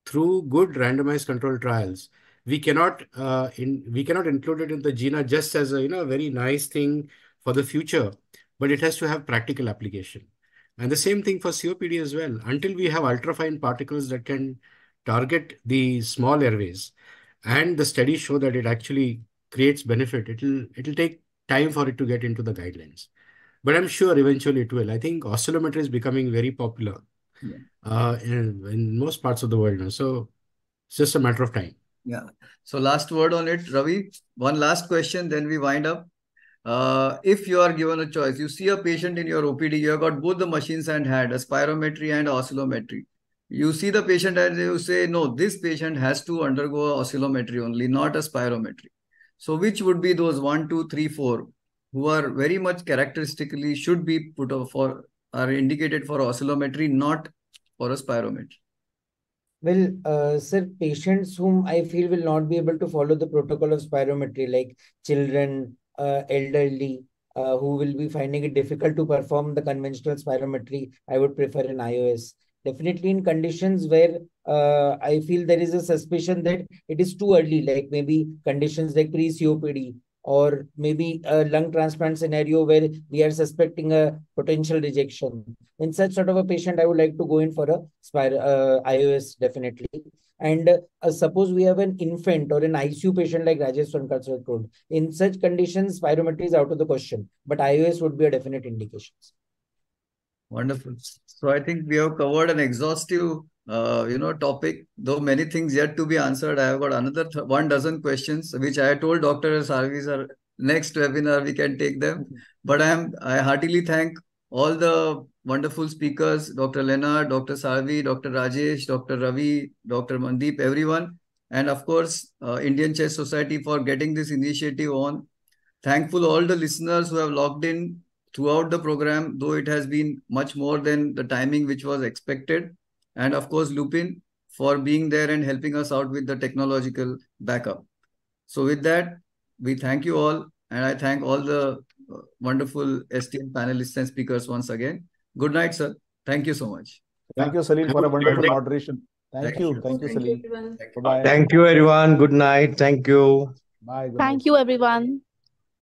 through good randomized controlled trials, we cannot uh, in we cannot include it in the GINA just as a you know very nice thing for the future, but it has to have practical application. And the same thing for COPD as well. Until we have ultrafine particles that can target the small airways, and the studies show that it actually creates benefit, it'll it'll take time for it to get into the guidelines. But I'm sure eventually it will. I think oscillometry is becoming very popular yeah. uh, in, in most parts of the world now. So it's just a matter of time. Yeah. So last word on it, Ravi. One last question, then we wind up. Uh, if you are given a choice, you see a patient in your OPD, you have got both the machines and had a spirometry and oscillometry. You see the patient and you say, no, this patient has to undergo oscillometry only, not a spirometry. So which would be those one, two, three, four who are very much characteristically should be put up for are indicated for oscillometry, not for a spirometry? Well, uh, sir, patients whom I feel will not be able to follow the protocol of spirometry, like children, uh, elderly uh, who will be finding it difficult to perform the conventional spirometry, I would prefer an IOS. Definitely in conditions where uh, I feel there is a suspicion that it is too early, like maybe conditions like pre-COPD or maybe a lung transplant scenario where we are suspecting a potential rejection. In such sort of a patient, I would like to go in for a spir uh, IOS definitely. And uh, suppose we have an infant or an ICU patient like Rajesh Swarnakar told. In such conditions, spirometry is out of the question, but IOS would be a definite indication. Wonderful. So I think we have covered an exhaustive, uh, you know, topic. Though many things yet to be answered, I have got another one dozen questions, which I told Dr. Salvi sir next webinar we can take them. But I am I heartily thank all the wonderful speakers, Dr. Lennart, Dr. Salvi, Dr. Rajesh, Dr. Ravi, Dr. Mandeep, everyone. And of course, uh, Indian Chest Society for getting this initiative on. Thankful all the listeners who have logged in throughout the program, though it has been much more than the timing which was expected. And of course, Lupin for being there and helping us out with the technological backup. So with that, we thank you all. And I thank all the uh, wonderful STM panelists and speakers once again. Good night, sir. Thank you so much. Thank you, Salim, for a wonderful moderation. Thank, Thank you. you. Thank you, Salim. Thank you, Thank you, everyone. Good night. Thank you. Bye. Thank you, everyone.